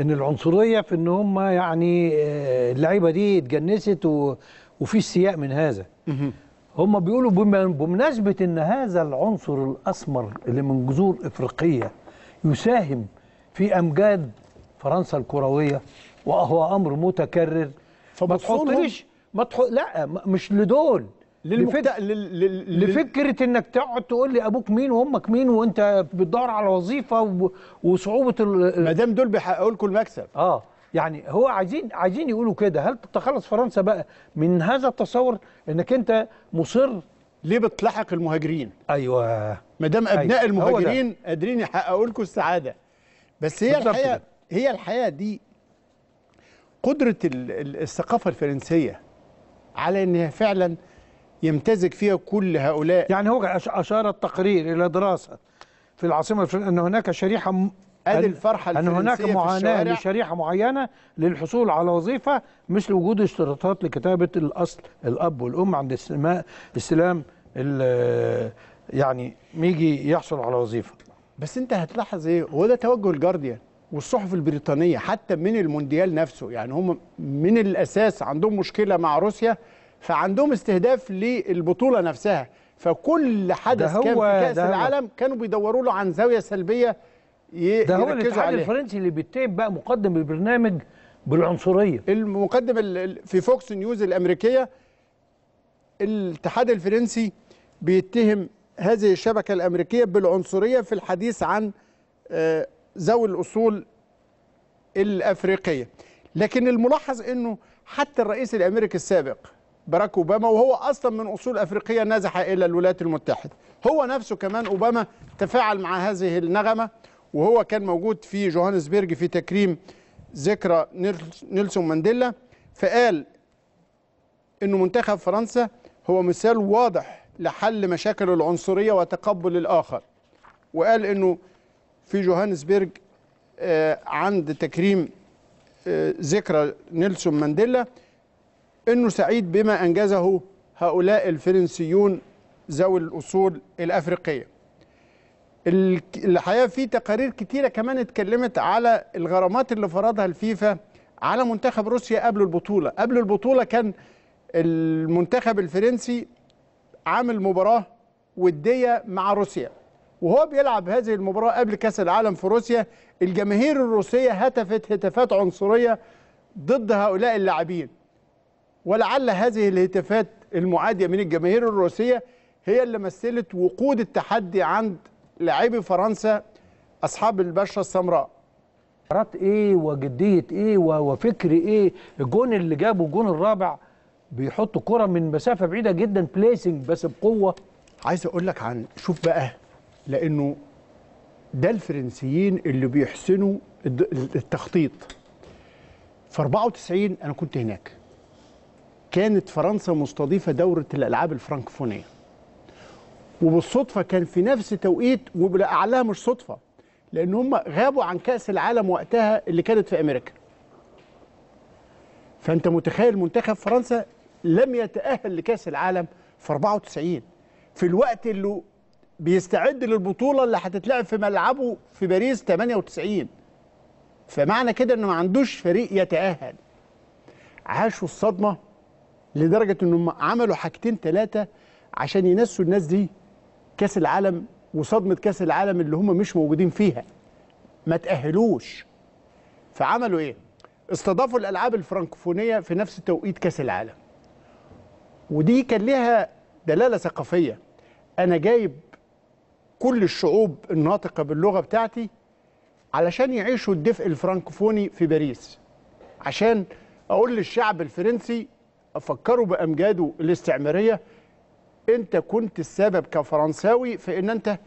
إن العنصرية في إن هم يعني آه، اللعيبة دي اتجنست. وفي استياء من هذا. هم بيقولوا بم- بمناسبة إن هذا العنصر الأسمر اللي من جذور إفريقية يساهم في أمجاد فرنسا الكروية وهو أمر متكرر. ما تحطليش ما تحط لا مش لدول. للمكت... لل... لفكرة إنك تقعد تقول لي أبوك مين وأمك مين وأنت بتدور على وظيفة و... وصعوبة ال... ما دام دول بيحققوا لكم المكسب. آه يعني هو عايزين عايزين يقولوا كده. هل تتخلص فرنسا بقى من هذا التصور إنك أنت مصر؟ ليه بتلاحق المهاجرين؟ أيوه. ما دام أبناء أيوة، هو ده. المهاجرين قادرين يحققوا لكم السعادة. بس هي الحقيقة كده. هي الحقيقة دي قدرة ال- ال- الثقافة الفرنسية على إنها فعلا يمتزج فيها كل هؤلاء. يعني هو أش- أشار التقرير إلى دراسة في العاصمة الفرنسيه أن هناك شريحة م... ادي أن- الفرحة أن هناك معاناة لشريحة معينة للحصول على وظيفة مثل وجود اشتراطات لكتابة الأصل الأب والأم عند استلام يعني ميجي يحصل على وظيفة. بس أنت هتلاحظ إيه؟ هو ده توجه الجارديان والصحف البريطانية حتى من المونديال نفسه. يعني هم من الأساس عندهم مشكلة مع روسيا فعندهم استهداف للبطولة نفسها. فكل حدث كان في كأس. العالم كانوا بيدوروا له عن زاوية سلبية ده هو الاتحاد عليها. الفرنسي اللي بيتهم بقى مقدم البرنامج بالعنصرية. المقدم ال- ال- في فوكس نيوز الأمريكية الاتحاد الفرنسي بيتهم هذه الشبكة الأمريكية بالعنصرية في الحديث عن آه، ذوي الأصول الأفريقية. لكن الملاحظ إنه حتى الرئيس الأمريكي السابق باراك أوباما وهو أصلا من أصول أفريقية نازحة إلى الولايات المتحدة. هو نفسه كمان أوباما تفاعل مع هذه النغمة وهو كان موجود في جوهانسبرج في تكريم ذكرى نيلس- نيلسون مانديلا فقال إنه منتخب فرنسا هو مثال واضح لحل مشاكل العنصرية وتقبل الآخر. وقال إنه في جوهانسبرج آه، عند تكريم آه، ذكرى نيلسون مانديلا إنه سعيد بما أنجزه هؤلاء الفرنسيون ذوي الأصول الأفريقية. ال- الحقيقة في تقارير كتيرة كمان اتكلمت على الغرامات اللي فرضها الفيفا على منتخب روسيا قبل البطولة، قبل البطولة كان المنتخب الفرنسي عامل مباراة ودية مع روسيا وهو بيلعب هذه المباراة قبل كأس العالم في روسيا. الجماهير الروسية هتفت هتافات عنصرية ضد هؤلاء اللاعبين. ولعل هذه الهتافات المعادية من الجماهير الروسية هي اللي مثلت وقود التحدي عند لاعبي فرنسا أصحاب البشره السمراء. قرارات إيه وجدية إيه وفكر إيه؟ الجون اللي جابه الجون الرابع بيحط كرة من مسافة بعيدة جدا بليسنج بس بقوة. عايز أقول لك عن شوف بقى لأنه ده الفرنسيين اللي بيحسنوا التخطيط. في 94 أنا كنت هناك. كانت فرنسا مستضيفة دورة الألعاب الفرنكفونيه وبالصدفة كان في نفس توقيت ولعلها مش صدفة لأن هم غابوا عن كأس العالم وقتها اللي كانت في أمريكا. فأنت متخيل منتخب فرنسا لم يتأهل لكأس العالم في 94 في الوقت اللي بيستعد للبطولة اللي هتتلعب في ملعبه في باريس 98 فمعنى كده إنه ما عندوش فريق يتأهل. عاشوا الصدمة لدرجة انهم عملوا حاجتين ثلاثة عشان ينسوا الناس دي كأس العالم وصدمة كأس العالم اللي هم مش موجودين فيها. ما تأهلوش. فعملوا إيه؟ استضافوا الألعاب الفرنكفونيه في نفس توقيت كأس العالم. ودي كان لها دلالة ثقافية. أنا جايب كل الشعوب الناطقة باللغة بتاعتي علشان يعيشوا الدفء الفرنكفوني في باريس. عشان أقول للشعب الفرنسي أفكروا بأمجاده الاستعمارية. انت كنت السبب كفرنساوي في ان أنت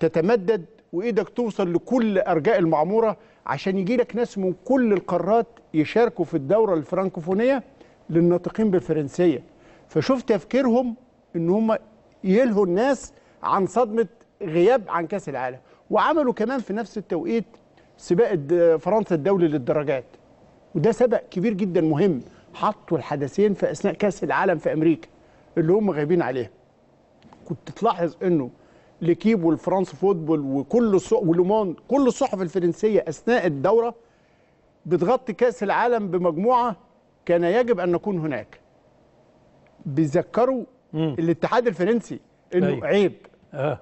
تتمدد وإيدك توصل لكل أرجاء المعمورة عشان يجي لك ناس من كل القارات يشاركوا في الدورة الفرنكوفونية للناطقين بالفرنسية. فشوف تفكيرهم إن هم يلهوا الناس عن صدمة غياب عن كأس العالم. وعملوا كمان في نفس التوقيت سباق فرنسا الدولي للدراجات. وده سباق كبير جدا مهم. حطوا الحدثين في أثناء كأس العالم في أمريكا اللي هم غايبين عنها كنت تلاحظ إنه ليكيب والفرانس فوتبول وكل ولوموند كل الصحف الفرنسية أثناء الدورة بتغطي كأس العالم بمجموعة كان يجب أن نكون هناك. بيذكروا الاتحاد الفرنسي إنه أيوة. عيب. آه.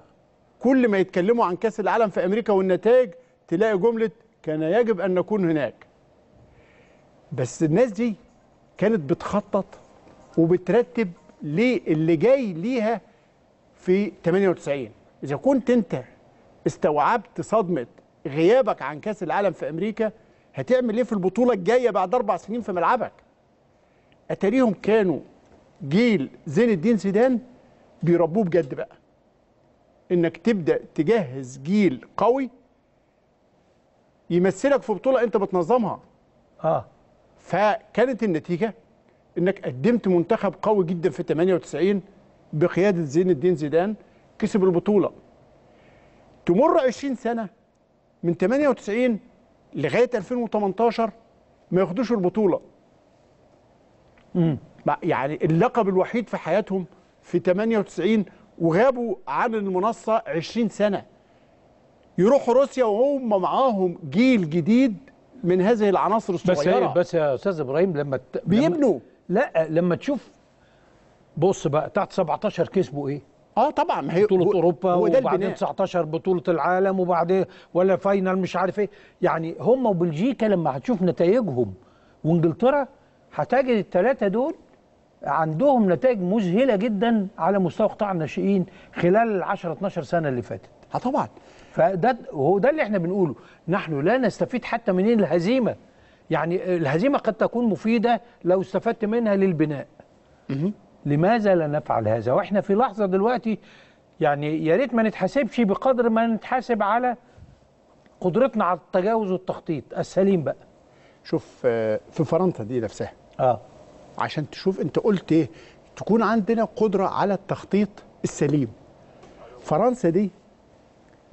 كل ما يتكلموا عن كأس العالم في أمريكا والنتائج تلاقي جملة كان يجب أن نكون هناك. بس الناس دي كانت بتخطط وبترتب للي جاي ليها في 98 إذا كنت أنت استوعبت صدمة غيابك عن كأس العالم في أمريكا هتعمل إيه في البطولة الجاية بعد أربع سنين في ملعبك؟ أتاريهم كانوا جيل زين الدين زيدان بيربوه بجد بقى. إنك تبدأ تجهز جيل قوي يمثلك في بطولة أنت بتنظمها. آه. فكانت النتيجة إنك قدمت منتخب قوي جدا في 98 بقيادة زين الدين زيدان كسب البطولة. تمر 20 سنة من 98 لغاية 2018 ما ياخدوش البطولة. ما- يعني اللقب الوحيد في حياتهم في 98 وغابوا عن المنصة 20 سنة. يروحوا روسيا وهم معاهم جيل جديد من هذه العناصر بس الصغيرة. إيه بس يا أستاذ إبراهيم لما ت... بيبنوا. لا لما تشوف بص بقى تحت 17 كسبوا إيه؟ آه طبعا. ما هي بطولة هو- أوروبا وبعدين البناء. 19 بطولة العالم وبعدين ولا فاينل مش عارف إيه. يعني هم وبلجيكا لما هتشوف نتائجهم وإنجلترا هتجد الثلاثة دول عندهم نتائج مذهلة جدا على مستوى قطاع الناشئين خلال ال 10 12 سنة اللي فاتت. آه طبعا. فده وهو ده اللي إحنا بنقوله. نحن لا نستفيد حتى منين الهزيمة. يعني الهزيمة قد تكون مفيدة لو استفدت منها للبناء. لماذا لا نفعل هذا؟ وإحنا في لحظة دلوقتي يعني يا ريت ما نتحاسبش بقدر ما نتحاسب على قدرتنا على التجاوز والتخطيط. السليم بقى. شوف آه، في فرنسا دي نفسها. آه. عشان تشوف انت قلت إيه تكون عندنا قدرة على التخطيط السليم. فرنسا دي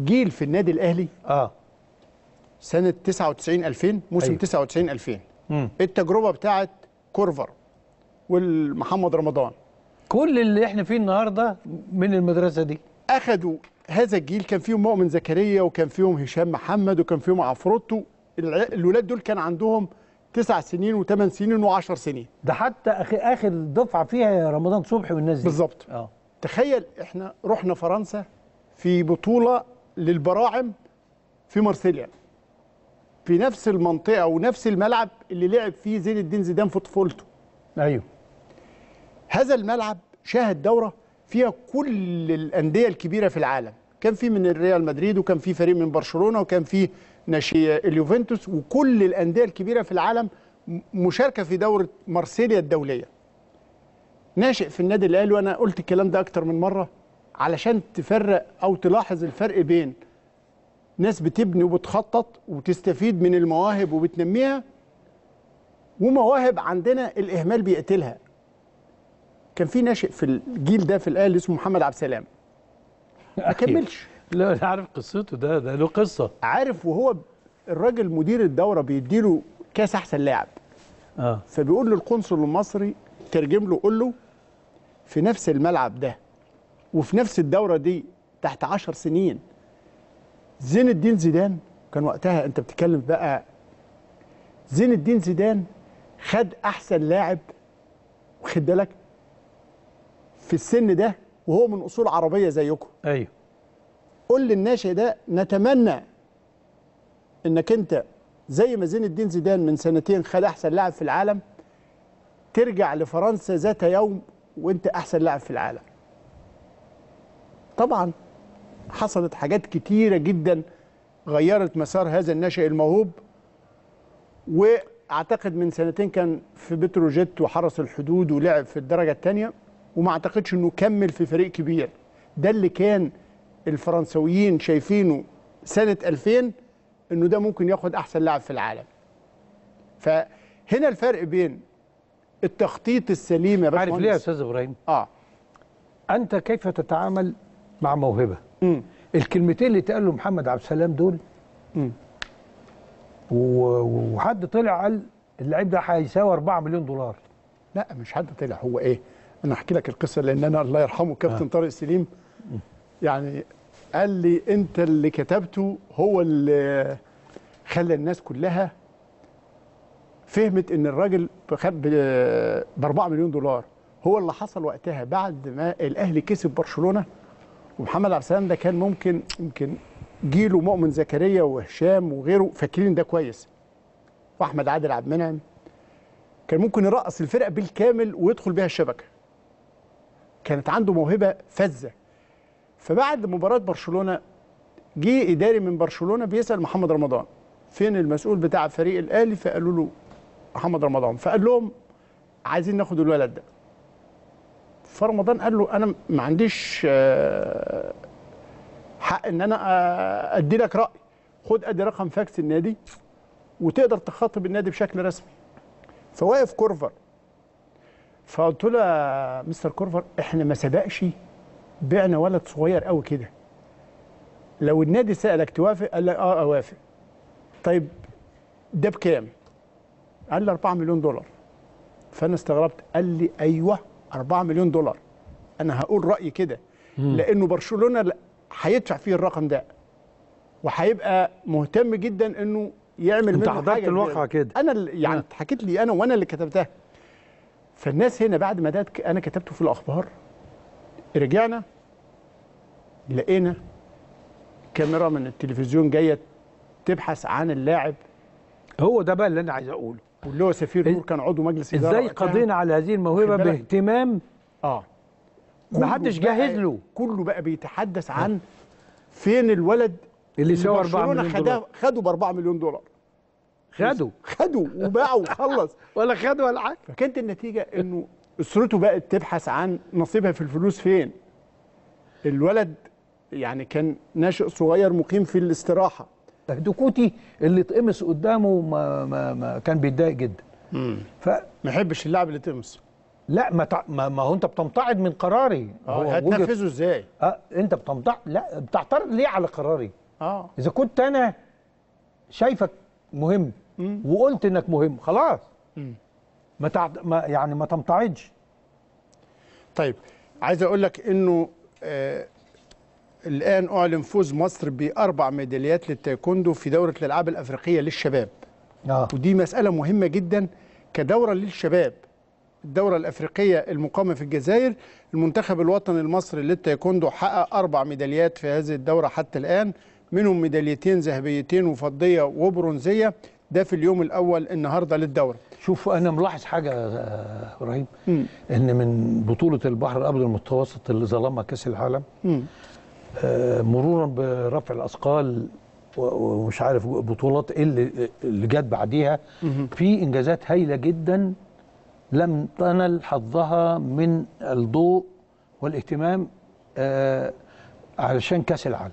جيل في النادي الأهلي آه. سنة 99 2000 موسم أيوة. 99 2000 مم. التجربة بتاعت كورفر والمحمد رمضان. كل اللي إحنا فيه النهارده من المدرسة دي. اخذوا هذا الجيل كان فيهم مؤمن زكريا وكان فيهم هشام محمد وكان فيهم عفروتو. الولاد دول كان عندهم تسع سنين وثمان سنين وعشر سنين. ده حتى اخر آخر دفعة فيها رمضان صبحي والناس دي. بالظبط. آه. تخيل إحنا رحنا فرنسا في بطولة للبراعم في مارسيليا في نفس المنطقة ونفس الملعب اللي لعب فيه زين الدين زيدان في طفولته. أيوه. هذا الملعب شاهد دورة فيها كل الأندية الكبيرة في العالم. كان في من الريال مدريد وكان في فريق من برشلونة وكان في ناشئ اليوفنتوس وكل الأندية الكبيرة في العالم م- مشاركة في دورة مارسيليا الدولية. ناشئ في النادي الأهلي وأنا قلت الكلام ده أكتر من مرة علشان تفرق أو تلاحظ الفرق بين ناس بتبني وبتخطط وتستفيد من المواهب وبتنميها ومواهب عندنا الإهمال بيقتلها. كان في ناشئ في الجيل ده في الاهلي اسمه محمد عبد السلام. ما كملش. لا أنا عارف قصته ده ده له قصة. عارف وهو الراجل مدير الدورة بيديله كأس أحسن لاعب. آه. فبيقول للقنصل المصري ترجم له قول له في نفس الملعب ده وفي نفس الدورة دي تحت عشر سنين زين الدين زيدان كان وقتها أنت بتتكلم بقى زين الدين زيدان خد أحسن لاعب واخد بالك في السن ده وهو من أصول عربية زيكم. أيوه. قول للناشئ ده نتمنى إنك أنت زي ما زين الدين زيدان من سنتين خد أحسن لاعب في العالم ترجع لفرنسا ذات يوم وأنت أحسن لاعب في العالم. طبعا حصلت حاجات كتيرة جدا غيرت مسار هذا الناشئ الموهوب وأعتقد من سنتين كان في بتروجيت وحرس الحدود ولعب في الدرجة الثانية وما أعتقدش إنه كمل في فريق كبير. ده اللي كان الفرنسويين شايفينه سنة 2000 إنه ده ممكن ياخد أحسن لاعب في العالم. فهنا الفرق بين التخطيط السليم يا عارف ليه يا أستاذ إبراهيم؟ آه. أنت كيف تتعامل مع موهبة. مم. الكلمتين اللي اتقالوا محمد عبد السلام دول مم. وحد طلع قال اللعيب ده هيساوي 4 مليون دولار. لا مش حد طلع هو إيه؟ أنا احكي لك القصة لأن أنا الله يرحمه كابتن طارق سليم. يعني قال لي أنت اللي كتبته هو اللي خلى الناس كلها فهمت إن الراجل ب 4 مليون دولار. هو اللي حصل وقتها بعد ما الأهلي كسب برشلونة ومحمد عبد السلام ده كان ممكن يمكن جيله مؤمن زكريا وهشام وغيره فاكرين ده كويس. وأحمد عادل عبد المنعم. كان ممكن يرقص الفرقه بالكامل ويدخل بيها الشبكة. كانت عنده موهبة فذة. فبعد مباراة برشلونة جه إداري من برشلونة بيسأل محمد رمضان. فين المسؤول بتاع فريق الأهلي؟ فقالوا له محمد رمضان. فقال لهم عايزين ناخد الولد ده. فرمضان قال له أنا ما عنديش آه، حق إن أنا آه، أدي لك رأي. خد أدي رقم فاكس النادي وتقدر تخاطب النادي بشكل رسمي. فواقف كورفر. فقلت له مستر كورفر إحنا ما سبقش بعنا ولد صغير قوي كده. لو النادي سألك توافق؟ قال لك آه أوافق. طيب ده بكام؟ قال لي 4 مليون دولار. فأنا استغربت. قال لي أيوه. 4 مليون دولار أنا هقول رأيي كده لأنه برشلونة هيدفع فيه الرقم ده وهيبقى مهتم جدا إنه يعمل منه حضرت كبيرة. كده. أنا يعني آه. حكيت لي أنا وأنا اللي كتبتها فالناس هنا بعد ما ده أنا كتبته في الأخبار رجعنا لقينا كاميرا من التلفزيون جاية تبحث عن اللاعب هو ده بقى اللي أنا عايز أقوله واللي هو سفير نور كان عضو مجلس إدارة إزاي. قضينا على هذه الموهبة؟ باهتمام؟ آه. ما حدش جاهز له. كله بقى بيتحدث عن فين الولد اللي يساوي 4 برشلونة مليون دولار. خدوا ب 4 مليون دولار. خدوا خدوا وباعوا وخلص. ولا خدوا ولا حاجة. فكانت النتيجة إنه أسرته بقت تبحث عن نصيبها في الفلوس فين. الولد يعني كان ناشئ صغير مقيم في الاستراحة. دوكوتي اللي اتقمص قدامه ما, ما, ما كان بيتضايق جدا. فلا ما يحبش اللاعب اللي تمس ما, تع- ما, ما هو انت بتمتعض من قراري. هو وجهة- هتنفذه إزاي؟ آه انت بتمتعض لا بتعترض ليه على قراري؟ آه. اذا كنت أنا شايفك مهم وقلت انك مهم خلاص. ما, تع... ما يعني ما تمتعضش. طيب عايز أقول لك انه آه الآن أعلن فوز مصر بأربع ميداليات للتايكوندو في دورة الألعاب الأفريقية للشباب. آه. ودي مسألة مهمة جدا. كدورة للشباب الدورة الأفريقية المقامة في الجزائر المنتخب الوطني المصري للتايكوندو حقق أربع ميداليات في هذه الدورة حتى الآن منهم ميداليتين ذهبيتين وفضية وبرونزية. ده في اليوم الأول النهاردة للدورة. شوف أنا ملاحظ حاجة يا إبراهيم إن من بطولة البحر الأبيض المتوسط اللي ظلمها كأس العالم آه، مرورا برفع الأثقال ومش عارف بطولات إيه اللي جت بعديها. في إنجازات هايلة جدا لم تنل حظها من الضوء والاهتمام آه، علشان كأس العالم.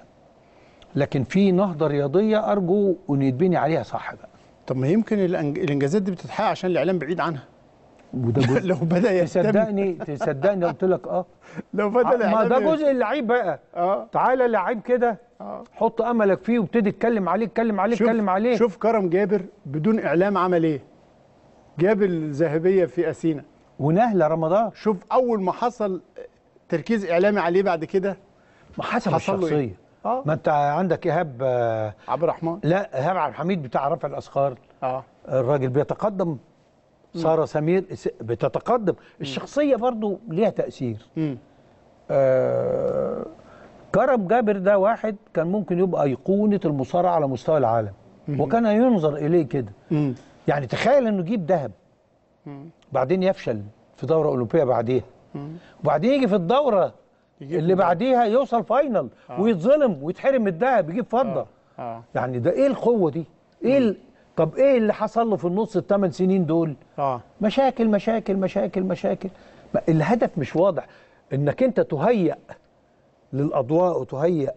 لكن في نهضة رياضية أرجو أن يتبني عليها صح بقى؟ طب ما يمكن الإنجازات دي بتتحقق عشان الإعلام بعيد عنها. وده جزء لو بدأ يهتم. تصدقني تصدقني قلت لك آه. لو بدأ ما الإعلام ده. جزء اللعيب بقى. آه. تعالى لعيب كده آه. حط أملك فيه وابتدي اتكلم عليه اتكلم عليه اتكلم عليه. شوف كرم جابر بدون إعلام عمل إيه. جاب الذهبية في أثينا. ونهلة رمضان. شوف أول ما حصل تركيز إعلامي عليه بعد كده. ما حسب حصل له الشخصية. إيه؟ آه. ما انت عندك إيهاب آه، عبد الرحمن. لا إيهاب عبد الحميد بتاع رفع الاثقال آه. الراجل بيتقدم سارة سمير بتتقدم. الشخصية برضو ليها تأثير. آه كرم جابر ده واحد كان ممكن يبقى ايقونه المصارعة على مستوى العالم. وكان ينظر إليه كده. مم. يعني تخيل إنه يجيب ذهب. بعدين يفشل في دورة أولمبية بعديها. وبعدين يجي في الدورة اللي. بعديها يوصل فاينل ويتظلم ويتحرم الذهب يجيب فضة. آه. يعني ده إيه القوة دي؟ إيه. طب إيه اللي حصل له في النص الثمان سنين دول؟ آه. مشاكل مشاكل مشاكل مشاكل. الهدف مش واضح. إنك أنت تهيأ للأضواء وتهيأ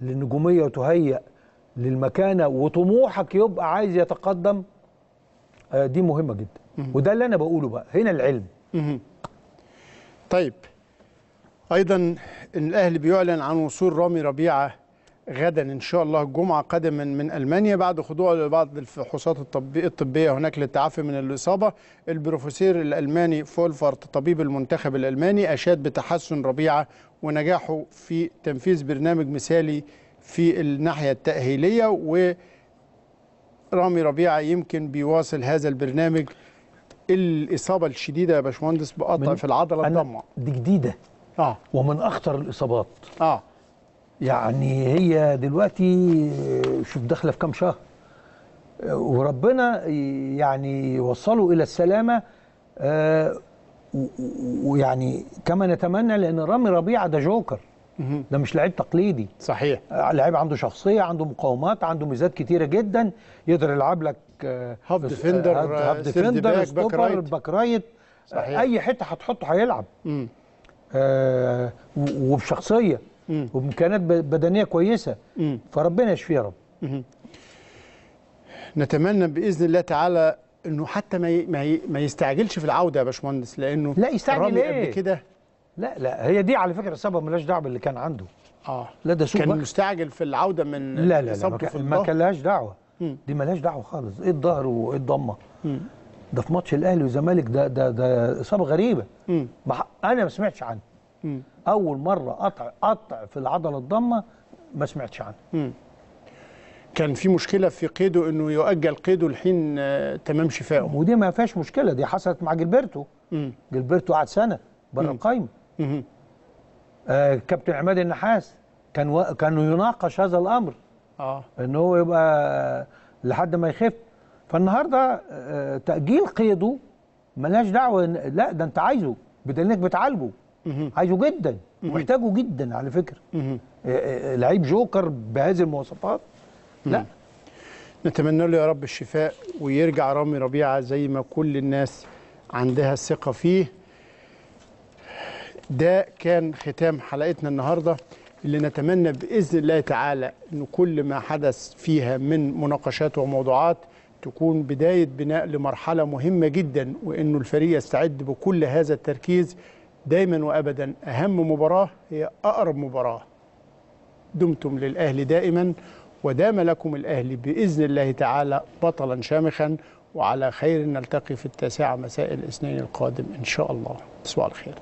للنجومية وتهيأ للمكانة وطموحك يبقى عايز يتقدم آه، دي مهمة جدا. وده اللي أنا بقوله بقى. هنا العلم. طيب. أيضا ان الأهلي بيعلن عن وصول رامي ربيعة غدا إن شاء الله الجمعه قادما من ألمانيا بعد خضوعه لبعض الفحوصات الطبي- الطبية هناك للتعافي من الإصابة. البروفيسور الألماني فولفارت طبيب المنتخب الألماني أشاد بتحسن ربيعة ونجاحه في تنفيذ برنامج مثالي في الناحية التأهيلية. ورامي ربيعة يمكن بيواصل هذا البرنامج. الإصابة الشديدة يا باشمهندس بقطع من- في العضلة الضمة. دي جديدة. آه. ومن أخطر الإصابات. آه. يعني هي دلوقتي شوف داخلة في كام شهر. وربنا يعني يوصله إلى السلامة آه، ويعني كما نتمنى لأن رامي ربيعة ده جوكر. ده مش لعيب تقليدي. صحيح. آه، لعيب عنده شخصية عنده مقومات عنده ميزات كتيرة جدا. يقدر يلعب لك half defender، half- third defender stopper right. back right صحيح. أي حتة هتحطه هيلعب. آه، وبشخصية. مم. وبامكانات ب- بدنية كويسة مم. فربنا يشفيه يا رب نتمنى بإذن الله تعالى إنه حتى ما ي- ما يستعجلش في العودة يا باشمهندس لأنه لا، يستعجل إيه؟ قبل كده لا لا هي دي على فكرة السبب ملاش دعوة باللي كان عنده آه لا ده سوء كان. مستعجل في العودة من لا لا لا ما ما. كان لهاش دعوة مم. دي مالهاش دعوة خالص إيه الظهر وايه الضمة مم. ده في ماتش الأهلي والزمالك ده ده ده إصابة غريبة مم. أنا ما سمعتش عنها مم. أول مرة قطع قطع في العضلة الضمة ما سمعتش عنها. كان في مشكلة في قيده إنه يؤجل قيده لحين آه، تمام شفائه. ودي ما فيهاش مشكلة دي حصلت مع جilberto. جilberto قعد سنة بره القايمة. آه كابتن عماد النحاس كان و... كان يناقش هذا الأمر. آه. ان هو يبقى لحد ما يخف. فالنهاردة آه، تأجيل قيده ملهاش دعوة لا ده أنت عايزه بدل إنك بتعالجه. عايزه جدا ومحتاجه جدا على فكرة. آه، آه، لعيب جوكر بهذه المواصفات؟ لا. نتمنى له يا رب الشفاء ويرجع رامي ربيعة زي ما كل الناس عندها الثقه فيه. ده كان ختام حلقتنا النهارده اللي نتمنى بإذن الله تعالى إن كل ما حدث فيها من مناقشات وموضوعات تكون بداية بناء لمرحلة مهمة جدا وإنه الفريق يستعد بكل هذا التركيز دايما وابدا أهم مباراة هي أقرب مباراة. دمتم للأهل دائما ودام لكم الأهل بإذن الله تعالى بطلا شامخا وعلى خير نلتقي في التاسعة مساء الاثنين القادم إن شاء الله. تصبحوا على خير